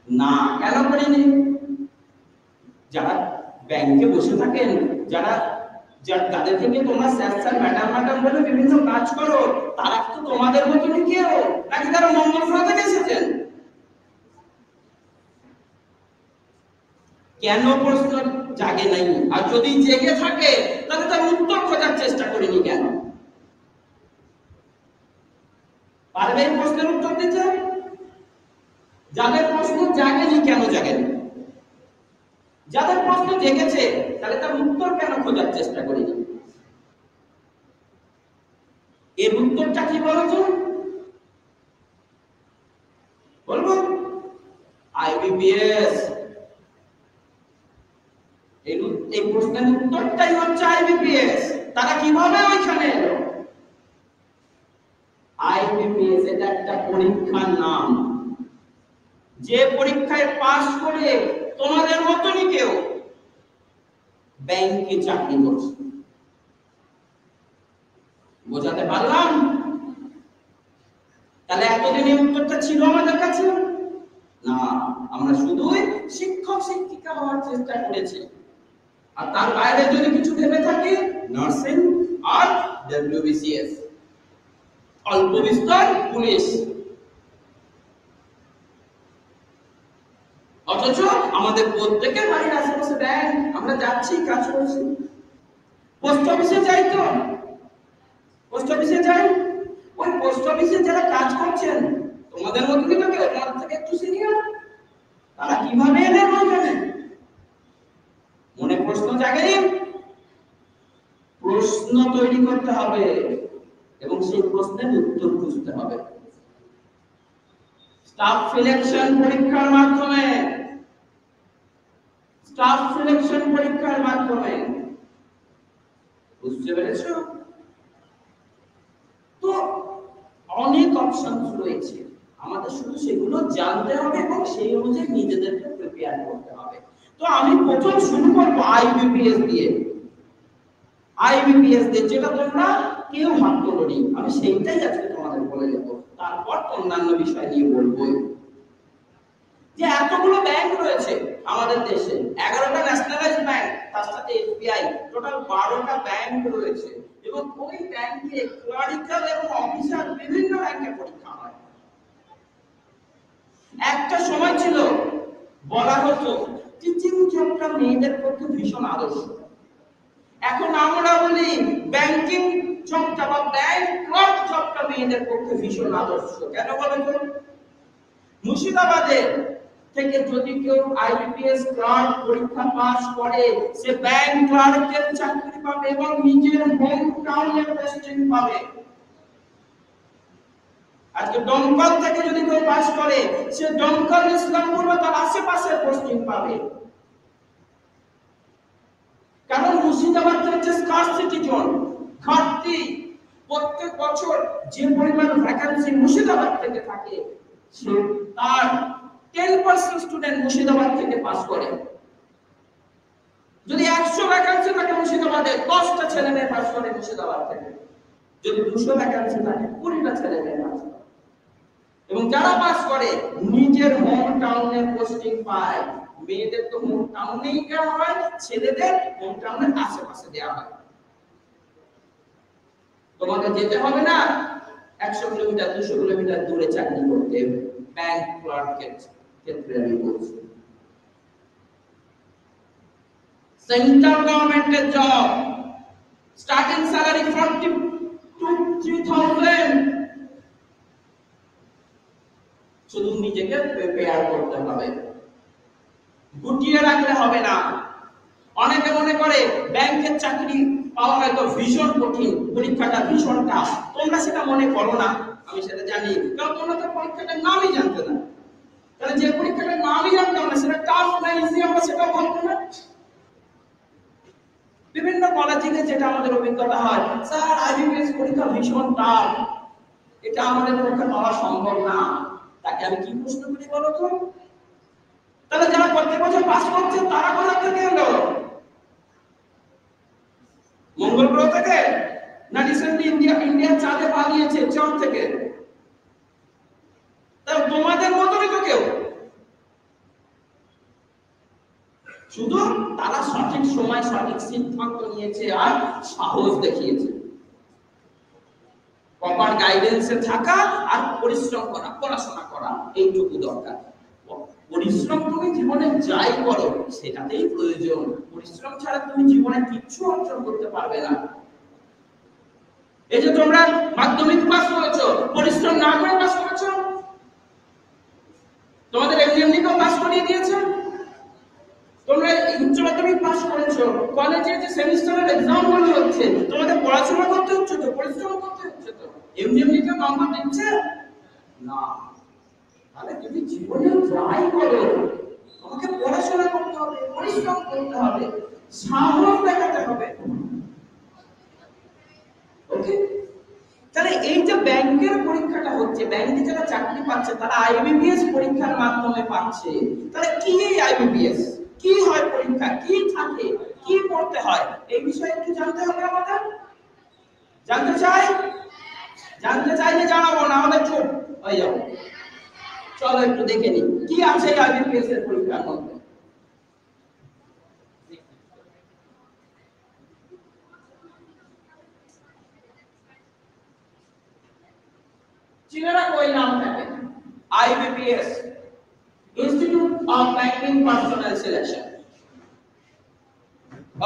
[SPEAKER 5] না, কেন করিনি? যারা ব্যাংকে বসে থাকেন, যারা তাদের থেকে তোমরা স্যার স্যার ম্যাডাম ম্যাডাম বলে বিভিন্ন কাজ করো, তারা তো তোমাদের মতনই কেউ, নাকি তারা মঙ্গল গ্রহ থেকে এসেছেন? কেন প্রশ্ন জাগে নাই? আর যদি জেগে থাকে, তাহলে তার উত্তর খোঁজার চেষ্টা করিনি কেন? পারবে এই প্রশ্নের উত্তর দিতে? যাদের প্রশ্ন জাগেনি, কেন জাগেনি? যাদের প্রশ্ন জেগেছে, তাহলে তার উত্তর কেন খোঁজার চেষ্টা করিনি? এর উত্তরটা কি বলতো? বলব? আইবিপিএস এই উত- এই প্রশ্নের উত্তরটাই হচ্ছে আইবিপিএস তারা কীভাবে ওইখানে এলো? আইবিপিএস এটা একটা পরীক্ষার নাম। যে পরীক্ষায় পাশ করে তোমাদের মতনই কেউ ব্যাংকে চাকরি করছে। বোঝাতে পারলাম? তাহলে এতদিন এই উত্তরটা ছিল আমাদের কাছে? না, আমরা শুধুই শিক্ষক শিক্ষিকা হওয়ার চেষ্টা করেছি। আর তার বাইরে যদি কিছু ভেবে থাকে নার্সিং আর ডব্লিউবিসিএস অল্প বিস্তর পুলিশ। অথচ আমাদের প্রত্যেকের বাড়ির আশেপাশে ব্যাংক, আমরা যাচ্ছি, কাজ করছি। পোস্ট অফিসে যাই তো। পোস্ট অফিসে যাই। ওই পোস্ট অফিসে যারা কাজ করছেন, তোমাদের মধ্যে তো কেউ? তোমাদের থেকে একটু সিনিয়র তারা কীভাবে এলেন ওইখানে মনে প্রশ্ন জাগেনি প্রশ্ন তৈরি করতে হবে এবং সেই প্রশ্নের উত্তর খুঁজতে হবে। স্টাফ সিলেকশন পরীক্ষার মাধ্যমে স্টাফ সিলেকশন পরীক্ষার মাধ্যমে। বুঝতে পেরেছ? তো অনেক অপশন রয়েছে। আমাদের শুধু সেগুলো জানতে হবে এবং সেই অনুযায়ী নিজেদেরকে প্রিপেয়ার করতে হবে। তো আমি প্রথম শুরু করব আইবিপিএস দিয়ে। আইবিপিএস দিয়ে যেটা তোমরা কেউ আমি সেইটাই আজকে তোমাদের বলে তারপর অন্যান্য বিষয় নিয়ে বলব যে এতগুলো ব্যাংক রয়েছে আমাদের দেশে, এগারোটা ন্যাশনালাইজ ব্যাংক তার সাথে এসবিআই টোটাল বারোটা ব্যাংক রয়েছে। এবং ওই ব্যাংকে ক্লারিক্যাল এবং অফিসার বিভিন্ন ব্যাংকে পরীক্ষা হয়। একটা সময় ছিল, বলা হতো টিচিং জবটা মেয়েদের পক্ষে ভীষণ আদর্শ। এখন আমরা বলি ব্যাংকিং জবটা বা ব্যাংক ক্লার্ক জবটা মেয়েদের পক্ষে ভীষণ আদর্শ। কেন বলেন তো? মুর্শিদাবাদে থেকে যদি কেউ আইবিপিএস ক্লার্ক পরীক্ষা পাস করে, সে ব্যাংক ক্লার্কের চাকরি পাবে এবং নিজের হোম টাউনে পোস্টিং পাবে। আজকে দমকল থেকে যদি কেউ পাস করে, সে দমকল ইসলামপুর বা তার আশেপাশে পোস্টিং পাবে। কারণ মুর্শিদাবাদ হচ্ছে স্কারসিটি জোন ঘাটতি। প্রত্যেক বছর যে পরিমাণ ভ্যাকান্সি মুর্শিদাবাদ থেকে থাকে তার টেন পার্সেন্ট স্টুডেন্ট মুর্শিদাবাদ থেকে পাস করে। যদি একশো ভ্যাকান্সি থাকে মুর্শিদাবাদে, দশটা ছেলে মেয়ে পাস করে মুর্শিদাবাদ থেকে। যদি দুশো ভ্যাকান্সি থাকে, কুড়িটা ছেলে মেয়ে পাস করে। এবং যারা পাস করে, নিজের হোম টাউনে পোস্টিং পায়। মেয়েদের তো হোম টাউনেই দেওয়া হয়? ছেলেদের হোম টাউনের আশেপাশে দেওয়া হয়। তোমাকে যেতে হবে না। একশো কিলোমিটার, দুশো কিলোমিটার দূরে চাকরি করতে ব্যাংক ক্লার্কের ক্ষেত্রে আমি বলছি। সেন্ট্রাল গভর্নমেন্টের job starting salary forty two three thousand শুধু নিজেকে প্রিপেয়ার করতে হবে। গুটিয়ে রাখলে হবে না। অনেকে মনে করে ব্যাংকের চাকরি পাওয়া হয়তো ভীষণ কঠিন, পরীক্ষাটা ভীষণ টাফ তোমরা সেটা মনে করো না, আমি সেটা জানি। কারণ তোমরা তো পরীক্ষাটার নামই জানতে না। তাহলে যে পরীক্ষাটার নামই জানতাম না, সেটা টাফ না ইজি আমরা সেটাও বলব না। বিভিন্ন কলেজে যেটা আমাদের অভিজ্ঞতা হয়, স্যার আইবিপিএস পরীক্ষা ভীষণ টাফ এটা আমাদের পক্ষে পাওয়া সম্ভব না। তাকে আমি কি প্রশ্ন করি বলো তো? তাহলে যারা প্রত্যেক বছর পাস করছে, তারা কোথা থেকে মঙ্গল গ্রহ থেকে? না রিসেন্টলি ইন্ডিয়া ইন্ডিয়া চাঁদে পা দিয়েছে, চাঁদ থেকে? তাহলে তোমাদের মতনই তো কেউ? শুধু তারা সঠিক সময়, সঠিক সিদ্ধান্ত নিয়েছে আর সাহস দেখিয়েছে। প্রপার গাইডেন্সে থাকা আর পরিশ্রম করা, পড়াশোনা করা, এইটুকু দরকার। পরিশ্রম তুমি জীবনে যাই করো, সেটাতেই প্রয়োজন। পরিশ্রম ছাড়া তুমি জীবনে কিচ্ছু অর্জন করতে পারবে না। এই যে তোমরা মাধ্যমিক পাস করেছ, পরিশ্রম না করে পাস করেছ? তোমাদের এমনি কেউ পাস করিয়ে দিয়েছে। তোমরা উচ্চ মাধ্যমিক পাস করেছ। কলেজে যে সেমিস্টারের এক্সামগুলো হচ্ছে, তোমাদের পড়াশোনা করতে হচ্ছে তো, পরিশ্রম করতে হচ্ছে তো? এমনি এমনি কেউ নম্বর দিচ্ছে? না। তাহলে তুমি জীবনে যাই করো। তোমাকে পড়াশোনা করতে হবে, পরিশ্রম করতে হবে, সাহস দেখাতে হবে। তাহলে এই যে ব্যাংকের পরীক্ষাটা হচ্ছে, ব্যাংকে যারা চাকরি পাচ্ছে, তারা আইবিপিএস পরীক্ষার মাধ্যমে পাচ্ছে। তাহলে কি এই আইবিপিএস কি হয় পরীক্ষা? কি থাকে? কি পড়তে হয়? এই বিষয়ে একটু জানতে হবে আমাদের। জানতে চাই? জানতে চাইলে জানাব, না আমাদের চুপ হয়ে যাব। চলো একটু দেখে নি কি আছে আইবিপিএস এর পরীক্ষার মধ্যে? কই নাম থাকে? IBPS institute of banking personnel selection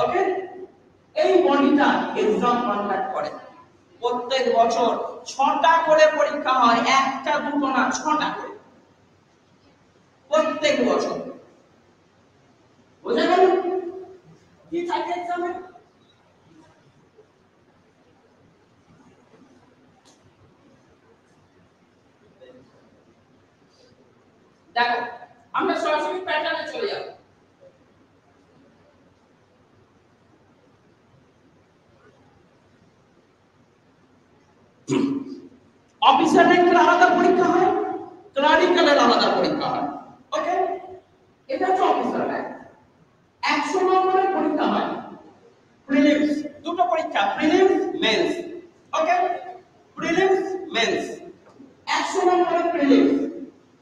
[SPEAKER 5] okay এই বডিটা এক্সাম কন্ডাক্ট করে। প্রত্যেক বছর ছটা করে পরীক্ষা হয়, একটা, দুটো না, ছটা করে। প্রত্যেক বছর। বোঝা গেল কি থাকে এক্সামে দেখো, আমরা সরাসরি প্যাটার্নে চলে যাব। অফিসার র্যাঙ্কের আলাদা পরীক্ষা হয় ক্লারিক্যালের আলাদা পরীক্ষা হয়। ওকে এটা হচ্ছে অফিসার র্যাঙ্ক একশো নম্বরের পরীক্ষা হয়। প্রিলিমস দুটো পরীক্ষা prelims mains okay prelims mains একশো নম্বরের প্রিলিমস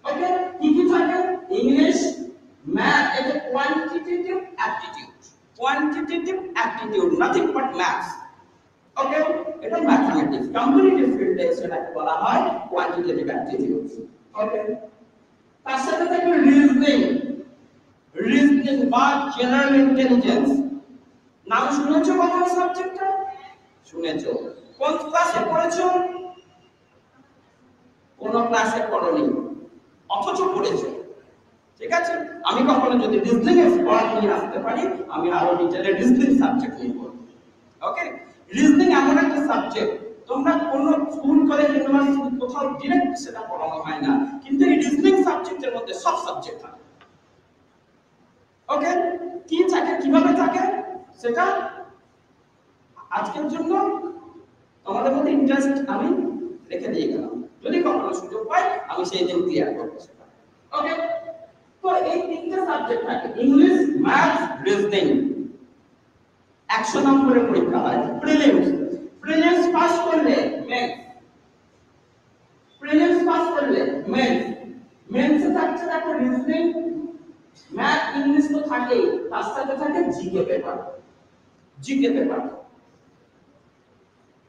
[SPEAKER 5] ওকে কি কি থাকে? ইংলিশ ম্যাথ এটা quantitative aptitude quantitative aptitude nothing but maths okay এটা ম্যাথমেটিক্স কম্পিটিটিভ ফিল্ডে সেটাকে বলা হয় কোয়ান্টিটেটিভ অ্যাপটিটিউড ওকে তার সাথে থাকে রিজনিং রিজনিং বা জেনারেল ইন্টেলিজেন্স নাম শুনেছো কখনো সাবজেক্টটা শুনেছো। কোন ক্লাসে পড়েছো? কোন ক্লাসে পড়নি। অথচ পড়েছো। ঠিক আছে? আমি কখনো যদি রিজনিং এর পড়া নিয়ে আসতে পারি, আমি আরও ডিটেলে রিজনিং সাবজেক্ট নিয়ে পড়ব। ওকে রিজনিং এমন একটা সাবজেক্ট তোমরা কোন স্কুল, কলেজ, ইউনিভার্সিটি কোথাও ডিরেক্ট সেটা পড়ানো হয় না। কিন্তু রিজনিং সাবজেক্টের মধ্যে সব সাবজেক্ট থাকে ওকে কি থাকে, কীভাবে থাকে? সেটা আজকের জন্য তোমাদের মধ্যে ইন্টারেস্ট আমি রেখে দিয়ে গেলাম। যদি কখনো সুযোগ পাই, আমি সেই দিন ক্লিয়ার করব ওকে তো এই তিনটা সাবজেক্ট থাকে ইংলিশ ম্যাথ রিজনিং একশো নম্বরের পরীক্ষা হয় প্রিলিমস প্রিলিমস পাস করলে মেন্স প্রিলিমস পাস করলে মেন্স মেন্সে থাকছে দেখো রিজনিং ম্যাথ ইংলিশ তো থাকেই তার সাথে থাকে জিকে পেপার জিকে পেপার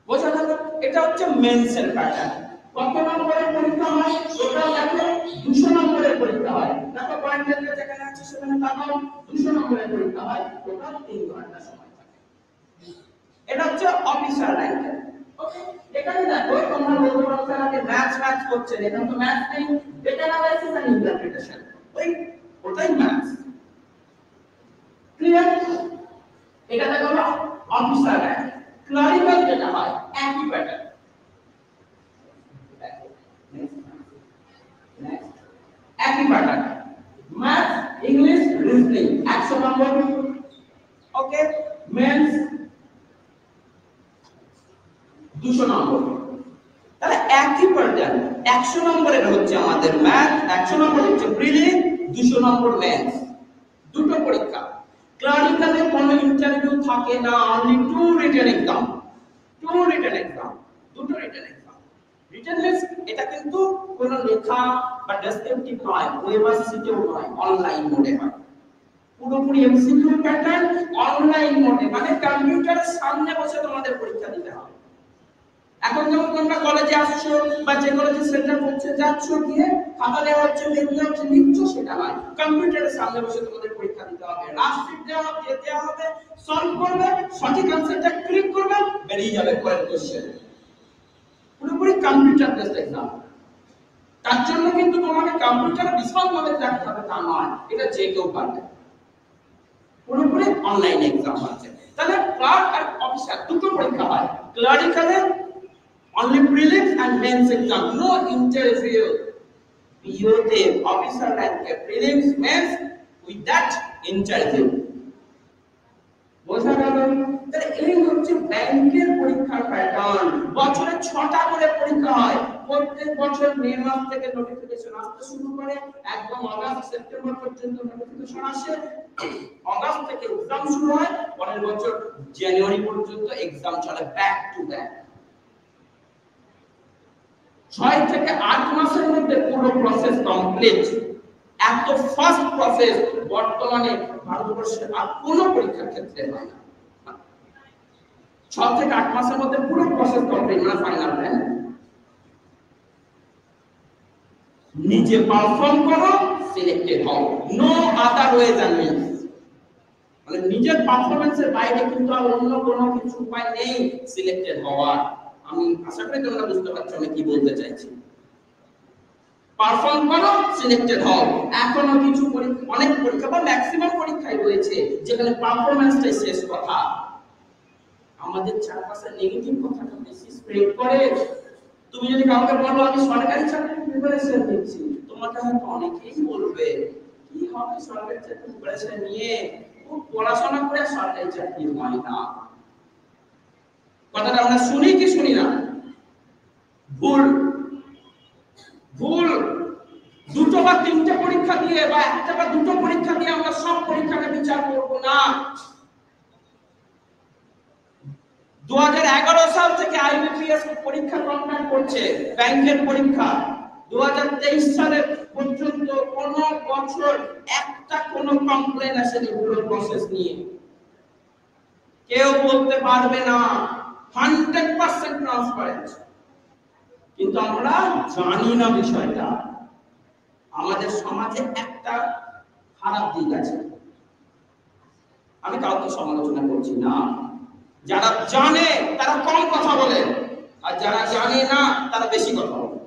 [SPEAKER 5] বোঝা গেল? এটা হচ্ছে মেন্সের প্যাটার্ন কত নম্বরের পরীক্ষা হয়? ওটা দেখো দুশো নম্বরের পরীক্ষা হয়। দেখো পয়েন্টের যেখানে আছে সেখানে তাকাও। দুশো নম্বরের পরীক্ষা হয়। ওটা তিন ঘণ্টা সময়। এটা হচ্ছে অফিসার ওকে এখানে দেখো তোমরা বলতে পারো স্যার আগে ম্যাথ ম্যাথ করছেন। এখানে তো ম্যাথ নেই ডেটা অ্যানালাইসিস এন্ড ইন্টারপ্রিটেশন ওই ওটাই ম্যাথ ক্লিয়ার এটা দেখো অফিসার র্যাঙ্ক ক্লারিক্যাল যেটা হয় একই প্যাটার্ন একই প্যাটার্ন ম্যাথ ইংলিশ রিজনিং একশো নম্বর। ওকে মেন্স দুশো নম্বর। তাহলে একই প্যাটার্ন একশো নম্বরের হচ্ছে আমাদের ম্যাথ একশো নম্বর হচ্ছে প্রিলি দুশো নম্বর ম্যাথ দুটো পরীক্ষা। ক্লারিক্যালে কোনো ইন্টারভিউ থাকে না only two written exam two written exam দুটো রিটার্ন এক্সাম রিটেন মিন্স এটা কিন্তু কোনো লেখা বা ডেসক্রিপটিভ নয় ওয়েবসাইটেও নয় অনলাইন মোডে হয়। পুরোপুরি এমসিকিউ প্যাটার্ন অনলাইন মোডে মানে কম্পিউটারের সামনে বসে তোমাদের পরীক্ষা দিতে হবে। এখন যখন তোমরা কলেজে আসছো বা যে কলেজে সেন্টার করছে যাচ্ছ গিয়ে খাতা দেওয়া হচ্ছে দেওয়া হচ্ছে লিখছো সেটা নয়। কম্পিউটারের সামনে বসে তোমাদের পরীক্ষা দিতে হবে। রাষ্ট্রিক দেওয়া দেওয়া হবে সলভ করবে, সঠিক আনসারটা ক্লিক করবে, বেরিয়ে যাবে কয়েক কোশ্চেন পুরোপুরি কম্পিউটার বেসড এক্সাম তার জন্য কিন্তু তোমাকে কম্পিউটার বিশাল নলেজ রাখতে হবে, তা নয়। এটা যে কেউ পারবে। পুরোপুরি অনলাইন এক্সাম আছে। তাহলে ক্লার্ক আর অফিসার দুটো পরীক্ষা হয়। ক্লারিক্যালে only prelims and mains exam no interview. পিওতে অফিসার র্যাঙ্কে prelims mains with that interview বোঝা গেল? তাহলে এই হচ্ছে ব্যাংকের পরীক্ষার প্যাটার্ন বছরে ছটা করে পরীক্ষা হয়। প্রত্যেক বছর মে মাস থেকে নোটিফিকেশন আসতে শুরু করে। একদম আগস্ট, সেপ্টেম্বর পর্যন্ত নোটিফিকেশন আসে। আগস্ট থেকে এক্সাম শুরু হয়। পরের বছর জানুয়ারি পর্যন্ত এক্সাম চলে ব্যাক টু ব্যাক ছয় থেকে আট মাসের মধ্যে পুরো প্রসেস কমপ্লিট এত ফাস্ট প্রসেস বর্তমানে ভারতবর্ষে আর কোনো পরীক্ষার ক্ষেত্রে হয় না। ছ থেকে আট মাসের মধ্যে পুরো প্রসেস কমপ্লিট মানে ফাইনাল প্ল্যান নিজে পারফর্ম করো সিলেক্টেড হও। No other ways and means মানে নিজের পারফরম্যান্সের বাইরে কিন্তু আর অন্য কোনো কিছু উপায় নেই সিলেক্টেড হওয়ার। আমি তোমরা বুঝতে পারছ আমি কি বলতে চাইছি। পারফর্ম করো সিলেক্টেড হও। এখনও কিছু অনেক পরীক্ষা বা ম্যাক্সিমাম পরীক্ষায় রয়েছে যেখানে শেষ কথা। আমাদের চারপাশে নেগেটিভ কথাটা বেশি স্প্রেড করে। তুমি যদি কাউকে বলো, আমি সরকারি চাকরির প্রিপারেশন নিচ্ছি, তোমাকে হয়তো অনেকেই বলবে, কি হবে সরকারি চাকরি প্রিপারেশন নিয়ে? পড়াশোনা করে সরকারি চাকরি হয় না। কথাটা আমরা শুনি কি শুনি না? ভুল। ভুল। দুটো বা তিনটে পরীক্ষা দিয়ে বা একটা বা দুটো পরীক্ষা দিয়ে আমরা সব পরীক্ষাকে বিচার করব না। দু সাল থেকে আইবিপিএস পরীক্ষা কন্ডাক্ট করছে, ব্যাংকের পরীক্ষা। দু সালের পর্যন্ত কোন বছর একটা কোনো কমপ্লেন আসেনি পুরো প্রসেস নিয়ে। কেউ বলতে পারবে না। হান্ড্রেড পার্সেন্ট ট্রান্সপারেন্ট কিন্তু আমরা জানি না বিষয়টা। আমাদের সমাজে একটা খারাপ দিক আছে। আমি কাউকে সমালোচনা করছি না। যারা জানে, তারা কম কথা বলে। আর যারা জানে না, তারা বেশি কথা বলে।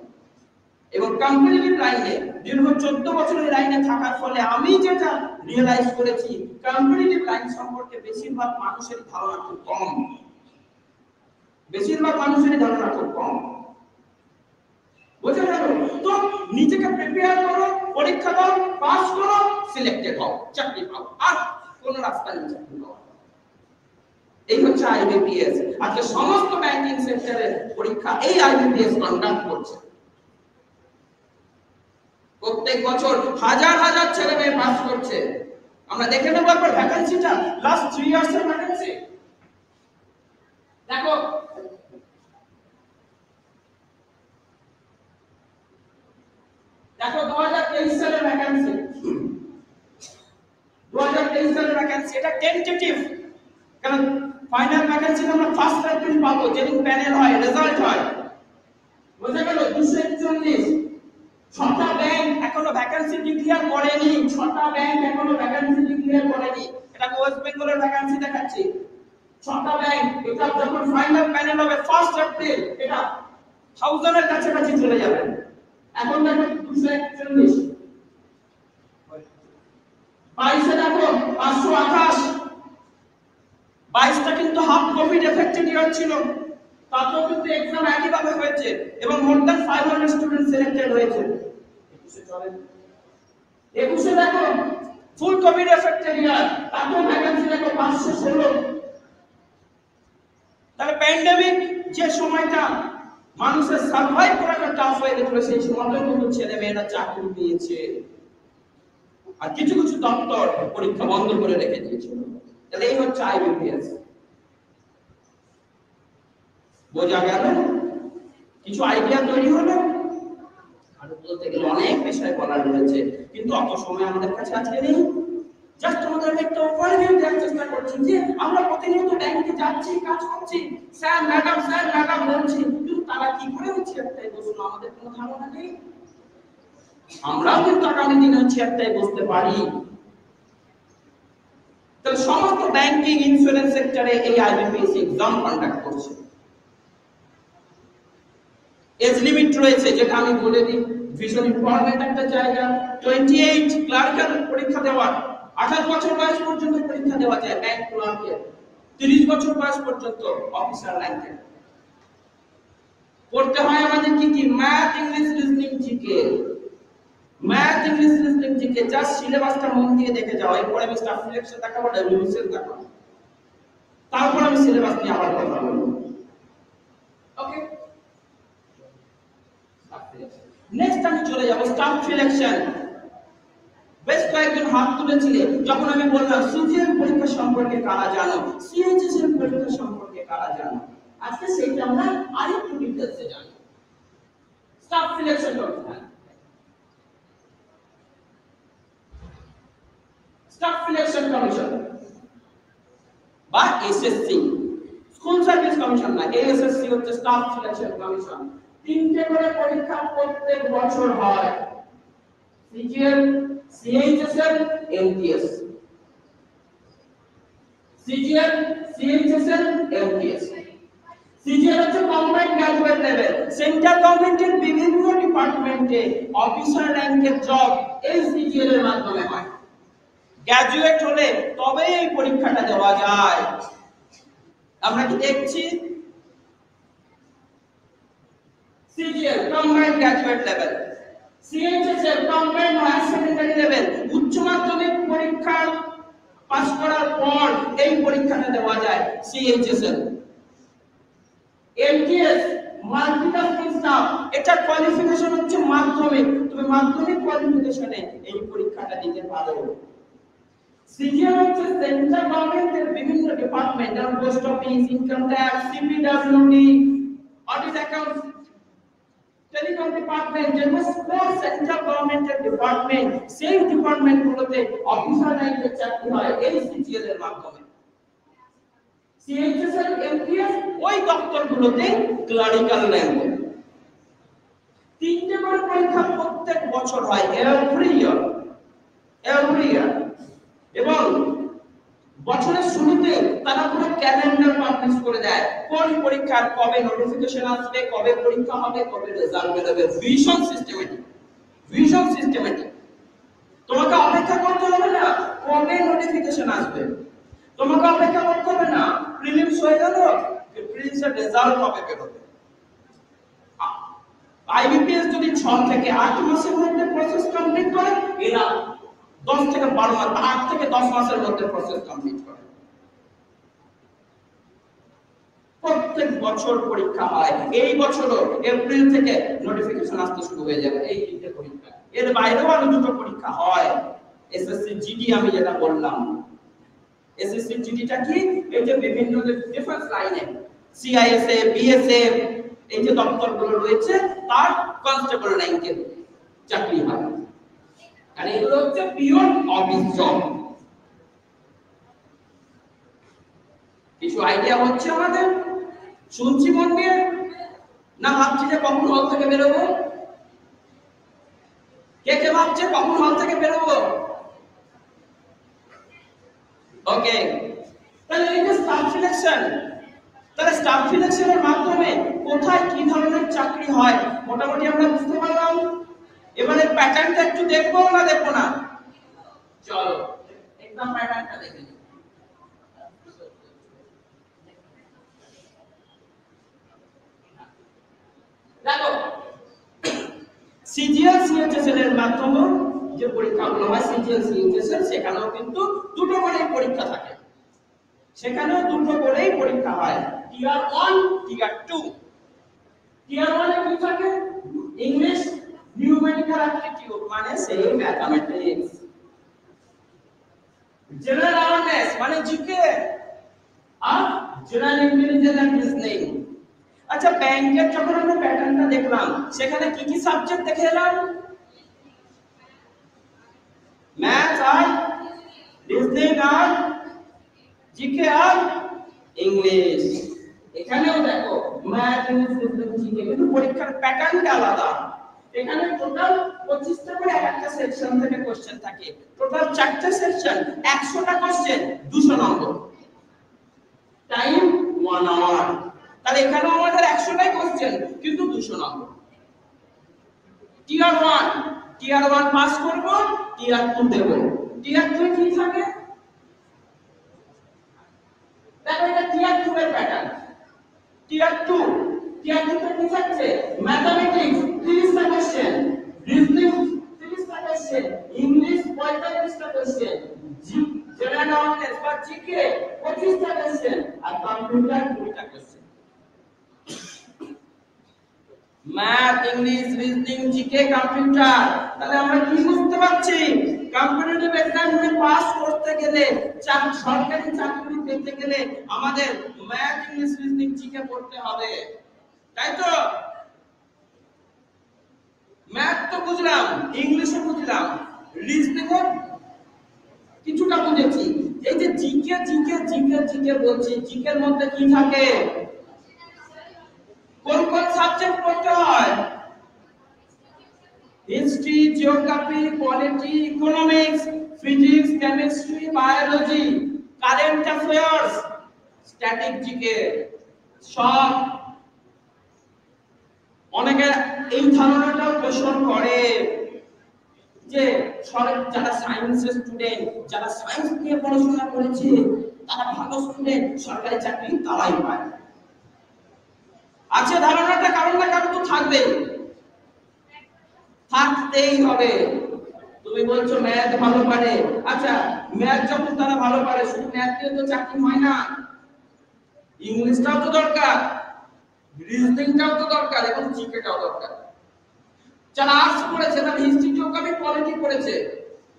[SPEAKER 5] এবং কম্পিটিটিভ লাইনে দীর্ঘ চোদ্দ বছরের লাইনে থাকার ফলে আমি যেটা রিয়েলাইজ করেছি কম্পিটিটিভ লাইন সম্পর্কে বেশিরভাগ মানুষের ধারণা খুব কম। বেশিরভাগ মানুষেরই ধারণা খুব কম। বোঝা গেল? তো নিজেকে প্রিপেয়ার করো, পরীক্ষা দাও পাস করো সিলেক্টেড হও, চাকরি পাও, আর কোন রাস্তা নেই চাকরি পাওয়া এই হচ্ছে আইবিপিএস আজকে সমস্ত ব্যাংকিং সেক্টরের পরীক্ষা এই আইবিপিএস কন্ডাক্ট করছে। প্রত্যেক বছর হাজার হাজার ছেলে মেয়ে পাস করছে। আমরা দেখে নেব একবার ভ্যাকেন্সিটা লাস্ট থ্রি ইয়ার্স এর ভ্যাকেন্সি দেখো দেখো দু হাজার তেইশ সালের ভ্যাকেন্সি দু হাজার তেইশ সালের ভ্যাকেন্সি এটা টেন্টেটিভ কারণ ফাইনাল ভ্যাকেন্সি আমরা ফার্স্ট এপ্রিল পাবো, যেদিন প্যানেল হয় রেজাল্ট হয়। বোঝা গেল দুশো একচল্লিশ। ছটা ব্যাংক এখনও ভ্যাকেন্সি ডিক্লেয়ার ছটা ব্যাংক এখনও ভ্যাকেন্সি ডিক্লেয়ার করেনি। এটা ওয়েস্ট বেঙ্গলের ভ্যাকেন্সি দেখাচ্ছি। ছটা ব্যাংক এটা যখন ফাইনাল প্যানেল হবে ফার্স্ট এপ্রিল এটা থাউজেন্ডের কাছাকাছি চলে যাবে। এখন দেখো দুশো একচল্লিশ। বাইশে দেখো পাঁচশো আঠাশ। বাইশটা কিন্তু হাফ কোভিড এফেক্টেড ইয়ার ছিল। তাতেও কিন্তু এক্সাম একইভাবে হয়েছে এবং more than five hundred student selected হয়েছে। একুশে দেখো ফুল কোভিড এফেক্টেড ইয়ার তাতেও ভ্যাকেন্সি দেখো পাঁচশো ষোলো। তাহলে প্যান্ডেমিক যে সময়টা মানুষের সার্ভাইভ করাটা টাফ হয়ে গেছিল, সেই সময়টাও কিন্তু ছেলে মেয়েরা চাকরি পেয়েছে। আর কিছু কিছু দপ্তর পরীক্ষা বন্ধ করে রেখে দিয়েছিল। তাহলে এই হচ্ছে আইবিপিএস বোঝা গেল? কিছু আইডিয়া তৈরি হলো? আর বলতে গেলে অনেক বিষয় বলার রয়েছে, কিন্তু অত সময় আমাদের কাছে আজকে নেই। জাস্ট আমাদের একটা ওভারভিউ দেওয়ার চেষ্টা করছি যে আমরা প্রতিনিয়ত ব্যাংকে যাচ্ছি, কাজ করছি। স্যার ম্যাডাম স্যার ম্যাডাম বলছি, কিন্তু তারা কি করে হচ্ছে একটাই প্রশ্ন? আমাদের কোনো ধারণা নেই। আমরাও কিন্তু আগামী দিনে হচ্ছে একটাই বুঝতে পারি। তাহলে সমস্ত ব্যাংকিং ইন্স্যুরেন্স সেক্টরে এই আইবিপিএস এক্সাম কন্ডাক্ট করছে। এজ লিমিট রয়েছে, যেটা আমি বলে দিই। ভীষণ ইম্পর্টেন্ট একটা জায়গা। টোয়েন্টি এইট ক্লার্কাল পরীক্ষা দেওয়ার। আঠাশ বছর বয়স পর্যন্ত পরীক্ষা দেওয়া যায় ব্যাংক ক্লার্কের তিরিশ বছর বয়স পর্যন্ত অফিসার র্যাঙ্কের পড়তে হয় আমাদের কি কি? Math English reasoning GK math English reasoning GK just সিলেবাসটা মন দিয়ে দেখে যাও। এরপরে আমি স্টাফ সিলেকশন দেখাবো ডব্লিউবিসিএস দেখাবো। তারপর আমি সিলেবাস নিয়ে আবার কথা বলব। ওকে নেক্সট আমি চলে যাব স্টাফ সিলেকশন বেশ কয়েকজন হাত তুলেছিলেন যখন আমি বললাম, সিজিএল পরীক্ষা সম্পর্কে কারা জানো? সিএইচএস এর পরীক্ষা সম্পর্কে কারা জানো? আজকে সেইটা আমরা আরেকটু ডিটেলসে জানি স্টাফ সিলেকশন করতে স্টাফ সিলেকশন কমিশন বা এসএসসি স্কুল সার্ভিস কমিশন না এএসএসসি হচ্ছে স্টাফ সিলেকশন কমিশন। তিনটে করে পরীক্ষা প্রত্যেক বছর হয়। CGL CHSL MTS CGL CHSL MTS CGL হচ্ছে কম্বাইন্ড গ্র্যাজুয়েট লেভেল। সেন্ট্রাল গভর্নমেন্টের বিভিন্ন ডিপার্টমেন্টে অফিসার র্যাঙ্কের জব এই সিজিএল এর মাধ্যমে হয়। গ্র্যাজুয়েট হলে তবে এই পরীক্ষাটা দেওয়া যায়। আমরা কি দেখছি? CGL combined graduate level. CHSL combined higher secondary level উচ্চ মাধ্যমিক পরীক্ষা পাস করার পর এই পরীক্ষাটা দেওয়া যায় সিএইচএসএল এমটিএস মাল্টিটাস্কিং স্টাফ এটা কোয়ালিফিকেশন হচ্ছে মাধ্যমিক। তুমি মাধ্যমিক কোয়ালিফিকেশনে এই পরীক্ষাটা দিতে পারো। সিজিএল হচ্ছে সেন্ট্রাল গভর্নমেন্টের বিভিন্ন ডিপার্টমেন্ট যেমন post office income tax CPWD audit account telecom department যেগুলো স্পোর্টস সেন্ট্রাল গভর্নমেন্টের ডিপার্টমেন্ট সেই ডিপার্টমেন্টগুলোতে অফিসার র্যাঙ্কের চাকরি হয় এই সিজিএল এর মাধ্যমে। সিএইচএসএল এমপিএস ওই দপ্তরগুলোতে ক্লারিক্যাল র্যাঙ্ক তিনটে করে পরীক্ষা প্রত্যেক বছর হয় এভরি ইয়ার এভরি ইয়ার এবং বছরের শুরুতে তারা পুরো ক্যালেন্ডার পাবলিশ করে দেয়। কোন পরীক্ষার কবে নোটিফিকেশন আসবে, কবে পরীক্ষা হবে, কবে রেজাল্ট বেরোবে। ভিশন সিস্টেমেটিক ভিশন সিস্টেমেটিক তোমাকে অপেক্ষা করতে হবে না, কবে নোটিফিকেশন আসবে। তোমাকে অপেক্ষা করতে হবে না প্রিলিমস হয়ে গেল প্রিলিমস এর রেজাল্ট কবে বেরোবে। আইবিপিএস যদি ছ থেকে আট মাসের মধ্যে প্রসেস কমপ্লিট করে, এরা দশ থেকে বারো মাস, আট থেকে দশ মাসের মধ্যে প্রসেস কমপ্লিট করে। প্রত্যেক বছর পরীক্ষা হয়। এই বছরও এপ্রিল থেকে নোটিফিকেশন আসতে শুরু হয়ে যাবে। এই তিনটে পরীক্ষা। এর বাইরেও আরও দুটো পরীক্ষা হয়। এসএসসি জিডি আমি যেটা বললাম। এসএসসি জিডিটা কি? এই যে বিভিন্ন যে ডিফেন্স লাইনে সিআইএসএ বিএসএফ এই যে দপ্তরগুলো রয়েছে, তার কনস্টেবল র্যাঙ্কের চাকরি হয়। আর এগুলো হচ্ছে পিওর অফিস জব কিছু আইডিয়া হচ্ছে আমাদের? শুনছি মন দিয়ে? না ভাবছি যে কখন হল থেকে বেরোবো? কে কে ভাবছে কখন হল থেকে বেরোবো? ওকে তাহলে এই স্টাফ সিলেকশন তাহলে স্টাফ সিলেকশনের মাধ্যমে কোথায় কি ধরনের চাকরি হয়, মোটামুটি আমরা বুঝতে পারলাম। এবারে প্যাটার্নটা একটু দেখব না দেখব না? চলো। একদম প্যাটার্নটা দেখে নিই। দেখো। সিজিএল সিএইচএসএল এর মাধ্যমে যে পরীক্ষাগুলো হয় সিজিএল সিএইচএসএল সেখানেও কিন্তু দুটো করেই পরীক্ষা থাকে। সেখানেও দুটো করেই পরীক্ষা হয়। টিয়ার ওয়ান টিয়ার টু টিয়ার ওয়ানে কি থাকে? ইংলিশ নিউমেরিক্যাল অ্যাপটিটিউড মানে সেই ম্যাথমেটিক্স জেনারেল অ্যাওয়ারনেস মানে জিকে আর জেনারেল ইন্টেলিজেন্স এন্ড রিজনিং আচ্ছা ব্যাংকের যখন আমরা প্যাটার্নটা দেখলাম সেখানে কি কি সাবজেক্ট দেখে এলাম ম্যাথ আর রিজনিং আর জিকে আর ইংলিশ এখানেও দেখো ম্যাথ ইংলিশ রিজনিং জিকে কিন্তু পরীক্ষার প্যাটার্নটা আলাদা এখানে টোটাল 25টা করে এক একটা সেকশন থেকে কোশ্চেন থাকে। টোটাল চারটা সেকশন 100টা কোশ্চেন 200 নম্বর টাইম 1 আওয়ার তাহলে এখানেও আমাদের 100টাই কোশ্চেন কিন্তু 200 নম্বর টিয়ার 1 টিয়ার 1 পাস করব টিয়ার 2 দেব। টিয়ার 2 কি থাকে? দেখো এটা টিয়ার 2 এর প্যাটার্ন টিয়ার 2 টিয়ার 2 কি থাকছে ম্যাথমেটিক্স 30টা কোশ্চেন রিজনিং 30টা কোশ্চেন ইংলিশ 45টা কোশ্চেন জেনারেল অ্যাওয়ারনেস বা জিকে 25টা কোশ্চেন আর computer 20টা question math English reasoning GK computer তাহলে আমরা কি বুঝতে পারছি? কম্পিটিটিভ এক্সামে করতে গেলে সরকারি চাকরি পেতে গেলে আমাদের ম্যাথ ইংলিশ রিজনিং জিকে পড়তে হবে। তাই তো? ম্যাথ তো বুঝলাম, ইংলিশও বুঝলাম রিজনিংও কিছুটা বুঝেছি। এই যে জিকে জিকে জিকে জিকে বলছি জিকের মধ্যে কি থাকে? কোন কোন সাবজেক্ট পড়তে হয়? History geography polity economics physics chemistry biology current affairs static GK সব অনেকে এই ধারণাটাও পোষণ করে যে যারা সায়েন্সের স্টুডেন্ট যারা সায়েন্স নিয়ে পড়াশোনা করেছে, তারা ভালো স্টুডেন্ট সরকারি চাকরি তারাই পায়। আছে ধারণাটা কারণ না কারণ তো থাকবে থাকতেই হবে। তুমি বলছো ম্যাথ ভালো পারে। আচ্ছা ম্যাথ যখন তারা ভালো পারে, শুধু ম্যাথ দিয়ে তো চাকরি হয় না। ইংলিশটাও তো দরকার। রিজনিংটাও তো দরকার এবং জিকেটাও দরকার। যারা আর্টস পড়েছে, তারা পলিটি পড়েছে।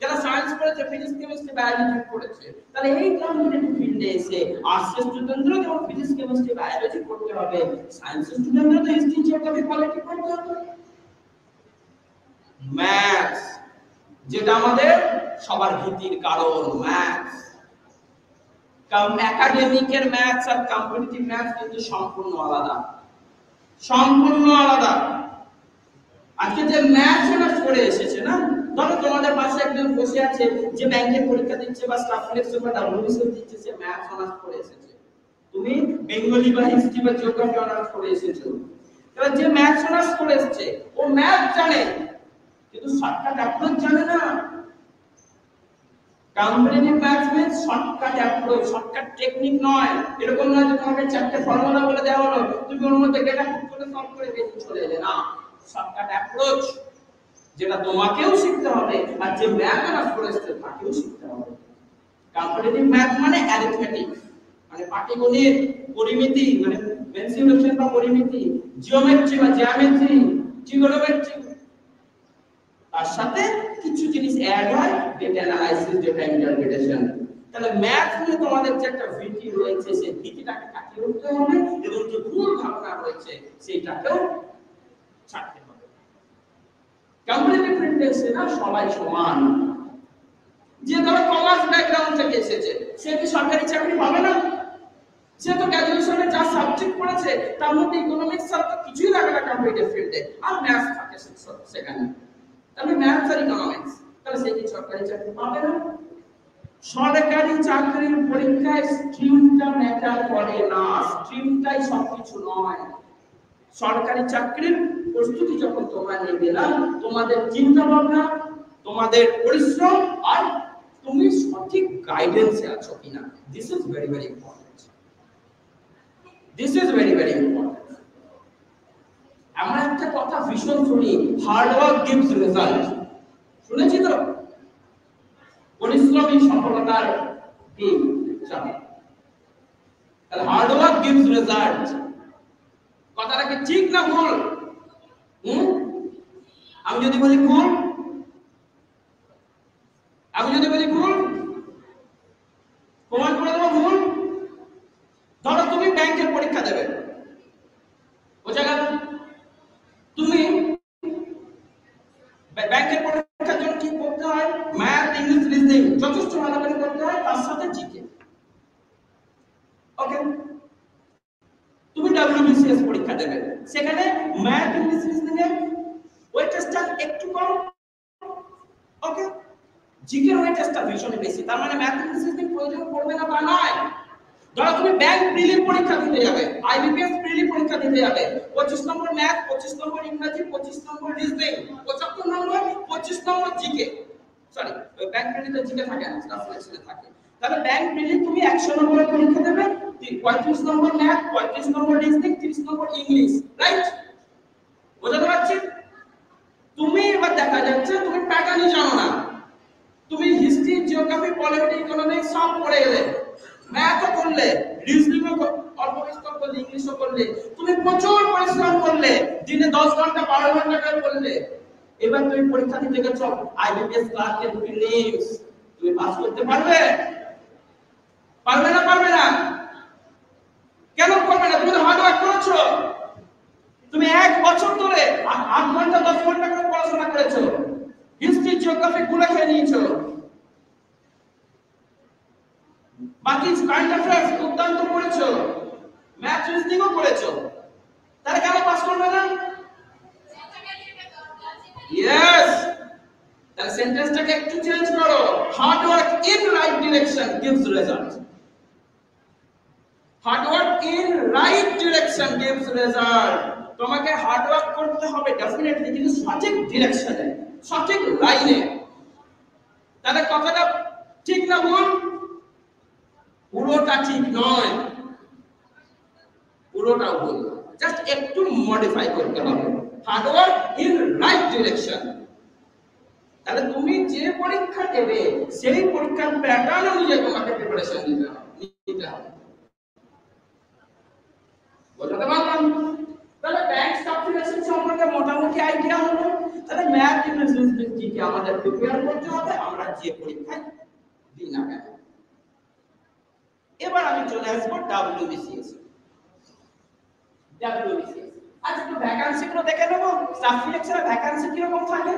[SPEAKER 5] যারা সায়েন্স পড়েছে ফিজিক্স কেমিস্ট্রি বায়োলজি পড়েছে তাহলে এই কম্পিটিটিভ ফিল্ডে এসে যেমন ফিজিক্স কেমিস্ট্রি বায়োলজি পড়তে হবে। তো পলিটি পড়তে হবে। ম্যাথস যেটা আমাদের সবার ভীতির কারণ ম্যাথস একাডেমিকের ম্যাথস আর কম্পিটিটিভ ম্যাথস কিন্তু সম্পূর্ণ আলাদা। সম্পূর্ণ আলাদা। আজকে যে ম্যাথস অনার্স করে এসেছে না, ধরো তোমাদের পাশে একজন বসে আছে, যে ব্যাংকের পরীক্ষা দিচ্ছে বা স্টাফ সিলেকশন বা ডাব্লিউবিসি দিচ্ছে, সে ম্যাথস অনার্স করে এসেছে। তুমি বেঙ্গলি বা হিস্ট্রি বা জিওগ্রাফি অনার্স করে এসেছ। এবার যে ম্যাথস অনার্স করে এসেছে, ও ম্যাথ জানে, কিন্তু শর্টকাট অ্যাপ্রোচ জানে না। Comparative maths means shortcut approach shortcut technique নয়। এরকম নয় যে তোমাকে চারটে ফর্মুলা বলে দেওয়া হলো, তুমি ওর মধ্যে ডেটা পুট করে চলে না শর্টকাট অ্যাপ্রোচ যেটা তোমাকেও শিখতে হবে আর যে ম্যাথ অনার্স করে এসেছে তাকেও শিখতে হবে। কম্পারেটিভ ম্যাথ মানে অ্যারিথমেটিক মানে পাটিগণিত, পরিমিতি মানে বা পরিমিতি জিওমেট্রি বা ট্রিগোনোমেট্রি তার সাথে কিছু জিনিস অ্যাড হয় ডেটা অ্যানালাইসিস ডেটা ইন্টারপ্রিটেশন তাহলে ম্যাথ নিয়ে তোমাদের যে একটা ভিটি রয়েছে, সেই ভিটিটাকে কাটিয়ে উঠতে হবে এবং যে ভুল ধারণা রয়েছে, সেইটাকেও ছাড়তে হবে। কম্পারেটিভ প্রিন্টেন্সে না সবাই সমান। যে ধরো কমার্স ব্যাকগ্রাউন্ড থেকে এসেছে, সে কি সরকারি চাকরি পাবে না? সে তো গ্র্যাজুয়েশনে যা সাবজেক্ট পড়েছে, তার মধ্যে ইকোনমিক্স তো কিছুই লাগে না কম্পিউটার ফিল্ডে আর ম্যাথ থাকে সেখানে। তাহলে ম্যাথস আর ইকোনমিক্স তাহলে সে কি সরকারি চাকরি পাবে না? সরকারি চাকরির পরীক্ষায় স্ট্রিমটা ম্যাটার করে না। স্ট্রিমটাই সবকিছু নয়। সরকারি চাকরির প্রস্তুতি যখন তোমরা নেবে না, তোমাদের চিন্তা ভাবনা তোমাদের পরিশ্রম, আর তুমি সঠিক গাইডেন্সে আছো কিনা this is very very important this is very very important আমরা একটা কথা ভীষণ শুনি হার্ড ওয়ার্ক গিভস রেজাল্ট শুনেছি তো? পরিশ্রমী সফলতার কি চাবি তাহলে হার্ড ওয়ার্ক গিভস রেজাল্ট কথাটা কি ঠিক না ভুল? আমি যদি বলি ভুল আমি যদি বলি ভুল প্রমাণ করে দেবো ভুল ধরো তুমি ব্যাংকের পরীক্ষা দেবে বোঝা গেল তুমি ব্য- ব্যাংকের পরীক্ষার জন্য কি করতে হয় ম্যাথ ইংলিশ রিজনিং যথেষ্ট ভালো করে করতে হয় তার সাথে জিকে ওকে তুমি ডাব্লিউবিসিএস পরীক্ষা দেবে সেখানে ম্যাথ ইংলিশ রিজনিং এর ওয়েটেজটা একটু কম ওকে জিকের ওয়েটেজটা ভীষণ বেশি। তার মানে ম্যাথ ইংলিশ প্রয়োজন পড়বে না তা নয়। ধরো তুমি ব্যাংক প্রিলি পরীক্ষা দিতে যাবে আইবিপিএস প্রিলি পরীক্ষা দিতে যাবে, পঁচিশ নম্বর ম্যাথ পঁচিশ নম্বর ইংরেজি, পঁচিশ নম্বর রিজনিং পঁচাত্তর নম্বর, পঁচিশ নম্বর জিকে সরি ব্যাংক প্রিলিতে জিকে থাকে না স্টাফ সিলেকশনে থাকে। তাহলে ব্যাংক প্রিলি তুমি একশো নম্বরের পরীক্ষা দেবে পঁয়ত্রিশ নম্বর ম্যাথ পঁয়ত্রিশ নম্বর রিজনিং তিরিশ নম্বর ইংলিশ রাইট বোঝাতে পারছি? তুমি এবার দেখা যাচ্ছে তুমি প্যাটার্নই জানো না। তুমি হিস্ট্রি জিওগ্রাফি পলিটি ইকোনমিক্স সব পড়ে গেলে। ম্যাথও করলে রিজনিংও অল্প বিস্তর করলে ইংলিশও করলে। তুমি প্রচুর পরিশ্রম করলে, দিনে দশ ঘণ্টা, বারো ঘণ্টা করে করলে এবার তুমি পরীক্ষা দিতে গেছো আইবিপিএস ক্লার্কের প্রিলিমস তুমি পাস করতে পারবে? পারবে না পারবে না? কেন করবে না? তুমি তো হার্ড ওয়ার্ক করেছ। তুমি এক বছর ধরে আট ঘণ্টা, দশ ঘণ্টা করে পড়াশোনা করেছ। হিস্ট্রি জিওগ্রাফি গুলো খেয়ে নিয়েছো? বাকি কারেন্ট অ্যাফেয়ার্স দুর্দান্ত পড়েছো ম্যাথ রিজনিংও করেছ। তাহলে কেন পাস করবে না? ইয়েস তাহলে সেন্টেন্সটাকে একটু চেঞ্জ করো। Hard work in right direction gives result hard work in right direction gives result তোমাকে হার্ড ওয়ার্ক করতে হবে ডেফিনেটলি কিন্তু সঠিক ডিরেকশনে সঠিক লাইনে। তাহলে কথাটা ঠিক না ভুল? পুরোটা ঠিক নয়। পুরোটা ভুল। জাস্ট একটু মডিফাই করতে হবে। Hard work in right direction তাহলে তুমি যে পরীক্ষা দেবে, সেই পরীক্ষার প্যাটার্ন অনুযায়ী তোমাকে প্রিপারেশন নিতে হবে নিতে হবে। বোঝাতে পারলাম? তাহলে ব্যাংক সাবসিডেশন সম্পর্কে মোটামুটি আইডিয়া হলো। তাহলে ম্যাথ রিজনিং কি আমাদের প্রিপেয়ার করতে হবে, আমরা যে পরীক্ষায় দিই না কেন? এবার আমি চলে আসব ডাব্লিউবিসিএস ডাব্লিউবিসিএস আজ একটু গুলো দেখে নেব। কীরকম থাকে?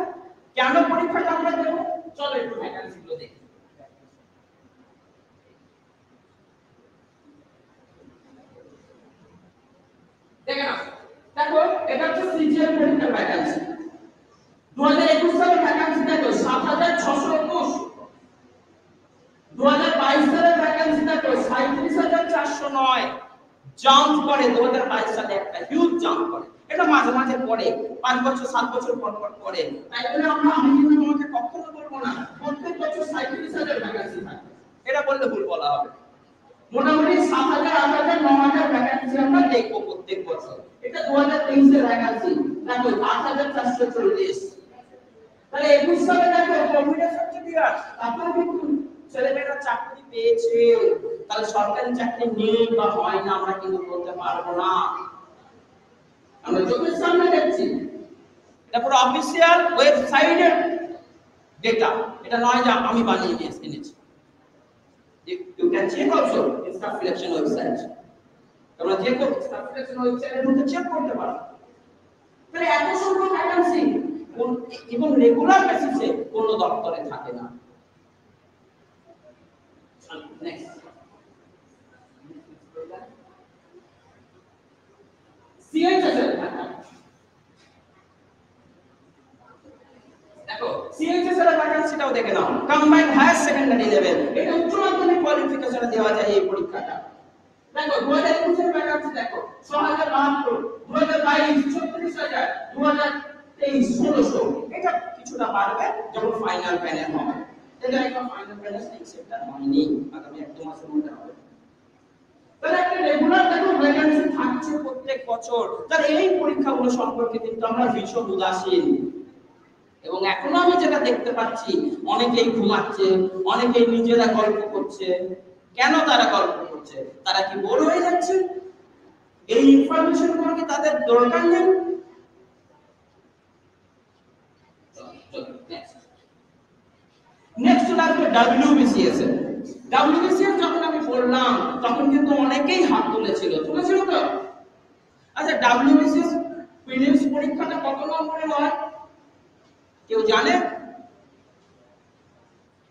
[SPEAKER 5] কেন পরীক্ষাটা আমরা দেবো? চলো একটু ভ্যাকান্সি গুলো দেখি। দেখে দেখো, এটা হচ্ছে সিজিএল পরীক্ষার ভ্যাকান্সি দু হাজার একুশ সালে ভ্যাকান্সি থাকবে সাত হাজার সালে ভ্যাকান্সি থাকবে সাঁত্রিশ জাম্প করে দু হাজার বাইশ সালে একটা হিউজ জাম্প করে। এটা মাঝে মাঝে পড়ে। পাঁচ বছর, সাত বছর পর পর পড়ে। তাই বলে আমরা আমি কিন্তু তোমাকে কখনো বলব না, প্রত্যেক বছর সাঁত্রিশ হাজার ভ্যাকান্সি থাকে এটা বললে ভুল বলা হবে। মোটামুটি সাত হাজার, আট হাজার ন হাজার ভ্যাকান্সি আমরা দেখব প্রত্যেক বছর। এটা দু হাজার তেইশের ভ্যাকান্সি দেখো, আট হাজার চারশো চল্লিশ। তাহলে একুশ সালে দেখো সবচেয়ে বিরাট তারপরে কিন্তু ছেলেমেয়েরা চাকরি পেয়েছে। তাহলে সরকারি চাকরি নেই বা হয় না, আমরা কিন্তু বলতে পারব না। আমরা চোখের সামনে দেখছি। এটা পুরো অফিসিয়াল ওয়েবসাইটের ডেটা এটা নয় যে আমি বানিয়ে নিয়ে এনেছি। You can check also staff selection website তোমরা যে কোনো স্টাফ সিলেকশন ওয়েবসাইটের মধ্যে চেক করতে পারো। তাহলে এত সংখ্যক ভ্যাকান্সি এবং রেগুলার বেসিসে কোনো দপ্তরে থাকে না। নেক্সট সিএইচএস দেখো নাও। কম্বাইন্ড হায়ার সেকেন্ডারি লেভেল এটা উচ্চ মাধ্যমিক দেওয়া যায় এই পরীক্ষাটা। দেখো দু হাজার দেখো ছ হাজার দু হাজার বাইশ, ছত্রিশ হাজার দু এটা কিছুটা যখন ফাইনাল প্যানেল হবে। এবং এখনও আমি যেটা দেখতে পাচ্ছি, অনেকেই ঘুমাচ্ছে, অনেকেই নিজেরা গল্প করছে। কেন তারা গল্প করছে? তারা কি বোর হয়ে যাচ্ছে? এই ইনফরমেশন তাদের দরকার নেই? নেক্সট আসবে ডাব্লিউবিসিএস এর। ডাব্লিউবিসিএস যখন আমি বললাম তখন কিন্তু অনেকেই হাত তুলেছিল। তুলেছিল তো? আচ্ছা ডাব্লিউবিসিএস প্রিলিমস পরীক্ষাটা কত নম্বরের হয়? কেউ জানে?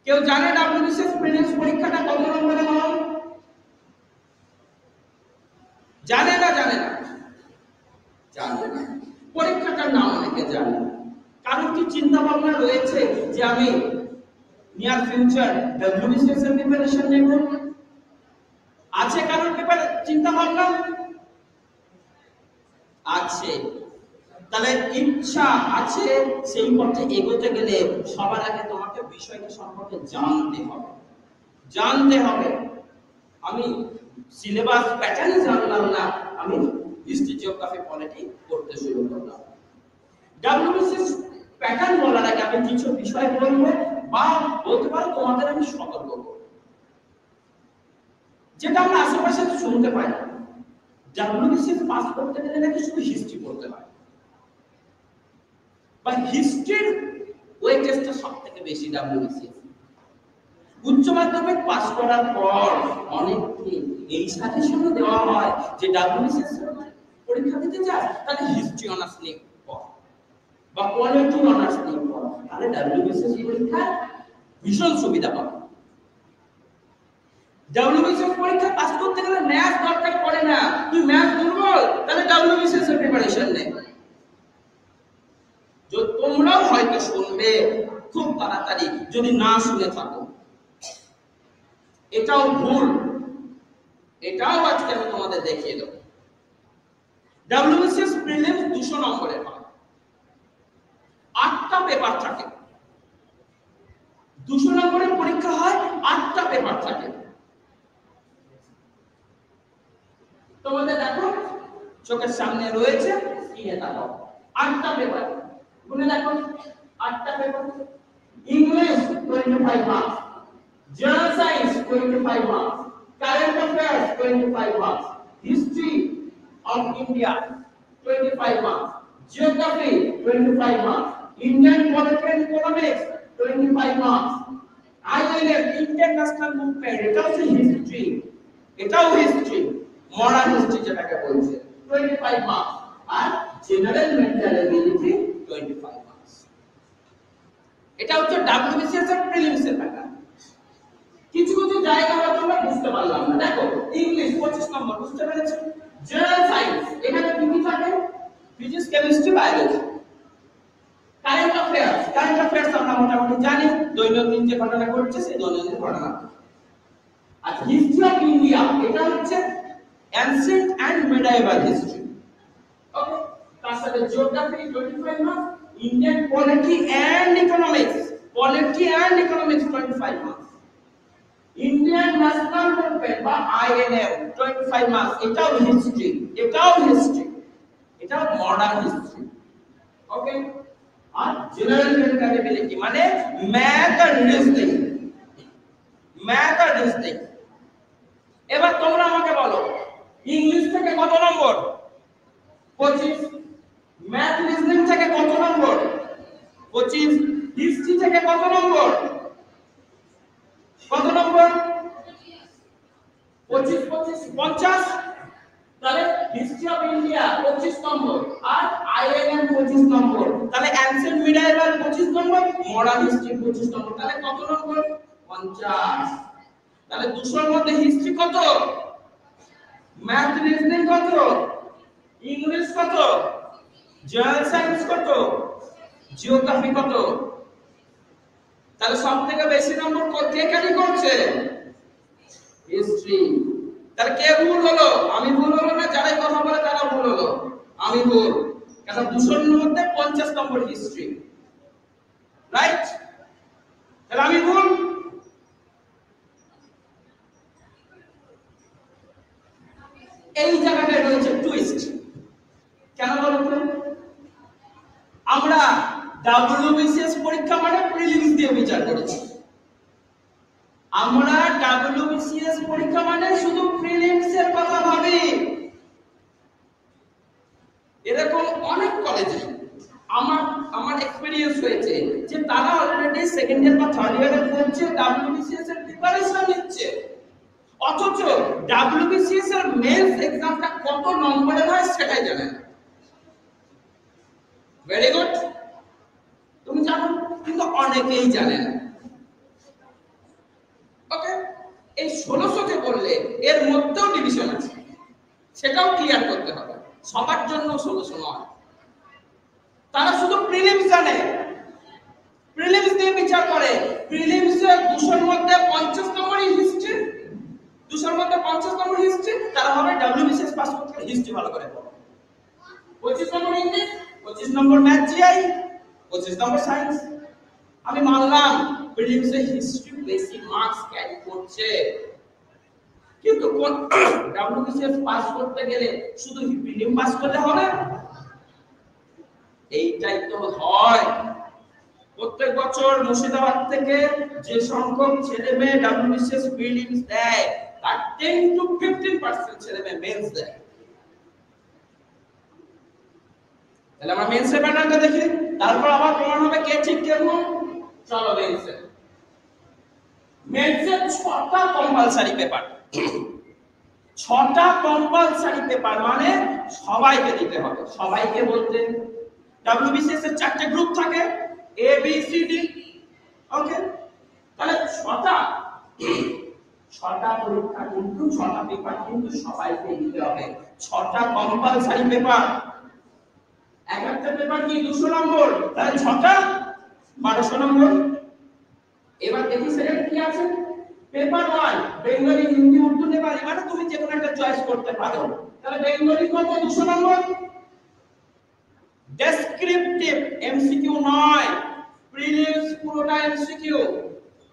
[SPEAKER 5] কেউ জানে ডাব্লিউবিসিএস প্রিলিমস পরীক্ষাটা কত নম্বরের হয় জানে না জানে না জানে না পরীক্ষাটার নাম অনেকে জানে না। কারোর কি চিন্তা ভাবনা রয়েছে যে আমি নিয়ার ফিউচার ডাব্লিউবিসিএস এর প্রিপারেশন নেব। আছে কারোর পেপার চিন্তা ভাবনা আছে। তাহলে ইচ্ছা আছে সেই পথে এগোতে গেলে সবার আগে তোমাকে বিষয়টা সম্পর্কে জানতে হবে। জানতে হবে। আমি সিলেবাস প্যাটার্ন জানলাম না, আমি হিস্ট্রি জিওগ্রাফি পলিটি পড়তে শুরু করলাম। ডাব্লিউবিসিএস প্যাটার্ন বলার আগে আমি কিছু বিষয় বলব। বা বলতে পারো তোমাদের আমি সতর্ক যেটা আমরা আশেপাশে শুনতে পাই ডাব্লিউবিসিএস পাস করতে গেলে নাকি শুধু হিস্ট্রি পড়তে হয়? বা হিস্ট্রির ওয়েটেজটা সব থেকে বেশি ডাব্লিউবিসিএস উচ্চ মাধ্যমিক পাস করার পর অনেককে এই সাজেশনও দেওয়া হয় যে ডাব্লিউবিসিএস পরীক্ষা দিতে চাস তাহলে হিস্ট্রি অনার্স নিয়ে বা পলিটি অনার্স নিয়ে তাহলে ডাব্লিউবিসিএস পরীক্ষা ভীষণ সুবিধা পাবে। ডাব্লিউবিসিএস পরীক্ষা পাস করতে গেলে ম্যাথ দরকার পড়ে না। তুই ম্যাথ দুর্বল, তাহলে ডাব্লিউবিসিএস এর প্রিপারেশন নে তোমরাও হয়তো শুনবে, খুব তাড়াতাড়ি, যদি না শুনে থাকো। এটাও ভুল। এটাও আজকে আমি তোমাদের দেখিয়ে দেবো। ডাব্লিউবিসিএস প্রিলিমস দুশো নম্বরের আটটা পেপার থাকে। দুশো নম্বরের পরীক্ষা হয়, আটটা পেপার থাকে। তোমাদের দেখো, চোখের সামনে রয়েছে আটটা পেপার। দেখো, আটটা paper. English twenty five marks general science twenty five marks current affairs twenty five marks history of India twenty five marks geography twenty five marks Indian polity and economics twenty five marks ILF international এটা হচ্ছে history এটাও history modern history যেটাকে বলছে 25 marks আর general mental ability 25 marks এটা হচ্ছে WBCS এর prelims এর প্যাটার্ন কিছু কিছু জায়গা হয়তো আমরা বুঝতে পারলাম না। দেখো ইংলিশ 25 নম্বর, বুঝতে পেরেছ? জেনারেল সায়েন্স এখানে কি কি থাকে? Physics chemistry biology current affairs current affairs আমরা মোটামুটি জানি, দৈনন্দিন যে ঘটনা ঘটছে, সেই দৈনন্দিন ঘটনা। আচ্ছা হিস্ট্রি অফ ইন্ডিয়া? এটা হচ্ছে ancient and medieval history okay তার সাথে geography 25 marks Indian polity and economics polity and economics 25 marks Indian national movement বা আইএনএম 25 মার্কস এটাও হিস্ট্রি এটাও হিস্ট্রি এটাও মডার্ন হিস্ট্রি ওকে আর জেনারেল ক্যাপাবিলিটি মানে ম্যাথ আর রিজনিং ম্যাথ আর রিজনিং এবার তোমরা আমাকে বলো, ইংলিশ থেকে কত নম্বর? 25 ম্যাথ রিজনিং থেকে কত নম্বর? 25 হিস্ট্রি থেকে কত নম্বর? কত নম্বর? 25 25 50 তাহলে হিস্ট্রি অফ ইন্ডিয়া 25 নম্বর আর আইএনএম 25 নম্বর। তাহলে অ্যানসিয়েন্ট মিডাইভাল 25 নম্বর মডার্ন হিস্ট্রি 25 নম্বর। তাহলে কত নম্বর? 50 তাহলে 200 এর মধ্যে হিস্ট্রি কত? ম্যাথ রিজনিং কত? ইংলিশ কত? জেনারেল সায়েন্স কত? জিওগ্রাফি কত? তাহলে সব থেকে বেশি নম্বর কে ক্যারি করছে? হিস্ট্রি তাহলে কে ভুল হলো? আমি ভুল হলো না? যারাই কথা বলে তারা ভুল হলো। আমি ভুল। কেন দুশোর মধ্যে পঞ্চাশ নম্বর হিস্ট্রি রাইট তাহলে আমি ভুল? এই জায়গাটায় রয়েছে টুইস্ট কেন বলতো আমরা ডাব্লিউবিসিএস পরীক্ষা মানে প্রিলিমস দিয়ে বিচার করেছি। আমরা ডাব্লিউবিসিএস পরীক্ষা মানে শুধু প্রিলিমস এর কথা ভাবি। এরকম অনেক কলেজে আমার আমার এক্সপেরিয়েন্স হয়েছে যে তারা অলরেডি সেকেন্ড ইয়ার বা থার্ড ইয়ারে পড়ছে ডাব্লিউবিসিএস এর প্রিপারেশন নিচ্ছে। অথচ ডাব্লিউবিসিএস এর মেন্স এক্সামটা কত নম্বরের হয় সেটাই জানে ভেরি গুড তুমি জানো? কিন্তু অনেকেই জানে না। ওকে? এই ষোলোশোকে বললে এর মধ্যেও ডিভিশন আছে। সেটাও ক্লিয়ার করতে হবে। সবার জন্য ষোলোশো নয়। তারা শুধু প্রিলিমস জানে। প্রিলিমস দিয়ে বিচার করে। প্রিলিমস দুশোর মধ্যে পঞ্চাশ নম্বরই হিস্ট্রি দুশোর মধ্যে পঞ্চাশ নম্বর হিস্ট্রি তারা হবে ডাব্লিউবিসিএস পাস করতে হিস্ট্রি ভালো করে পঁচিশ নম্বর ইংলিশ পঁচিশ নম্বর ম্যাথ জিআই পঁচিশ নম্বর সায়েন্স আমি মানলাম প্রিলিমসে হিস্ট্রি বেশি মার্কস ক্যারি করছে। কিন্তু কোন ডাব্লিউবিসিএস পাস করতে গেলে শুধু প্রিলিম পাস করলে হবে? এইটাই তো হয়। প্রত্যেক বছর মুর্শিদাবাদ থেকে যে সংখ্যক ছেলে মেয়ে ডাব্লিউবিসিএস প্রিলিমস দেয়, তার 10 টু 15% ছেলে মেয়ে মেন্স দেয়। তাহলে আমরা মেন্সের প্যাটার্নটা দেখি। তারপর আবার প্রমাণ হবে কে ঠিক কে ভুল। চলো মেন্সে মেন্সের ছটা কম্পালসারি পেপার ছটা কম্পালসারি পেপার মানে সবাইকে দিতে হবে। সবাইকে বলতে ডাব্লিউবিসিএস এর চারটে গ্রুপ থাকে A B C D okay তাহলে ছটা ছটা পরীক্ষা কিন্তু ছটা পেপার কিন্তু সবাইকে দিতে হবে। ছটা কম্পালসারি পেপার এক একটা পেপার কি দুশো নম্বর? তাহলে ছটা বারোশো নম্বর। দেখি সেখানে কি আছে? Paper one Bengali Hindi Urdu Nepali মানে তুমি যে কোনো একটা চয়েস করতে পারো। তাহলে বেঙ্গলি কত? দুশো নম্বর? ডেসক্রিপটিভ এমসিকিউ নয় প্রিলিমস পুরোটা MCQ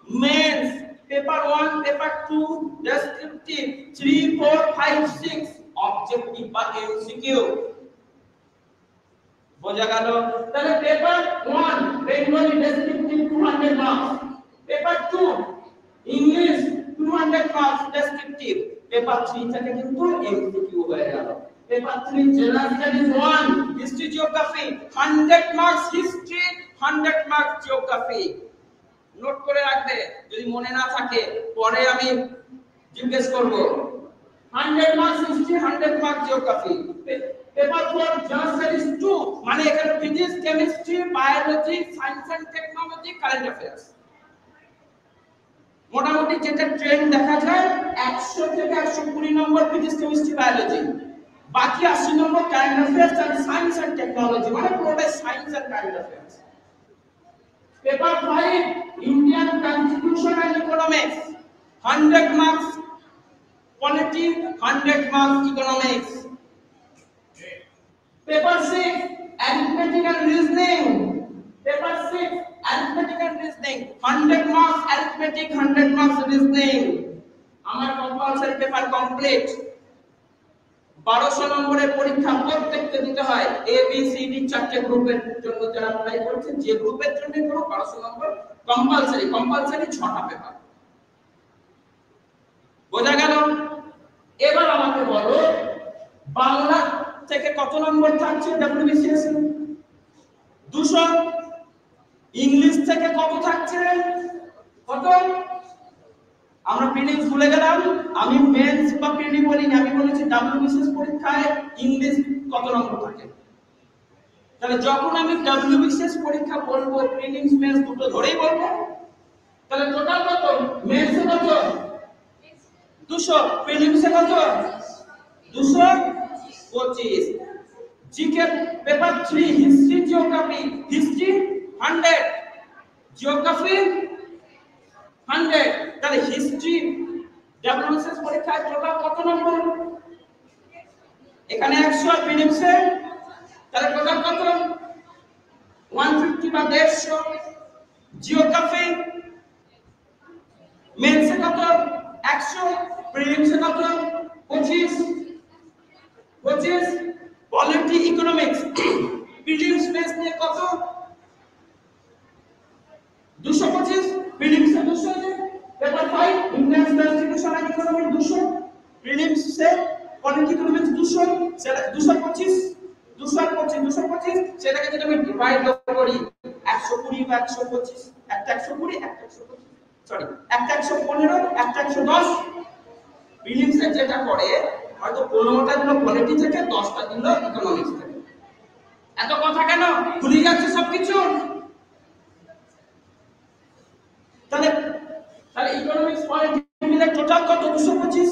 [SPEAKER 5] mains paper one paper two descriptive three four five six objective বা এমসিকিউ বোঝা গেল? তাহলে paper one Bengali descriptive two hundred marks paper two English two hundred marks descriptive paper three থেকে কিন্তু MCQ হয়ে গেল। Paper three general studies one history geography hundred marks history hundred marks geography note করে রাখবে, যদি মনে না থাকে, পরে আমি জিজ্ঞেস করব। Hundred marks history hundred marks geography paper four studies two মানে এখানে physics chemistry biology science and technology current affairs মোটামুটি যেটা ট্রেন্ড দেখা যায়, একশো থেকে একশো কুড়ি নম্বর ফিজিক্স কেমিস্ট্রি বায়োলজি বাকি আশি নম্বর কারেন্ট অ্যাফেয়ার্স আর সায়েন্স এন্ড টেকনোলজি মানে পুরোটাই science and current affairs paper five Indian constitution and economics hundred marks polity hundred marks economics paper six arithmetic and reasoning paper 6 arithmetic and reasoning. 100 marks, arithmetic 100 marks reasoning. আমার compulsory paper complete বারোশো নম্বরের পরীক্ষা প্রত্যেককে দিতে হয়। এ B C D চারটে গ্রুপের জন্য যারা অ্যাপ্লাই করছেন যে গ্রুপের জন্য করো বারোশো নম্বর কম্পালসারি কম্পালসারি ছটা পেপার বোঝা গেল? এবার আমাকে বলো, বাংলা থেকে কত নম্বর থাকছে ডাব্লিউবিসিএস দুশো ইংলিশ থেকে কত থাকছে? কত? আমরা প্রিলিমস ভুলে গেলাম। আমি মেন্স বা প্রিলি বলিনি আমি বলেছি ডাব্লিউবিসিএস পরীক্ষায় ইংলিশ কত নম্বর থাকে? তাহলে যখন আমি ডাব্লিউবিসিএস পরীক্ষা বলব প্রিলিমস মেন্স দুটো ধরেই বলব। তাহলে টোটাল কত? মেন্সে কত? দুশো। প্রিলিমসে কত? দুশো পঁচিশ। GK paper three history geography history hundred geography hundred তাহলে হিস্ট্রি ডেভেলপমেন্ট পরীক্ষায় টোটাল কত নম্বর এখানে একশো আর প্রিলিমসে তাহলে টোটাল কত? ওয়ান ফিফটি বা দেড়শো। জিওগ্রাফি মেন্সে কত? একশো। প্রিলিমসে কত? পঁচিশ। পঁচিশ। পলিটি ইকোনমিক্স প্রিলিমস মেন্স নিয়ে কত? দুশো পঁচিশ প্রিলিমসে দুশো paper five Indian constitution and economy দুশো। প্রিলিমসে পলিটি ইকোনমিক্স দুশো। সেটা দুশো পঁচিশ দুশো পঁচিশ দুশো পঁচিশ। সেটাকে যদি আমি ডিভাইড করি, একশো কুড়ি বা একশো পঁচিশ, একটা একশো কুড়ি, একটা একশো পঁচিশ। সরি একটা একশো পনেরো, একটা একশো দশ। প্রিলিমসে যেটা করে হয়তো পনেরোটা দিল পলিটি থেকে, দশটা দিল ইকোনমিক্স থেকে। এত কথা কেন? ভুলে যাচ্ছে সবকিছু তাহলে তাহলে ইকোনমিক্স পলিটি মিলে টোটাল কত? দুশো পঁচিশ?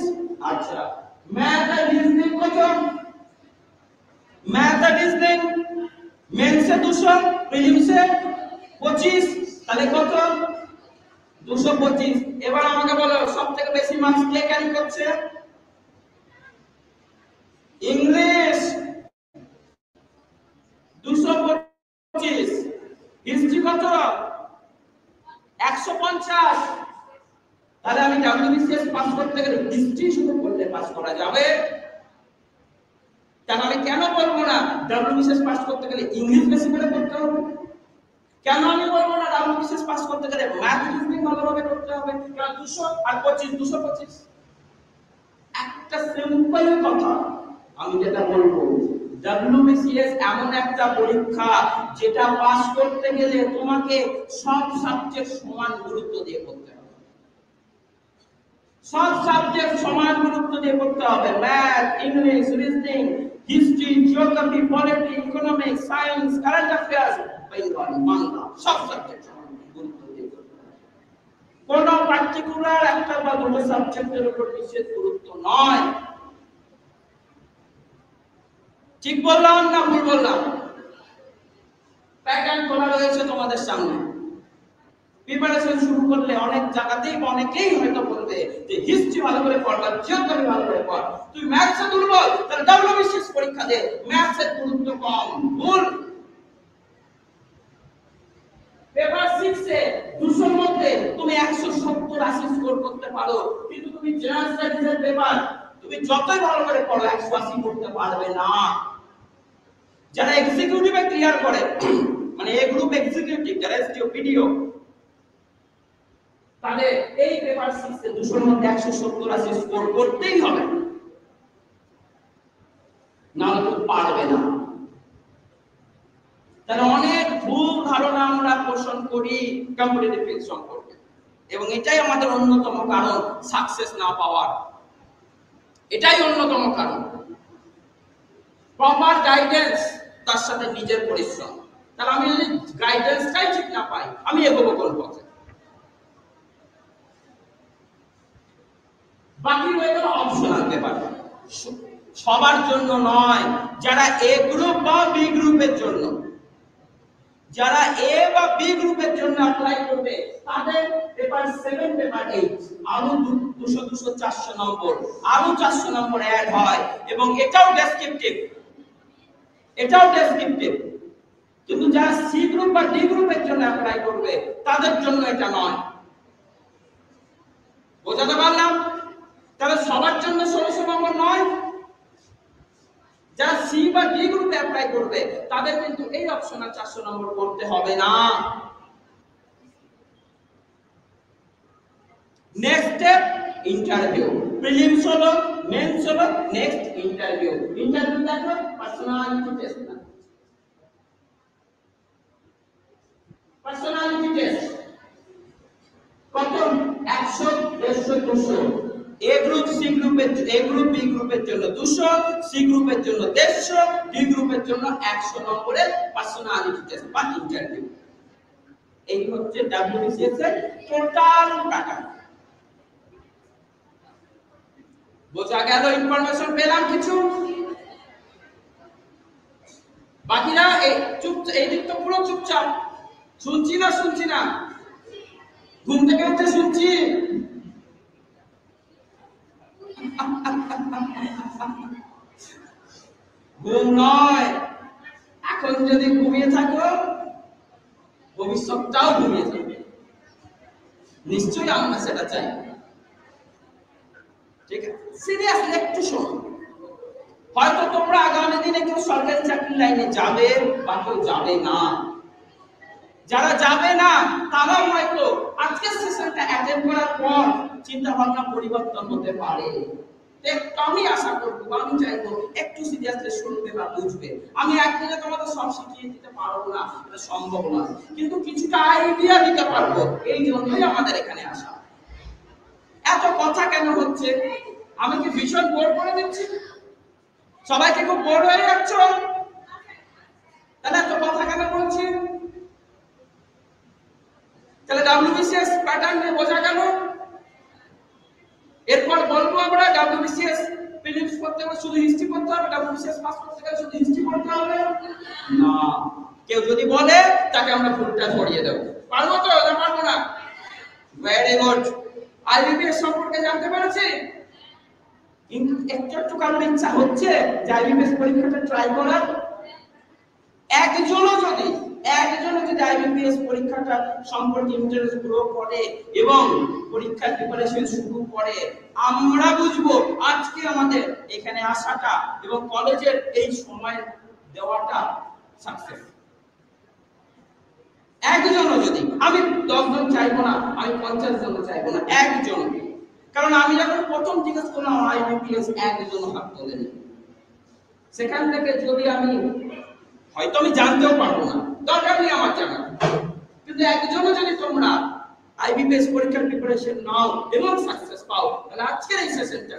[SPEAKER 5] আচ্ছা। ম্যাথ আর রিজনিং কত? ম্যাথ আর রিজনিং মেন্সে দুশো প্রিলিমসে পঁচিশ তাহলে কত? দুশো পঁচিশ। এবার আমাকে বলো সব থেকে বেশি মার্কস কে ক্যারি করছে? ইংলিশ। দুশো পঁচিশ। হিস্ট্রি কত? একশো পঞ্চাশ। তাহলে আমি ডাব্লিউবিসিএস পাস করতে গেলে হিস্ট্রি শুধু করলে পাস করা যাবে। তাহলে আমি কেন বলব না? ডাব্লিউবিসিএস পাস করতে গেলে ইংলিশ বেশি করে করতে হবে। কেন আমি বলব না ডাব্লিউবিসিএস পাস করতে গেলে ম্যাথ ভালোভাবে করতে হবে? কারণ দুশো আর পঁচিশ, দুশো পঁচিশ? একটা সিম্পল কথা আমি যেটা বলব, ডাব্লিউবিসিএস এমন একটা পরীক্ষা যেটা পাস করতে গেলে তোমাকে সব সাবজেক্ট সমান গুরুত্ব দিয়ে করতে সব সাবজেক্ট সমান গুরুত্ব দিয়ে করতে হবে। Math English reasoning history geography polity economics science current affairs Bengal Bangla সব সাবজেক্ট সমান গুরুত্ব দিয়ে কোন পার্টিকুলার একটা বা দুটো সাবজেক্টের উপর বিশেষ গুরুত্ব নয়। ঠিক বললাম না ভুল বললাম? প্যাটার্ন খোলা রয়েছে তোমাদের সামনে। প্রিপারেশন শুরু করলে অনেক জায়গাতেই অনেকেই হয়তো বলবে যে হিস্ট্রি ভালো করে পড় বা জিওগ্রাফি ভালো করে পড়। তুই ম্যাথসে দুর্বল, তাহলে ডাব্লিউবিসিএস পরীক্ষা দে। ম্যাথসের গুরুত্ব কম। ভুল পেপার সিক্সে দুশোর মধ্যে তুমি একশো সত্তর আশি স্কোর করতে পারো। কিন্তু তুমি জেনারেল স্টাডিজের পেপার তুমি যতই ভালো করে পড়ো, একশো আশি করতে পারবে না। যারা এক্সিকিউটিভে ক্লিয়ার করে মানে এ গ্রুপ এক্সিকিউটিভ যারা এসটিও পিডিও তাহলে এই পেপার সিক্সে দুশোর মধ্যে একশো সত্তর আশি স্কোর করতেই হবে। নাহলে তো পারবে না। তাহলে অনেক ভুল ধারণা আমরা পোষণ করি কম্পিটিটিভ এবং এটাই আমাদের অন্যতম কারণ সাকসেস না পাওয়ার। এটাই অন্যতম কারণ। প্রপার গাইডেন্স তার সাথে নিজের পরিশ্রম। তাহলে আমি যদি গাইডেন্সটাই ঠিক না পাই, আমি এগোবো কোন পথে? বাকি রয়ে গেল অপশনাল পেপার সবার জন্য নয়, যারা এ গ্রুপ বা বি গ্রুপের জন্য। যারা এ বা বি গ্রুপের জন্য অ্যাপ্লাই করবে, তাদের পেপার সেভেন পেপার এইট আরও দুশো দুশো, চারশো নম্বর আরও চারশো নম্বর অ্যাড হয়, এবং এটাও ডেসক্রিপটিভ এটাও ডেসক্রিপটিভ কিন্তু যারা সি গ্রুপ বা ডি গ্রুপের জন্য অ্যাপ্লাই করবে, তাদের জন্য এটা নয়। বোঝাতে পারলাম? তাহলে সবার জন্য ষোলোশো নম্বর নয়। যারা সি বা ডি গ্রুপে অ্যাপ্লাই করবে, তাদের কিন্তু এই অপশনাল চারশো নম্বর করতে হবে না। নেক্সট স্টেপ ইন্টারভিউ প্রিলিমস হলো মেন্স হলো নেক্সট ইন্টারভিউ ইন্টারভিউ দেখো পার্সোনালিটি টেস্ট না। পার্সোনালিটি টেস্ট কত একশো, দেড়শো, দুশো। এ গ্রুপ সি গ্রুপের এ গ্রুপ বি গ্রুপের জন্য দুশো সি গ্রুপের জন্য দেড়শো ডি গ্রুপের জন্য একশো নম্বরের পার্সোনালিটি টেস্ট বা ইন্টারভিউ এই হচ্ছে ডাব্লিউবিসিএস এর টোটাল প্যাটার্ন বোঝা গেল ইনফরমেশন পেলাম কিছু? বাকিরা এই চুপ এই দিক তো পুরো চুপচাপ। শুনছি না শুনছি না। ঘুম থেকে উঠে শুনছি। ঘুম নয়। এখন যদি ঘুমিয়ে থাকো, ভবিষ্যৎটাও ঘুমিয়ে থাকবে। নিশ্চয়ই আমরা সেটা চাই ঠিক আছে? সিরিয়াসলি একটু শোনো। হয়তো তোমরা আগামী দিনে কেউ সরকারি চাকরির লাইনে যাবে বা কেউ যাবে না। যারা যাবে না, তারাও হয়তো আজকের সেশনটা অ্যাটেন্ড করার পর চিন্তা ভাবনা পরিবর্তন হতে পারে। আমি আশা করব, আমি চাইব একটু সিরিয়াসলি শুনবে বা বুঝবে আমি একদিনে তোমাদের সব শিখিয়ে দিতে পারব না, এটা সম্ভব নয়। কিন্তু কিছুটা আইডিয়া দিতে পারব, এই জন্যই আমাদের এখানে আসা। এত কথা কেন হচ্ছে? আমি কি ভীষণ বোর করে দিচ্ছি? সবাইকে খুব বোর হয়ে যাচ্ছ? তাহলে এত কথা কেন বলছি? তাহলে ডাব্লিউবিসিএস প্যাটার্ন বোঝা গেল। এরপর বলব আমরা, ডাব্লিউবিসিএস প্রিলিমস করতে হবে, শুধু হিস্ট্রি পড়তে হবে, ডাব্লিউবিসিএস পাস করতে গেলে শুধু হিস্ট্রি পড়তে হবে। না, কেউ যদি বলে, তাকে আমরা ভুলটা ধরিয়ে দেবো। পারব তো? না, পারব না। ভেরি গুড আইবিপিএস সম্পর্কে জানতে পেরেছি? একটু একটু কারোর ইচ্ছা হচ্ছে যে আইবিপিএস পরীক্ষাটা ট্রাই করার। একজনও যদি একজনও যদি আইবিপিএস পরীক্ষাটা সম্পর্কে ইন্টারেস্ট গ্রো করে এবং পরীক্ষার প্রিপারেশন শুরু করে। আমরা বুঝব আজকে আমাদের এখানে আসাটা এবং কলেজের এই সময় দেওয়াটা সাকসেস একজনও যদি, আমি দশ জন চাইব না, আমি পঞ্চাশ জন চাইব না, একজন। কারণ আমি যখন প্রথম জিজ্ঞেস করলাম আইবিপিএস একজন হাত তোলেনি? সেখান থেকে যদি আমি হয়তো আমি জানতেও পারব না। দরকার নেই আমার জানা কিন্তু একজনও যদি তোমরা আইবিপিএস পরীক্ষার প্রিপারেশন নাও এবং সাকসেস পাও, তাহলে আজকের এই সেশনটা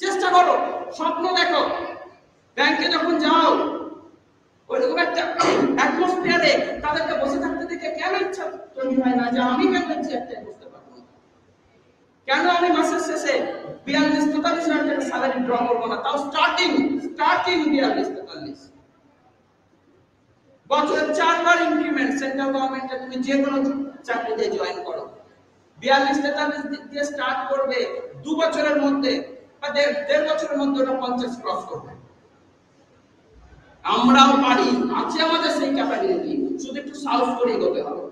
[SPEAKER 5] চেষ্টা করো, স্বপ্ন দেখো। ব্যাংকে যখন যাও, ওইরকম একটা অ্যাটমসফিয়ারে তাদেরকে বসে থাকতে দেখে কেন ইচ্ছা তৈরি হয় না যে আমি কেন না? কেন আমি মাসের শেষে বিয়াল্লিশ তেতাল্লিশ হাজার টাকা স্যালারি ড্র করব না? তাও স্টার্টিং স্টার্টিং বিয়াল্লিশ তেতাল্লিশ। বছরে চারবার ইনক্রিমেন্ট সেন্ট্রাল গভর্নমেন্টে তুমি যে কোনো চাকরিতে জয়েন করো। বিয়াল্লিশ তেতাল্লিশ দিয়ে স্টার্ট করবে দু বছরের মধ্যে বা দেড় দেড় বছরের মধ্যে ওটা পঞ্চাশ ক্রস করবে। আমরাও পারি, আছে আমাদের সেই ক্যাপাবিলিটি শুধু একটু সাহস করে এগোতে হবে।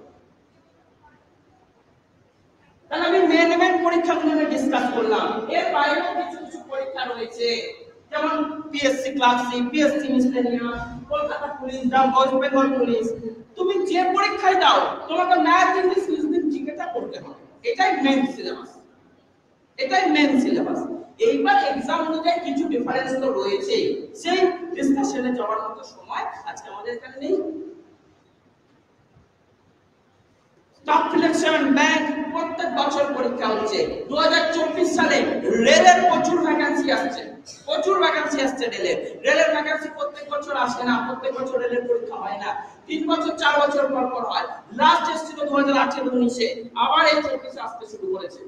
[SPEAKER 5] তাহলে আমি মেন মেন পরীক্ষাগুলো ডিসকাস করলাম। এর বাইরেও কিছু কিছু পরীক্ষা রয়েছে। যেমন PSC class PSC miscellaneous Kolkata police দাও ওয়েস্ট বেঙ্গল পুলিশ তুমি যে পরীক্ষায় দাও, তোমাকে ম্যাথ ইংলিশ রিজনিং জিকেটা করতে হবে। এটাই মেন সিলেবাস এটাই মেন সিলেবাস এইবার এক্সাম অনুযায়ী কিছু ডিফারেন্স তো রয়েছে সেই ডিসকাশনে যাওয়ার মতো সময় আজকে আমাদের এখানে নেই। স্টাফ সিলেকশন ব্যাংক প্রত্যেক বছর পরীক্ষা হচ্ছে। দু সালে রেলের প্রচুর ভ্যাকান্সি আসছে। প্রচুর ভ্যাকান্সি আসছে রেলের। রেলের ভ্যাকান্সি প্রত্যেক বছর আসে না, প্রত্যেক বছর রেলের পরীক্ষা হয় না। তিন বছর, চার বছর পর পর হয়। লাস্ট এসেছিল দু হাজার আঠেরো উনিশে। আবার এই চব্বিশে আসতে শুরু করেছে।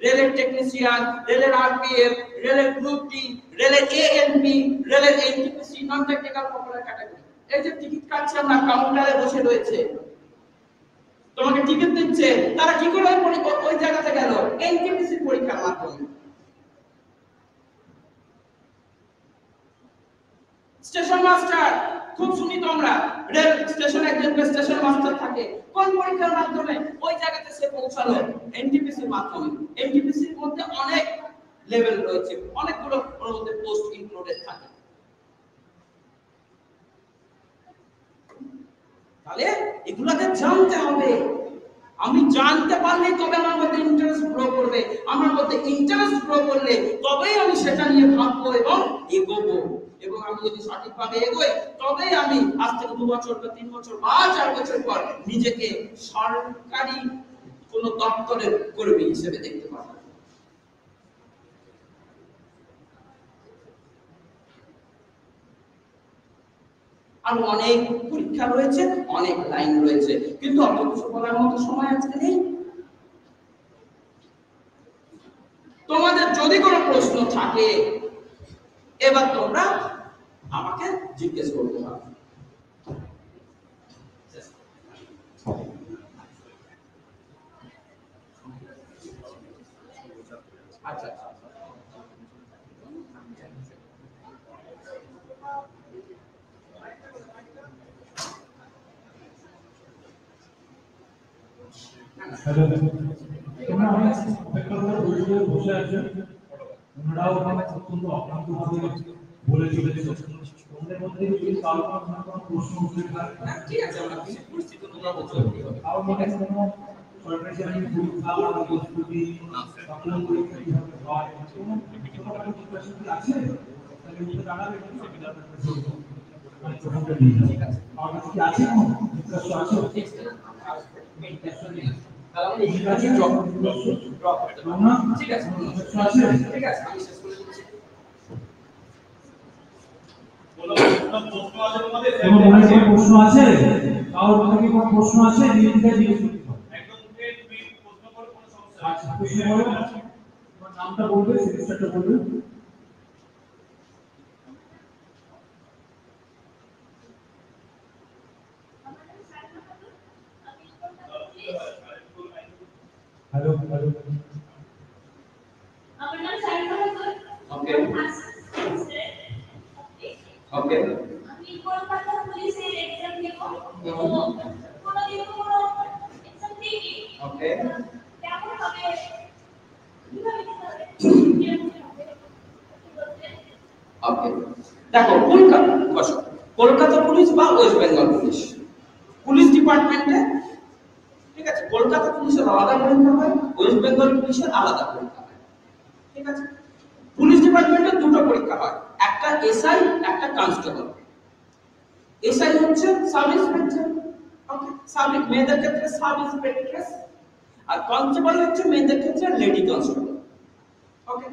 [SPEAKER 5] রেলের টেকনিশিয়ান রেলের আরপিএফ রেলের গ্রুপ ডি রেলের এএনপি রেলের NTPC non technical popular category এই যে টিকিট কাটছে আমরা কাউন্টারে বসে রয়েছে। তোমাকে টিকিট দিচ্ছে। তারা কি করে ওই জায়গাতে গেল? এনটিপিসি পরীক্ষার মাধ্যমে। স্টেশন মাস্টার খুব শুনি তোমরা রেল স্টেশনে একজন স্টেশন মাস্টার থাকে। কোন পরীক্ষার মাধ্যমে? ওই জায়গাতে সে পৌঁছালো এনটিপিসির মাধ্যমে। এনটিপিসির মধ্যে অনেক লেভেল রয়েছে। অনেকগুলো ওর মধ্যে পোস্ট ইনক্লুডেড থাকে। তাহলে এগুলাকে জানতে হবে। আমি জানতে পারলে তবে আমার মধ্যে ইন্টারেস্ট গ্রো করবে। আমার মধ্যে ইন্টারেস্ট গ্রো করলে তবেই আমি সেটা নিয়ে ভাববো এবং এগোবো। এবং আমি যদি সঠিকভাবে এগোই, তবেই আমি আজ থেকে দু বছর বা তিন বছর বা চার বছর পর নিজেকে সরকারি কোন দপ্তরের কর্মী হিসেবে দেখতে পাবো আরও অনেক পরীক্ষা রয়েছে, অনেক লাইন রয়েছে। কিন্তু অত কিছু বলার মতো সময় আজকে নেই। তোমাদের যদি কোনো প্রশ্ন থাকে, এবার তোমরা আমাকে জিজ্ঞেস করতে পারো। আচ্ছা
[SPEAKER 6] হ্যালো তোমরা অনেক অপেক্ষা করে বসে বসে আছো ওনারাও মানে অত্যন্ত অক্লান্ত ভাবে বলে চলেছে তোমাদের মধ্যে যদি কারও কোনো কোনো প্রশ্ন উঠে
[SPEAKER 5] ঠিক আছে আমরা কিছু পরিস্থিতি অনুযায়ী চলতে হবে
[SPEAKER 6] কারও মনে কোনো সরকারি চাকরি পরীক্ষা বা প্রস্তুতি বা পরীক্ষা কীভাবে হয় কোনো কোনো কারও কি আছে তাহলে উঠে দাঁড়াবে মানে প্রথমটা নিয়ে আমার কাছে কি আছে কোনো আছে
[SPEAKER 5] ঠিক আছে ঠিক আছে আমি শেষ করে দিচ্ছি
[SPEAKER 6] কোনো প্রশ্ন আছে? কারোর মনে কি কোনো প্রশ্ন আছে? নিজেকে জিজ্ঞেস করতে হবে আচ্ছা প্রশ্ন করো নামটা বলবে সেমিস্টারটা বলবে। হ্যালো হ্যালো
[SPEAKER 7] আমার নাম সারিকা খাতুন।
[SPEAKER 5] ওকে
[SPEAKER 7] ওকে
[SPEAKER 5] ওকে
[SPEAKER 7] আমি কলকাতা পুলিশের এক্সাম দেব। কোনো এক্সাম
[SPEAKER 5] ওকে
[SPEAKER 7] কেমন হবে?
[SPEAKER 5] ওকে দেখো কলকাতা কলকাতা পুলিশ বা ওয়েস্ট বেঙ্গল পুলিশ? পুলিশ ডিপার্টমেন্টে ঠিক আছে, কলকাতা পুলিশের আলাদা পরীক্ষা হয়, ওয়েস্ট বেঙ্গল পুলিশের আলাদা পরীক্ষা হয়। ঠিক আছে? পুলিশ ডিপার্টমেন্টে দুটো পরীক্ষা হয়, একটা এসআই, একটা কনস্টেবল। এসআই হচ্ছে সাব ইন্সপেক্টর ওকে সাব মেয়েদের ক্ষেত্রে সাব ইন্সপেক্ট্রেস আর কনস্টেবল হচ্ছে মেয়েদের ক্ষেত্রে লেডি কনস্টেবল ওকে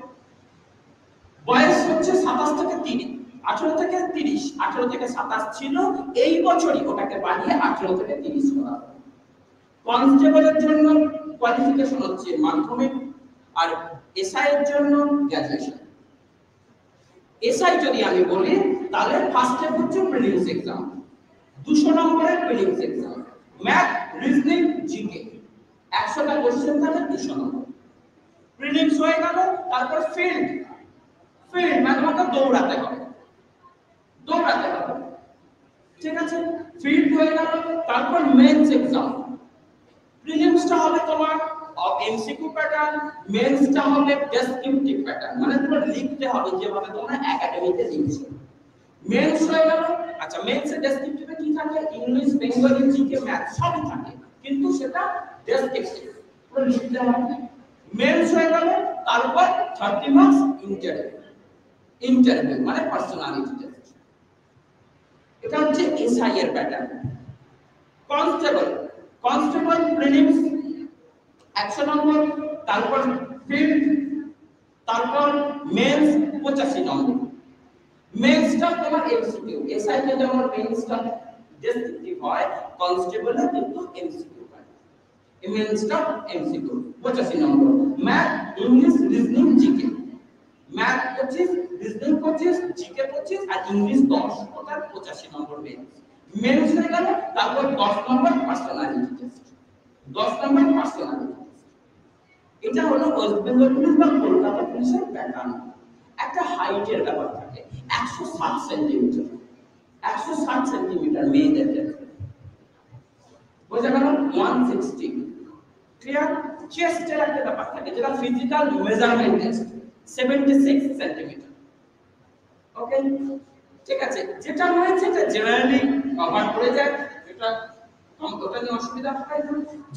[SPEAKER 5] বয়স হচ্ছে সাতাশ থেকে তিরিশ, আঠারো থেকে তিরিশ, আঠারো থেকে সাতাশ ছিল, এই বছরই ওটাকে বাড়িয়ে আঠারো থেকে তিরিশ করা। কনস্টেবলের জন্য কোয়ালিফিকেশন হচ্ছে মাধ্যমিক আর এসআই এর জন্য গ্র্যাজুয়েশন এসআই যদি আমি বলি, তাহলে ফার্স্ট স্টেপ হচ্ছে প্রিলিমস এক্সাম দুশো নম্বরের prelims exam math reasoning GK একশোটা কোশ্চেন থাকে, দুশো নম্বর। প্রিলিমস হয়ে গেল, তারপর ফিল্ড ফিল্ড মানে তোমাকে দৌড়াতে হবে। দৌড়াতে হবে। ঠিক আছে? ফিল্ড হয়ে গেল, তারপর মেন্স এক্সাম প্রিলিমসটা হবে তোমার এমসিকিউ প্যাটার্ন মেন্সটা হবে ডেসক্রিপটিভ প্যাটার্ন মানে তোমার লিখতে হবে যেভাবে তোমরা একাডেমিতে লিখছো। মেন্স হয়ে গেল আচ্ছা মেন্সে ডেসক্রিপটিভে কি থাকে? ইংলিশ বেঙ্গলি জিকে ম্যাথ সবই থাকে, কিন্তু সেটা ডেসক্রিপটিভ পুরো লিখতে হবে মেন্স হয়ে গেল, তারপর 30 মার্কস ইন্টারভিউ ইন্টারভিউ মানে পার্সোনালিটি টেস্ট এটা হচ্ছে এসআই এর প্যাটার্ন কনস্টেবল কনস্টেবল প্রিলিমস একশো নম্বর তারপর ফিল্ড তারপর মেন্স পঁচাশি নম্বর মেন্সটা তোমার এমসিকিউ এসআই তে যেমন মেন্সটা ডেসক্রিপটিভ হয় কনস্টেবলে কিন্তু এমসিকিউ হয়। মেন্সটা এমসিকিউ পঁচাশি নম্বর। Math English reasoning GK math পঁচিশ রিজনিং পঁচিশ জিকে পঁচিশ আর ইংলিশ দশ, অর্থাৎ পঁচাশি নম্বর মেন্স মেন্স হয়ে গেল তারপর দশ নম্বর পার্সোনালিটি টেস্ট দশ নম্বর পার্সোনালিটি এটা হলো ওয়েস্ট বেঙ্গল পুলিশ বা কলকাতা পুলিশের প্যাটার্ন একটা হাইটের ব্যাপার থাকে, একশো ষাট সেন্টিমিটার একশো ষাট সেন্টিমিটার মেয়েদের ক্ষেত্রে বোঝা গেল? ওয়ান সিক্সটি ক্লিয়ার চেস্টের একটা ব্যাপার থাকে, যেটা physical measurement test seventy six centimetre okay ঠিক আছে, যেটা রয়েছে এটা জেনারেলি কভার করে যায়, এটা ওটা নিয়ে অসুবিধা হয়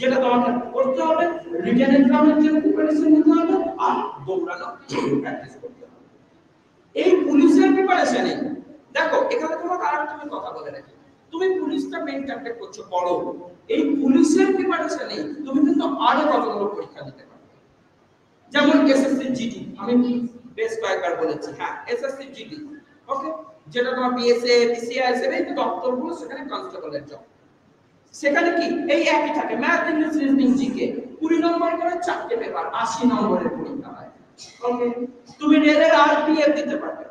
[SPEAKER 5] যেটা তোমাকে করতে হবে রিটেন এক্সামের জন্য প্রিপারেশন নিতে হবে, আর দৌড়ানো প্র্যাকটিস করতে হবে। এই পুলিশের প্রিপারেশনে দেখো, এখানে তোমাকে আর তুমি কথা বলে রাখি। তুমি পুলিশটা মেইন টার্গেট করছ, পড়ো। এই পুলিশের প্রিপারেশনে তুমি কিন্তু আরও কতগুলো পরীক্ষা দিতে পারবে যেমন এসএসসি জিডি, আমি বেশ কয়েকবার বলেছি হ্যাঁ এসএসসি জিডি ওকে যেটা তোমার বিএসএ বিসিআইএস এর যে দপ্তরগুলো সেখানে কনস্টেবলের জব সেখানে কি? এই একই থাকে। ম্যাথ ইংলিশ রিজনিং জিকে 20 নম্বর করে চারটে পেপার 80 নম্বরের পরীক্ষা হয়। ওকে তুমি রেলের আরপিএফ দিতে পারবে।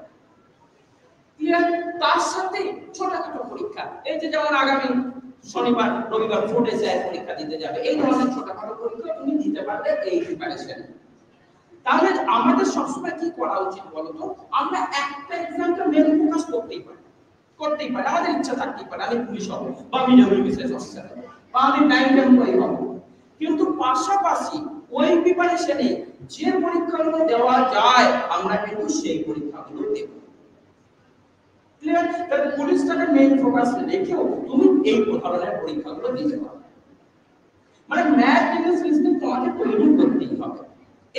[SPEAKER 5] ক্লিয়ার তার সাথে ছোটখাটো পরীক্ষা। এই যে যেমন আগামী শনিবার, রবিবার ফোর্ট এসআই পরীক্ষা দিতে যাবে। এই ধরনের ছোটখাটো পরীক্ষা তুমি দিতে পারবে এই প্রিপারেশন তাহলে আমাদের সবসময় কি করা উচিত বলতো? আমরা একটা এক্সামটা মেন ফোকাস করতেই পারি। করতেই পারি। আমাদের ইচ্ছা থাকতেই পারে। আমি পুলিশ হব বা আমি বিশেষ অফিসার বা আমি ব্যাংক এমপ্লয়ি হব। কিন্তু পাশাপাশি ওই প্রিপারেশনে যে পরীক্ষাগুলো দেওয়া যায়, আমরা কিন্তু সেই পরীক্ষাগুলো দেব। ক্লিয়ার পুলিশটাকে মেইন ফোকাস রেখেও তুমি এই ধরনের পরীক্ষাগুলো দিতে পারো। মানে ম্যাথ ইংলিশ রিজনিং তোমাকে তৈরি করতেই হবে।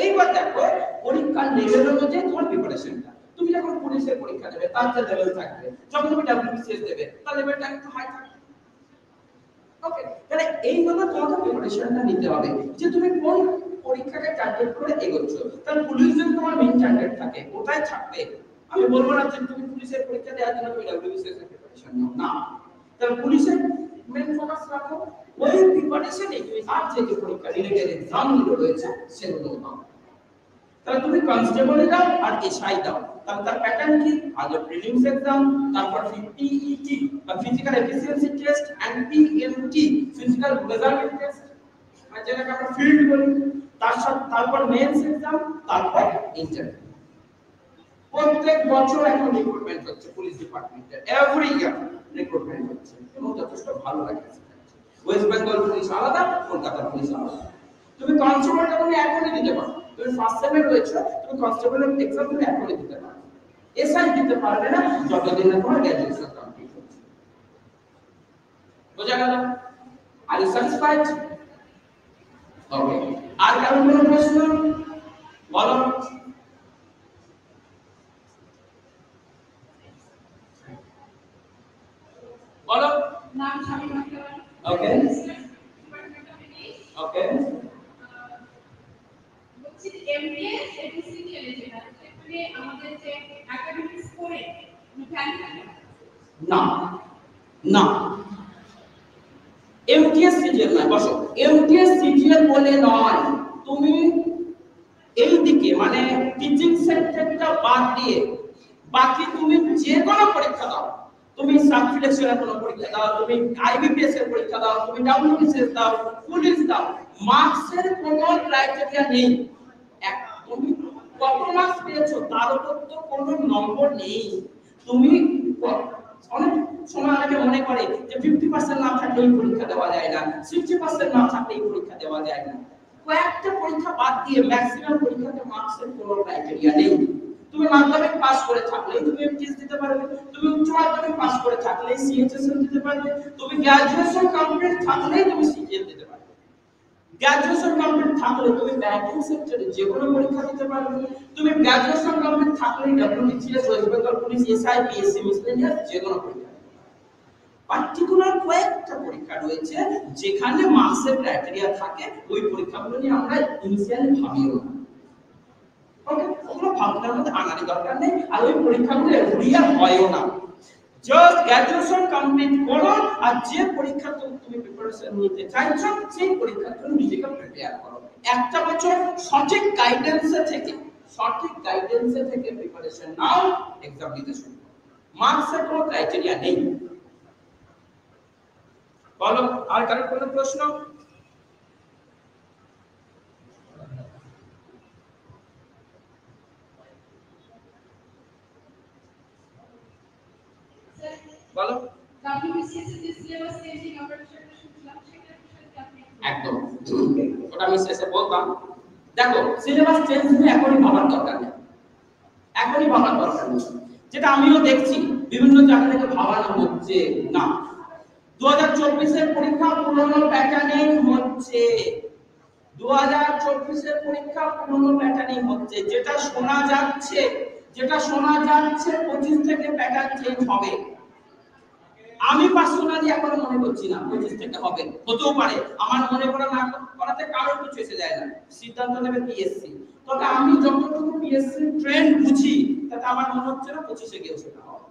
[SPEAKER 5] এইবার দেখো পরীক্ষার লেভেল অনুযায়ী তোমার প্রিপারেশনটা তুমি যখন পুলিশের পরীক্ষা দেবে, তার যে লেভেল থাকবে, যখন তুমি ডাব্লিউবিসিএস দেবে, তার লেভেলটা একটু হাই থাকবে। ওকে তাহলে এই এইভাবে তোমাকে প্রিপারেশনটা নিতে হবে, যে তুমি কোন পরীক্ষাকে টার্গেট করে এগোচ্ছ। তাহলে পুলিশ যদি তোমার মেইন টার্গেট থাকে ওটাই থাকবে? আমি বলব না যে তুমি পুলিশের পরীক্ষা দেওয়ার জন্য তুমি ডাব্লিউবিসিএস এর প্রিপারেশন নাও, না। তাহলে পুলিশের মেইন ফোকাস রাখো। ওই প্রিপারেশনে তুমি আর যে পরীক্ষা রিলেটেড এক্সামগুলো রয়েছে, সেগুলো দাও তাহলে তুমি কনস্টেবলে দাও আর এসআই দাও। তাহলে তার প্যাটার্ন কি? আগে প্রিলিমস এক্সাম তারপর পিইটি বা physical efficiency test and PMT physical measurement test আর যেটাকে আমরা ফিল্ড বলি, তার সাথে তারপর মেন্স এক্সাম তারপর ইন্টারভিউ প্রত্যেক বছর এখন রিক্রুটমেন্ট হচ্ছে পুলিশ ডিপার্টমেন্টে এভরি ইয়ার রিক্রুটমেন্ট হচ্ছে। এবং যথেষ্ট ভালো লাগে ওয়েস্ট বেঙ্গল পুলিশ আলাদা, কলকাতা পুলিশ আলাদা। তুমি কনস্টেবলটা তুমি এখনই দিতে পারো। তুমি ফার্স্ট সেমে রয়েছে তুমি কনস্টেবলের এক্সাম তুমি এখনই দিতে পারো এসআই দিতে পারবে না যতদিন না তোমার গ্র্যাজুয়েশন কমপ্লিট হচ্ছে। বোঝা গেল? আর ইউ স্যাটিসফাইড ওকে আর কারও কোনো প্রশ্ন? বলো। বলো।
[SPEAKER 7] নাম স্বামী
[SPEAKER 5] ওকে ওকে
[SPEAKER 7] এমবিএস চলে যেটা সেখানে আমাদের যে একাডেমিক স্কোরে
[SPEAKER 5] না? না। এমটিএস সিজিএল নয়, বসো। এমটিএস সিজিএল বলে নয়, তুমি এই দিকে মানে টিচিং সেক্টরটা বাদ দিয়ে বাকি তুমি যে কোনো পরীক্ষা দাও। তুমি সাব সিলেকশনের কোনো পরীক্ষা দাও, তুমি আইবিপিএস এর পরীক্ষা দাও, তুমি ডাব্লিউবিসিএস দাও পুলিশ দাও মার্কসের কোনো ক্রাইটেরিয়া নেই। তুমি কত পেয়েছ? তার উপর তো কোনো নম্বর নেই। তুমি অনেক সময় অনেকে মনে করে যে ফিফটি পার্সেন্ট না থাকলে পরীক্ষা দেওয়া যায় না সিক্সটি পার্সেন্ট না থাকলে এই পরীক্ষা দেওয়া যায় না। কয়েকটা পরীক্ষা বাদ দিয়ে ম্যাক্সিমাম পরীক্ষাতে মার্কসের কোনো ক্রাইটেরিয়া নেই। তুমি মাধ্যমিক পাস করে থাকলেই তুমি এমটিএস দিতে পারবে, তুমি উচ্চ মাধ্যমিক পাস করে থাকলেই দিতে পারবে, তুমি গ্র্যাজুয়েশন কমপ্লিট থাকলেই তুমি সিজিএল দিতে পারবে। গ্র্যাজুয়েশন কমপ্লিট থাকলে তুমি ব্যাংকিং সেক্টরে যে কোনো পরীক্ষা দিতে পারবে। তুমি গ্র্যাজুয়েশন কমপ্লিট থাকলে WBCS West Bengal police SI PSC miscellaneous যে কোনো পরীক্ষা। পার্টিকুলার কয়েকটা পরীক্ষা রয়েছে যেখানে মার্কসের ক্রাইটেরিয়া থাকে, ওই পরীক্ষাগুলো নিয়ে আমরা ইনিশিয়ালি ভাবিও না। ওকে ওগুলো ভাবনার মধ্যে আনারই দরকার নেই, আর ওই পরীক্ষাগুলো রিয়া হয়ও না। জাস্ট গ্র্যাজুয়েশন কমপ্লিট করো আর যে পরীক্ষা তুমি প্রিপারেশন নিতে চাইছো, সেই পরীক্ষার জন্য নিজেকে প্রিপেয়ার করো। একটা বছর সঠিক গাইডেন্সে থেকে, সঠিক গাইডেন্সে থেকে প্রিপারেশন নাও এক্সাম দিতে শুরু করো। মার্কসের কোনো ক্রাইটেরিয়া নেই। বলো, আর কারোর কোনো প্রশ্ন? বলো।
[SPEAKER 7] WBCS এর যে সিলেবাস চেঞ্জিং আমরা বিষয়টা শুনছিলাম সেটা বিষয়ে আপনি
[SPEAKER 5] একদম। ওটা আমি শেষে বলতাম। দেখো সিলেবাস চেঞ্জ নিয়ে এখনই ভাবার দরকার নেই। এখনই ভাবার দরকার নেই। যেটা আমিও দেখছি বিভিন্ন জায়গা থেকে ভাবানো হচ্ছে না। দু হাজার চব্বিশের পরীক্ষা পুরনো প্যাটার্নে হচ্ছে। দু হাজার চব্বিশের পরীক্ষা পুরনো প্যাটার্নে হচ্ছে। যেটা শোনা যাচ্ছে যেটা শোনা যাচ্ছে পঁচিশ থেকে প্যাটার্ন চেঞ্জ হবে। আমি পার্সোনালি এখনও মনে করছি না, পঁচিশ থেকে হবে, হতেও পারে। আমার মনে করা না করাতে কারোর কিছু এসে যায় না। সিদ্ধান্ত নেবে পিএসসি তবে আমি যতটুকু পিএসসি ট্রেন্ড বুঝি, তাতে আমার মনে হচ্ছে না পঁচিশে গিয়েও সেটা হবে।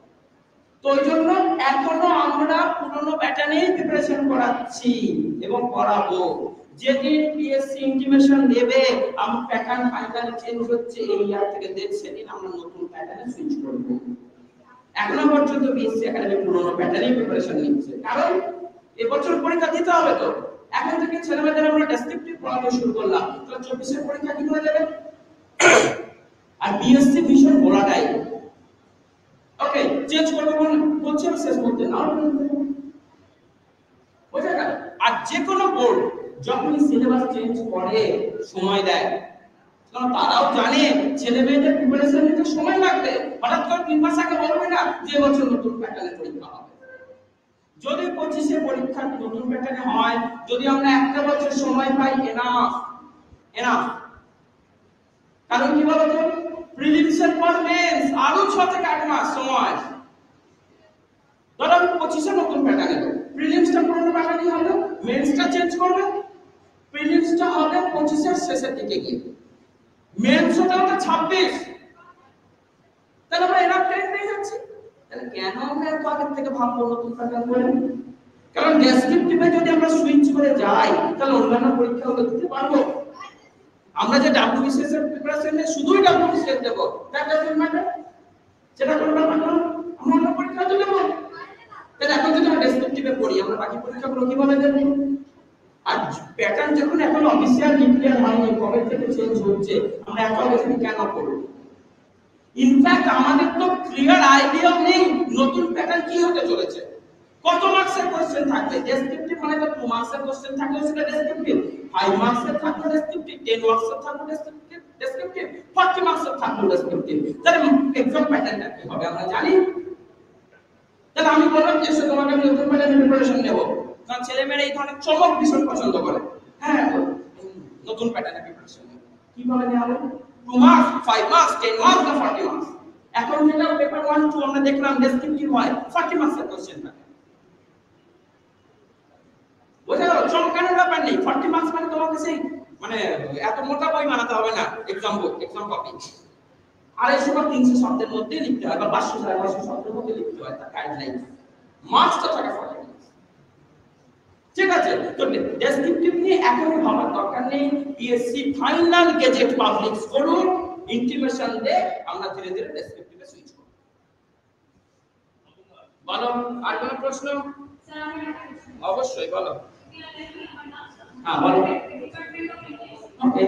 [SPEAKER 5] তো ওই জন্য এখনও আমরা পুরনো প্যাটার্নেই প্রিপারেশন করাচ্ছি এবং করাবো। যেদিন পিএসসি ইন্টিমেশন দেবে আমার প্যাটার্ন ফাইনালি চেঞ্জ হচ্ছে, এই ইয়ার থেকে আমরা নতুন প্যাটার্নে সুইচ করব। এখনও পর্যন্ত বিএসসি একাডেমি পুরনো প্যাটার্নই প্রিপারেশন নিচ্ছে। কারণ এবছর পরীক্ষা দিতে হবে তো। এখন থেকে ছেলেমেয়েদের আমরা ডেসক্রিপটিভ পড়াতে শুরু করলাম। তো চব্বিশের পরীক্ষা কি করে দেবে? আর বিএসসি ভীষণ বড়াটাই ওকে চেঞ্জ করবে বলছে শেষ করতে না বোঝা গেল? আর যে কোনো বোর্ড যখনই সিলেবাস চেঞ্জ করে, সময় দেয় কারণ তারাও জানে ছেলে মেয়েদের প্রিপারেশন নিতে সময় লাগবে। হঠাৎ করে তিন মাস আগে বলবে না যে বছর নতুন প্যাটার্নে পরীক্ষা হবে। যদি পঁচিশে পরীক্ষা নতুন প্যাটার্নে হয়, যদি আমরা একটা বছর সময় পাই এনাফ এনাফ কারণ কি বলতো? প্রিলিমসের পর মেন্স আরও ছ থেকে আট মাস সময়। ধরো আমি পঁচিশে নতুন প্যাটার্নে দেবো প্রিলিমসটা পুরোনো প্যাটার্নই হবে মেন্সটা চেঞ্জ করবে। প্রিলিমসটা হবে পঁচিশের শেষের দিকে গিয়ে। মেন্স হতে হতে ছাব্বিশ। তাহলে আমরা এরা ট্রেন পেয়ে যাচ্ছি। তাহলে কেন আমরা এত আগের থেকে ভাববো নতুন প্যাটার্ন করে কারণ ডেসক্রিপটিভে যদি আমরা সুইচ করে যাই তাহলে অন্যান্য পরীক্ষাগুলো দিতে পারব। আমরা যে ডাব্লিউবিসিএস এর প্রিপারেশন নিয়ে শুধুই ডাব্লিউবিসিএস দেবো দ্যাট ডাজন্ট ম্যাটার সেটা কোনো ব্যাপার না আমরা অন্য পরীক্ষা তো দেবো তাহলে এখন যদি আমরা ডেসক্রিপটিভে পড়ি আমরা বাকি পরীক্ষাগুলো কীভাবে দেবো আর প্যাটার্ন যখন এখন অফিসিয়াল ডিক্লেয়ার হয়নি, কবে থেকে চেঞ্জ হচ্ছে, আমরা এত আগে কেন করব? ইনফ্যাক্ট আমাদের তো ক্লিয়ার আইডিয়া নেই নতুন প্যাটার্ন কি হতে চলেছে। কত মার্কসের কোশ্চেন থাকবে? ডেসক্রিপটিভ মানে তো 2 মার্কসের কোশ্চেন থাকলে সেটা ডেসক্রিপটিভ 5 মার্কসের থাকলে ডেসক্রিপটিভ 10 মার্কসের থাকলে ডেসক্রিপটিভ ডেসক্রিপটিভ 40 মার্কসের থাকলে ডেসক্রিপটিভ তাহলে এক্সাম প্যাটার্নটা কি হবে, আমরা জানি? তাহলে আমি বললাম যে তোমাকে আমি নতুন প্যাটার্নের প্রিপারেশন নেব। কারণ ছেলেমেয়েরা এই ধরনের চমক ভীষণ পছন্দ করে। হ্যাঁ নতুন প্যাটার্নের প্রিপারেশন কীভাবে নেওয়া হবে two marks five marks ten marks না ফর্টি মার্কস এখন যেটা পেপার ওয়ান টু আমরা দেখলাম ডেসক্রিপটিভ হয় ফর্টি মার্কসের কোশ্চেন থাকে। বোঝা গেল? চমকানোর ব্যাপার নেই। ফর্টি মার্কস মানে তোমাকে সেই মানে এত মোটা বই বানাতে হবে না। এক্সাম বুক এক্সাম কপি আড়াইশো বা তিনশো শব্দের মধ্যে লিখতে হয় বা পাঁচশো সাড়ে পাঁচশো শব্দের মধ্যে লিখতে হয় তার গাইডলাইন মার্কসটা থাকে ফর্টি ঠিক আছে? তো ডেসক্রিপটিভ নিয়ে এখনই ভাবার দরকার নেই। পিএসসি ফাইনাল গেজেট পাবলিশ করুন। ইন্টিমেশন দে আমরা ধীরে ধীরে ডেসক্রিপটিভে সুইচ করব। বলো, আর কোনো প্রশ্ন? অবশ্যই, বলো। হ্যাঁ বলো।
[SPEAKER 7] আমরা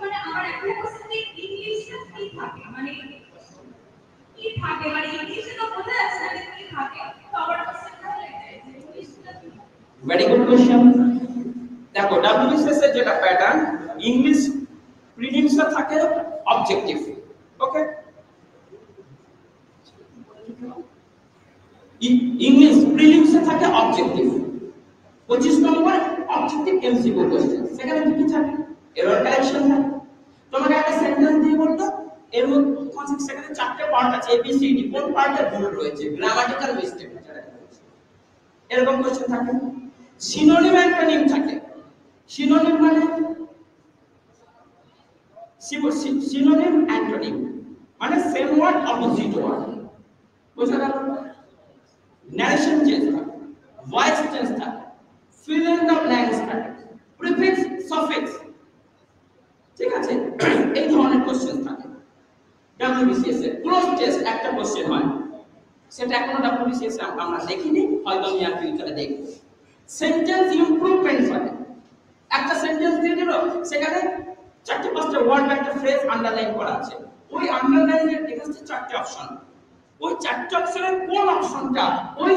[SPEAKER 7] মানে আমার ইংলিশটা কি থাকে? মানে কি থাকে? মানে ইংলিশে তো বোঝা যাচ্ছে না কি থাকে। তো ইংলিশটা
[SPEAKER 5] ভেরি গুড কোশ্চেন দেখো এর যেটা প্যাটার্ন ইংলিশ প্রিলিমসটা থাকে অবজেক্টিভ ওকে ইংলিশ প্রিলিমসে থাকে অবজেক্টিভ 25 নম্বর অবজেক্টিভ এমসিকিউ কোশ্চেন সেখানে কি থাকে? এরর কারেকশন থাকে তোমাকে একটা সেন্টেন্স দিয়ে বলতো এর মধ্যে কনসেপ্ট সেখানে চারটে পার্ট আছে এ এবিসিডি কোন পার্টে ভুল রয়েছে? গ্রামাটিক্যাল মিস্টেক এরকম কোশ্চেন থাকে। সিনোনিম অ্যান্টোনিম থাকে। সিনোনিম মানে? সিনোনিম অ্যান্টোনিম মানে সেম ওয়ার্ড অপোজিট ওয়ার্ড বুঝা গেল? ন্যারেশন চেঞ্জ থাকে ভয়েস টেন্স থাকে ফিল ইন দ্য ব্ল্যাঙ্কস থাকে প্রিফিক্স সাফিক্স ঠিক আছে এই ধরনের কোশ্চেন থাকে এর ক্লোজ টেস্ট একটা হয়। সেটা এখনও আমরা দেখিনি, হয়তো আমি আর ফিউচারে দেখব। সেন্টেন্স ইমপ্রুভমেন্ট একটা সেন্টেন্স দিয়ে দিল, সেখানে চারটে পাঁচটা ওয়ার্ড একটা ফ্রেজ আন্ডারলাইন করা আছে। ওই অপশন ওই অপশনের কোন অপশনটা ওই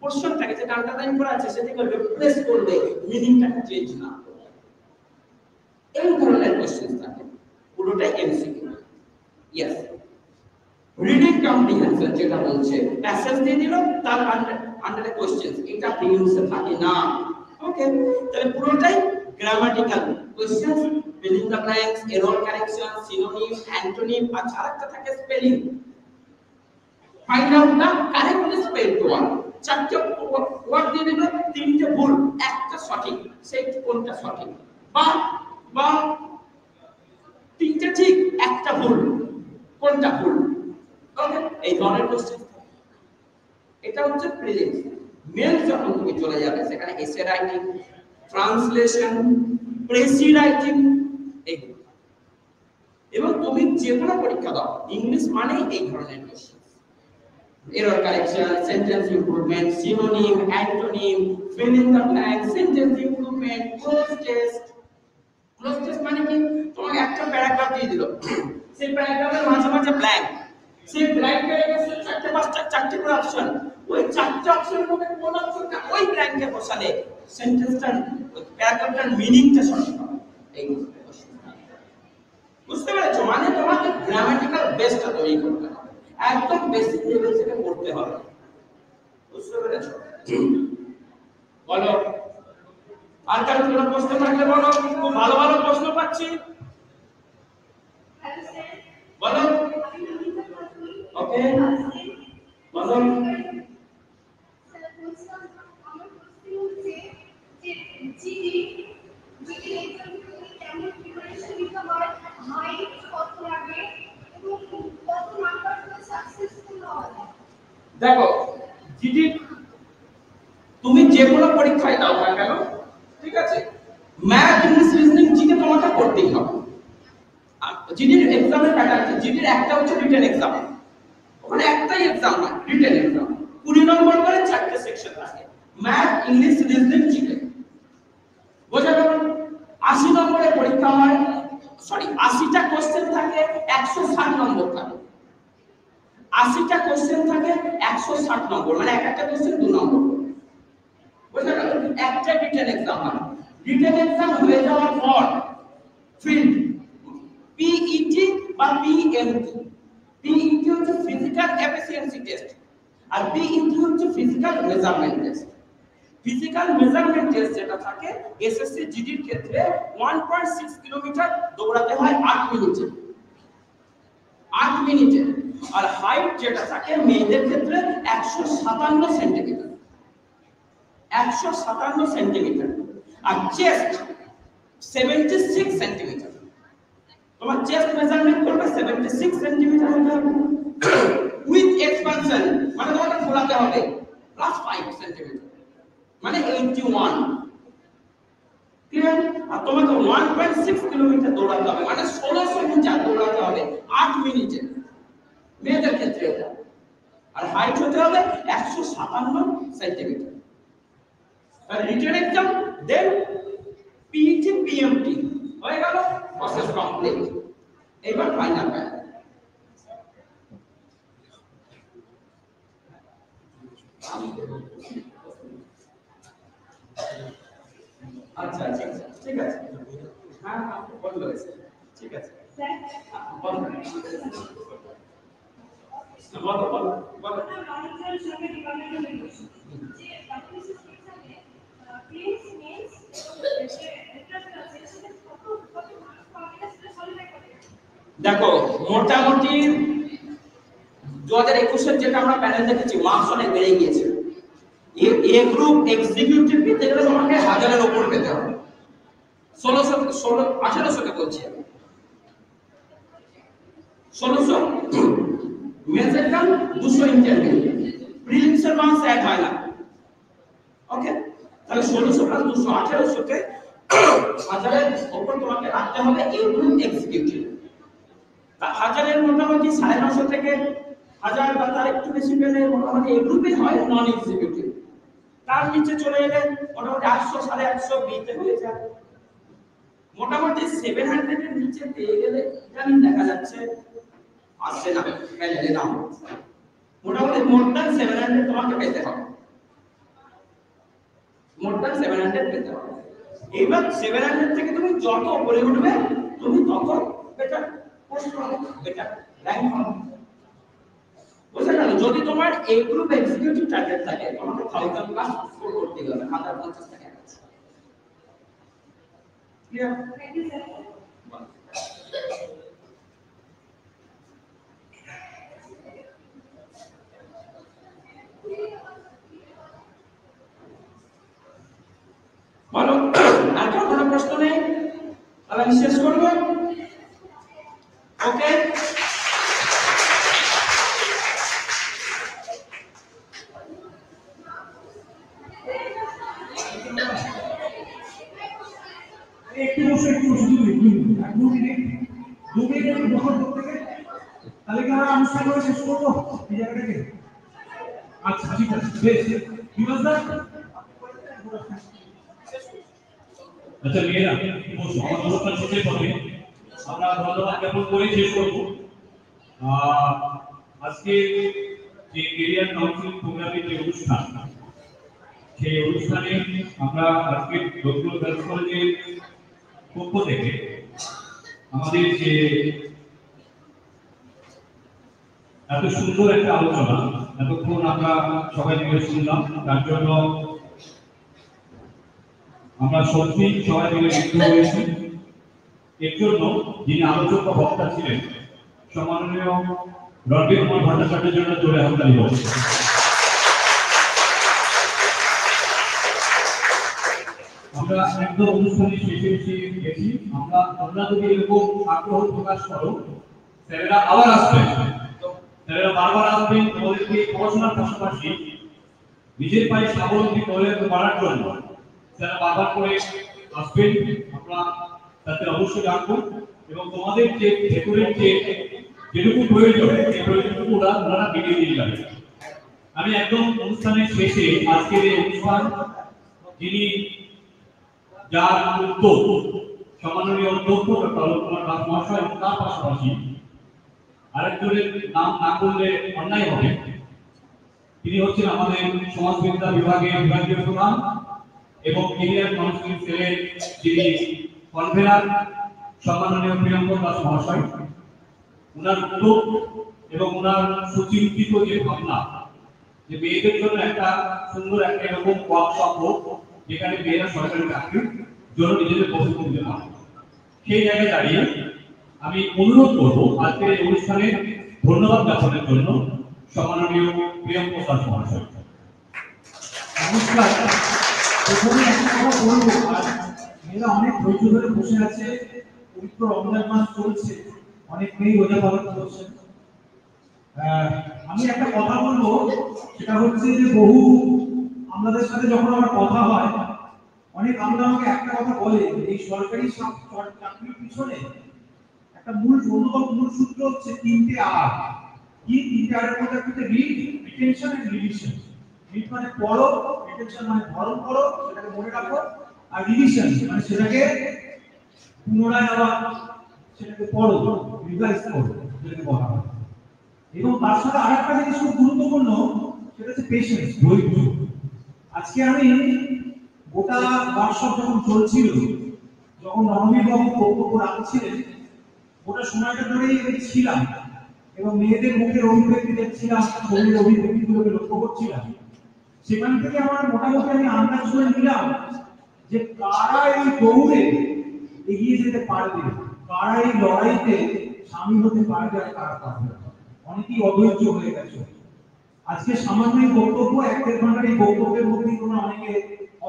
[SPEAKER 5] পোর্শনটাকে যেটা আন্ডারলাইন করা আছে, সেটাকে রিপ্লেস করবে মিনিংটাকে চেঞ্জ না। এই ধরনের কোশ্চেন থাকে। পুরোটাই এমসিকিউ ইয়েস রিডিং কম্প্রিহেনশন যেটা বলছে প্যাসেজ দিয়ে দিল, তার আন্ডারে কোশ্চেন এটা প্রিলিমসে থাকে না। ওকে তাহলে পুরোটাই grammatical question filling the blanks error correction synonym antonym আর আরেকটা থাকে spelling find out the correctly spelled word চারটে ওয়ার্ড দিয়ে দিল, তিনটে ভুল, একটা সঠিক, সেই কোনটা সঠিক? বা বা, তিনটে ঠিক, একটা ভুল। কোনটা ভুল? ওকে এই ধরনের কোশ্চেন এটা হচ্ছে প্রিলিমস মেন যখন তুমি চলে যাবে সেখানে essay writing translation precis writing এগুলো এবং তুমি যে কোনো পরীক্ষা দাও ইংলিশ মানে এই ধরনের question error correction, sentence improvement, synonym, antonym, fill in the blank, sentence improvement, close test. Close test মানে কি? তোমাকে একটা প্যারাগ্রাফ দিয়ে দিল। সেই প্যারাগ্রাফের মাঝে মাঝে ব্ল্যাঙ্ক সেই ব্ল্যাঙ্কের এগেইনস্টে চারটে, পাঁচটা, চারটে করে অপশন ওই চারটে অপশনের মধ্যে কোন অপশনটা ওই ব্ল্যাঙ্কে বসালে সেন্টেন্সটার প্যারাগ্রাফটার মিনিংটা সঠিক হবে? এই বুঝতে পেরেছ? মানে তোমাকে গ্রামাটিক্যাল বেসটা তৈরি করতে হবে। একদম বেসিক লেভেল থেকে পড়তে হবে। বুঝতে পেরেছ? বলো। আর কারও কোনো প্রশ্ন থাকলে বলো। খুব ভালো ভালো প্রশ্ন পাচ্ছি। বলো। ওকে। বলো। দেখো জিডি তুমি যে কোনো পরীক্ষায় দাও না কেন, ঠিক আছে? ম্যাথ ইংলিশ রিজনিং জিকে তোমাকে করতেই হবে। জিডির এক্সামের প্যাটার্ন কি? জিডির একটা হচ্ছে রিটেন এক্সাম ওখানে একটাই এক্সাম হয় রিটেন এক্সাম কুড়ি নম্বর করে চারটে সেকশন থাকে। ম্যাথ ইংলিশ রিজনিং জিকে বোঝা গেল? আশি নম্বরের পরীক্ষা হয়। সরি আশিটা কোশ্চেন থাকে, একশো ষাট নম্বর থাকে। আশিটা কোশ্চেন থাকে, একশো ষাট নম্বর। মানে এক একটা কোশ্চেন দু নম্বর। বুঝতে গেল? একটা রিটেন এক্সাম হয়। রিটেন এক্সাম হয়ে যাওয়ার পর ফিল্ড পিইটি বা পিএমটি পিইটি হচ্ছে ফিজিক্যাল এফিসিয়েন্সি টেস্ট আর পিইটি হচ্ছে physical measurement test physical measurement test যেটা থাকে এসএসসি জিডির ক্ষেত্রে 1.6 কিলোমিটার দৌড়াতে হয় 8 মিনিটে। 8 মিনিটে। আর হাইট যেটা থাকে, মেয়েদের ক্ষেত্রে 157 সেন্টিমিটার 157 সেন্টিমিটার আর চেস্ট 76 সেন্টিমিটার তোমার চেস্ট মেজারমেন্ট করবে 76 সেন্টিমিটার হতে হবে। উইথ এক্সপানশন মানে তোমাকে ফোলাতে হবে প্লাস 5 সেন্টিমিটার মানে 81 ক্লিয়ার আর তোমাকে 1.6 কিলোমিটার দৌড়াতে হবে মানে 1600 মিটার দৌড়াতে হবে 8 মিনিটে। মেয়েদের ক্ষেত্রে এটা। আর হাইট হতে হবে 157 সেন্টিমিটার আর written exam then PET PMT হয়ে গেল। প্রসেস কমপ্লিট এবার ফাইনাল প্যান আচ্ছা আছে ঠিক আছে হ্যাঁ হ্যাঁ বলল ঠিক আছে
[SPEAKER 7] স্যার
[SPEAKER 5] বলো বলো বলো বলো
[SPEAKER 7] আমার বাণিজ্যের সঙ্গে ডিপার্টমেন্টে রয়েছে যে ডাব্লিউসি এক্সামে প্রিলিমস মেইনস যে এন্ট্রান্স আছে সেটা কত কত মার্কস পাবে সেটা সলিড করে
[SPEAKER 5] দেখো, মোটামুটি দু হাজার একুশের যেটা আমরা প্যানেল দেখেছি মার্কস অনেক বেড়ে গিয়েছে। এ এ গ্রুপ এক্সিকিউটিভ পেতে গেলে তোমাকে হাজারের ওপর পেতে হবে। ষোলোশো, ষোলো, আঠেরোশোকে বলছি ষোলোশো মেন্স এক্সাম দুশো ইন্টারভিউ প্রিলিমসের মার্কস এক হয় না। তাহলে ষোলোশো প্লাস দুশো, আঠেরোশোকে হাজারের ওপর তোমাকে রাখতে হবে এই গ্রুপ এক্সিকিউটিভ হাজারের মোটামুটি সাড়ে নশো থেকে হাজার বা তার একটু বেশি পেলে মোটামুটি গ্রুপে হয় নন এক্সিকিউটিভ তার নিচে চলে এলে মোটামুটি আটশো, সাড়ে আটশো বিতে হয়ে যায়। মোটামুটি সেভেন হান্ড্রেডের নিচে পেয়ে গেলে ইদানিং দেখা যাচ্ছে আসছে না প্যানেলে নাম মোটামুটি মোর সেভেন হান্ড্রেড তোমাকে পেতে হবে। মোর সেভেন হান্ড্রেড পেতে হবে। এবার সেভেন হান্ড্রেড থেকে তুমি যত উপরে উঠবে, তুমি তত বেটার যদি তোমার এই গ্রুপ এক্সিকিউটিভ টার্গেট থাকে তোমাকে থাউজেন্ড করতে হবে হাজার পঞ্চাশ টাকা. বলো, আর কোনো প্রশ্ন নেই তাহলে আমি শেষ করব ওকে
[SPEAKER 1] একটু তাহলে কি আমরা করব আচ্ছা ঠিক আছে আচ্ছা মেয়েরা বসো। আমার পথে আমরা ধন্যবাদ জ্ঞাপন করে, শেষ করব। আজকে যে কেরিয়ার কাউন্সিলিং প্রোগ্রামের যে অনুষ্ঠান, সেই অনুষ্ঠানে আমরা আজকে ডক্টর গার্লস কলেজের পক্ষ থেকে আমাদের যে এত সুন্দর একটা আলোচনা, এতক্ষণ আমরা সবাই মিলে শুনলাম, তার জন্য আমরা সত্যি সবাই মিলে মুগ্ধ হয়েছি। এর জন্য যিনি আলোচক বক্তা ছিলেন, সম্মাননীয় কুমার ভট্টাচার্যের জন্য জোরে আমরা একদম অনুষ্ঠানের শেষে এসে গেছি। আমরা তোমরা যদি এরকম আগ্রহ প্রকাশ করো, স্যারেরা আবার আসবেন স্যারেরা বারবার আসবেন তোমাদেরকে পড়াশোনার পাশাপাশি নিজের পায়ে স্বাবলম্বী করে করার জন্য বারবার করে আসবেন। আমরা তাদের অবশ্যই রাখব এবং তোমাদের যে ভেতরের যে যেটুকু প্রয়োজন, সেই প্রয়োজনটুকু ওরা ওনারা মিটিয়ে দিয়ে যাবে। আমি একদম অনুষ্ঠানের শেষে আজকের এই অনুষ্ঠান, যিনি যার উদ্যোগ, সম্মাননীয় অধ্যক্ষ ডক্টর অলোক কুমার দাস মহাশয় তার পাশাপাশি আরেকজনের নাম না করলে অন্যায় হবে। তিনি হচ্ছেন আমাদের সমাজবিদ্যা বিভাগের বিভাগীয় প্রধান এবং কেরিয়ার কাউন্সিলিং সেলের যিনি কনভেনার, সম্মাননীয় প্রিয়ঙ্কর দাস মহাশয় ওনার উদ্যোগ এবং ওনার সুচিন্তিত যে ভাবনা, যে মেয়েদের জন্য একটা সুন্দর একটা এরকম ওয়ার্কশপ হোক, যেখানে মেয়েরা সরকারি চাকরির জন্য নিজেদের প্রস্তুতি নিতে পারে সেই জায়গায় দাঁড়িয়ে আমি অনুরোধ করব, আজকের এই অনুষ্ঠানে ধন্যবাদ জ্ঞাপনের জন্য সম্মাননীয় প্রিয়ম প্রসাদ মহাশয়।
[SPEAKER 6] নমস্কার। প্রথমে একটা কথা বলব মেয়েরা অনেক ধৈর্য ধরে বসে আছে, পবিত্র রমজান মাস চলছে, অনেক মেয়ে রোজা পালন করছে। আমি একটা কথা বলব, সেটা হচ্ছে যে বহু আমাদের সাথে যখন আমার কথা হয়, অনেক আমরা আমাকে একটা কথা বলে, এই সরকারি চাকরির পিছনে একটা মূল অন্যতম মূল সূত্র হচ্ছে তিনটে আর কি তিনটে আরের মধ্যে হচ্ছে read retention and revision read মানে পড়ো রিটেনশন মানে ধারণ করো, সেটাকে মনে রাখো। আর রিভিশন মানে সেটাকে পুনরায় আবার সেটাকে পড়ো রিভাইজ করো যেটাকে বলা হয়। এবং তার সাথে আরেকটা জিনিস খুব গুরুত্বপূর্ণ, সেটা হচ্ছে পেশেন্স ধৈর্য। আজকে আমি গোটা ওয়ার্কশপ যখন চলছিল, যখন রণবীর বাবু বক্তব্য রাখছিলেন গোটা সময়টা ধরেই আমি ছিলাম এবং মেয়েদের মুখের অভিব্যক্তি দেখছিলাম শরীরের অভিব্যক্তিগুলোকে লক্ষ্য করছিলাম। সেখান থেকে আমার মোটামুটি আমি আন্দাজ করে নিলাম যে কারা এই দৌড়ে এগিয়ে যেতে পারবে, কারা এই লড়াইতে সামিল হতে পারবে আর কারা পারবে অনেকেই অধৈর্য হয়ে গেছে। আজকে সামান্য বক্তব্য, এক দেড় ঘণ্টার এই বক্তব্যের মধ্যেই তোমরা অনেকে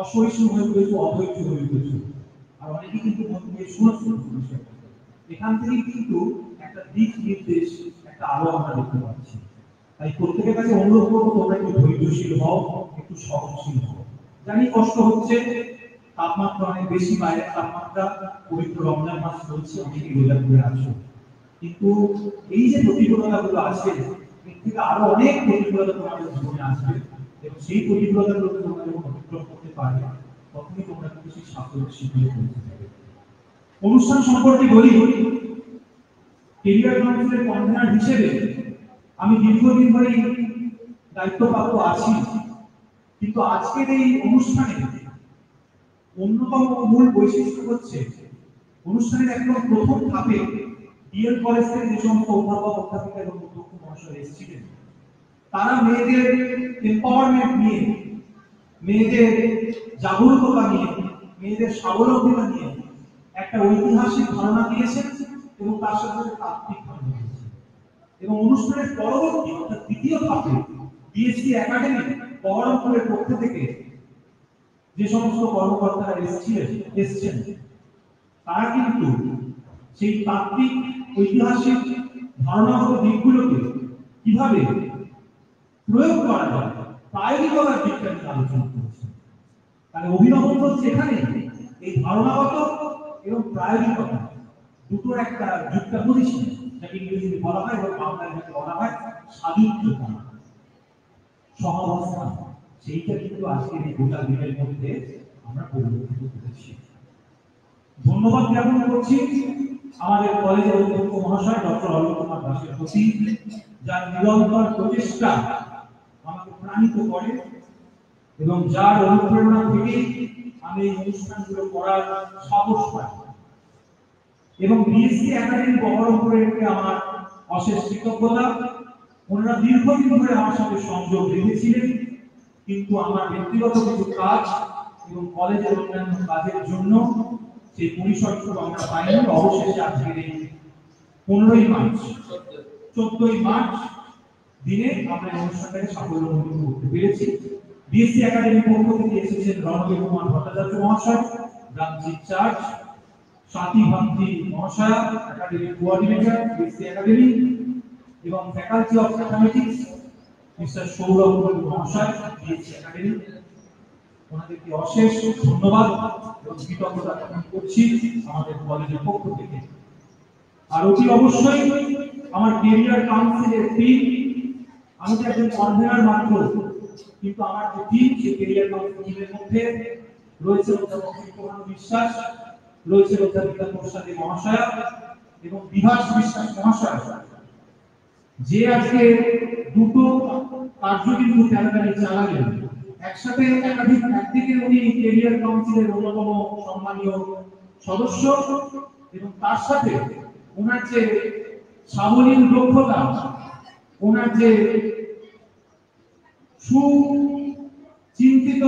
[SPEAKER 6] অসহিষ্ণু হয়ে উঠেছো অধৈর্য হয়ে উঠেছো আর অনেকেই কিন্তু মন দিয়ে শোনা করেছে এখান থেকে কিন্তু একটা দিক নির্দেশ, একটা আলো আমরা দেখতে পাচ্ছি। তাই প্রত্যেকের কাছে অনুরোধ করব তোমরা একটু ধৈর্যশীল হও, একটু সহনশীল হও। জানি কষ্ট হচ্ছে তাপমাত্রা অনেক বেশি, বাইরের তাপমাত্রা পবিত্র রমজান মাস চলছে অনেকে রোজা করে আছো কিন্তু এই যে প্রতিকূলতা গুলো আছে, এর থেকে আরও অনেক প্রতিকূলতা তোমাদের জীবনে আসবে, এবং সেই প্রতিকূলতা গুলো তোমরা যখন অতিক্রম করতে পারবে তখনই তোমরা কিন্তু সেই সাফল্য শিখরে পৌঁছে যাবে। অনুষ্ঠান সম্পর্কে বলি, কেরিয়ার কাউন্সিলের কনভেনার হিসেবে আমি দীর্ঘদিন ধরে দায়িত্বপ্রাপ্ত আছি। কিন্তু আজকের এই অনুষ্ঠানে অন্যতম মূল বৈশিষ্ট্য হচ্ছে অনুষ্ঠানের একদম প্রথম ধাপে ডিএল কলেজ থেকে যে সমস্ত অধ্যাপক অধ্যাপিকা এবং অধ্যক্ষ মহাশয় এসেছিলেন, তারা মেয়েদের এম্পাওয়ারমেন্ট নিয়ে, মেয়েদের জাগরুকতা নিয়ে, মেয়েদের স্বাবলম্বিতা নিয়ে একটা ঐতিহাসিক ধারণা দিয়েছেন এবং তার সাথে তাত্ত্বিক ধারণা দিয়েছেন। এবং অনুষ্ঠানের পরবর্তী অর্থাৎ দ্বিতীয় ধাপে বিএসসি একাডেমি বহরমপুরের পক্ষ থেকে যে সমস্ত কর্মকর্তারা এসেছিলেন, এসছেন, তারা কিন্তু সেই তাত্ত্বিক, ঐতিহাসিক, ধারণাগত দিকগুলোকে কীভাবে প্রয়োগ করা যায় প্রায়োগিকতার দিকটা নিয়ে আলোচনা করেছেন। তাহলে অভিনবত্ব এখানে, এই ধারণাগত এবং প্রায়োগিকতা দুটোর একটা যুক্তাপজিশন যাকে ইংরেজিতে বলা হয় এবং বাংলায় যাকে বলা হয় সাযুজ্যতা সহাবস্থান। সেইটা কিন্তু আজকের এই গোটা দিনের মধ্যে আমরা পরিলক্ষিত করেছি ধন্যবাদ জ্ঞাপন করছি আমাদের কলেজের অধ্যক্ষ মহাশয় ডক্টর অলোক কুমার দাসের প্রতি, যার নিরন্তর প্রচেষ্টা আমাকে প্রাণিত করে এবং যার অনুপ্রেরণা থেকে আমি এই অনুষ্ঠানগুলো করার সাহস পাই। এবং বিএসসি একাডেমি বহরমপুরের আমার অশেষ কৃতজ্ঞতা। ওনারা দীর্ঘদিন ধরে আমার সাথে সংযোগ রেখেছিলেন। কিন্তু আমার ব্যক্তিগত কিছু কাজ এবং কলেজের অন্যান্য কাজের জন্য সেই পরিসরটুকু আমরা পাইনি, অবশেষে আজকের এই পনেরোই মার্চ, চোদ্দই মার্চ দিনে আমরা এই অনুষ্ঠানটাকে সাফল্যমণ্ডিত করতে পেরেছি। বিএসসি একাডেমির পক্ষ থেকে এসেছেন রণবীর কুমার ভট্টাচার্য মহাশয় ব্রাঞ্চ ইনচার্জ সাথী ভান্তি মহাশয়া একাডেমির কোঅর্ডিনেটর বিএসসি একাডেমি এবং faculty of mathematics mister Sourav মহাশয় বিএসসি একাডেমি ওনাদেরকে অশেষ ধন্যবাদ এবং কৃতজ্ঞতা জ্ঞাপন করছি আমাদের কলেজের পক্ষ থেকে। আর অতি অবশ্যই আমার কেরিয়ার কাউন্সিলের টিম আমি তো একজন কনভেনার মাত্র, কিন্তু আমার যে টিম সেই কেরিয়ার কাউন্সিলের মধ্যে রয়েছে অধ্যাপক কৃষ্ণ বিশ্বাস, রয়েছে অধ্যাপিকা প্রসাদী মহাশয়া এবং বিভাস বিশ্বাস মহাশয়। যে আজকে দুটো কার্য কিন্তু ক্যালেন্ডারে চালালেন, একসাথে একাধিক একদিকে উনি কেরিয়ার কাউন্সিলের অন্যতম সম্মানীয় সদস্য এবং তার সাথে ওনার যে সাবলীল দক্ষতা, ওনার যে সুচিন্তিত,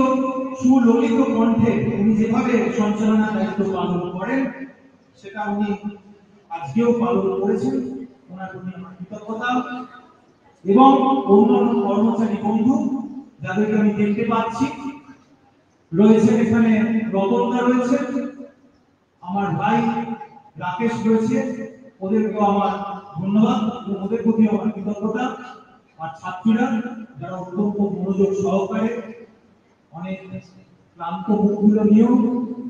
[SPEAKER 6] সুললিত কণ্ঠে উনি যেভাবে সঞ্চালনা দায়িত্ব পালন করেন, সেটা উনি আজকেও পালন করেছেন। ওনার প্রতি আমার কৃতজ্ঞতা। এবং অন্যান্য কর্মচারী বন্ধু যাদেরকে আমি দেখতে পাচ্ছি এখানে রতনদা রয়েছে, আমার ভাই রাকেশ রয়েছে, ওদেরকেও আমার ধন্যবাদ এবং ওদের প্রতি আমার কৃতজ্ঞতা। আর ছাত্রীরা যারা অত্যন্ত মনোযোগ সহকারে অনেক ক্লান্ত মুখগুলো নিয়েও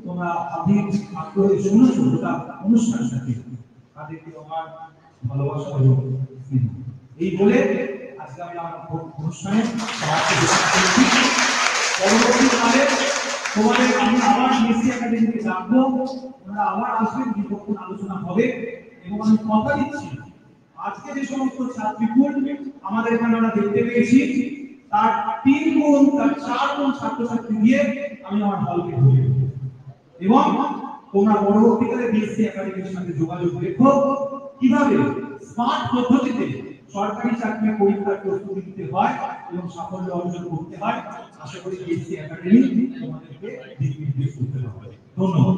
[SPEAKER 6] তোমরা অধিক আগ্রহে গোটা অনুষ্ঠানটাকে তাদেরকে আমার এই বলে আজকে আমি আমার অনুষ্ঠানে পরবর্তীকালে তোমাদের আমি আবার মেসি একাডেমিতে ডাকবো। ওনারা আবার আসবেন দীর্ঘক্ষণ আলোচনা হবে এবং আমি কথা দিচ্ছি আজকে যে সমস্ত ছাত্রীকুল আমাদের এখানে আমরা দেখতে পেয়েছি, তার তিন গুণ তার চার গুণ ছাত্রছাত্রী দিয়ে আমি আমার হলকে দেবো এবং তোমরা পরবর্তীকালে বিএসসি একাডেমির সাথে যোগাযোগ রেখো। কীভাবে স্মার্ট পদ্ধতিতে সরকারি চাকরির পরীক্ষার প্রস্তুতি নিতে হয় এবং সাফল্য অর্জন করতে হয়, আশা করি এসি একাডেমি তোমাদেরকে দিক নির্দেশ করতে পারবে ধন্যবাদ।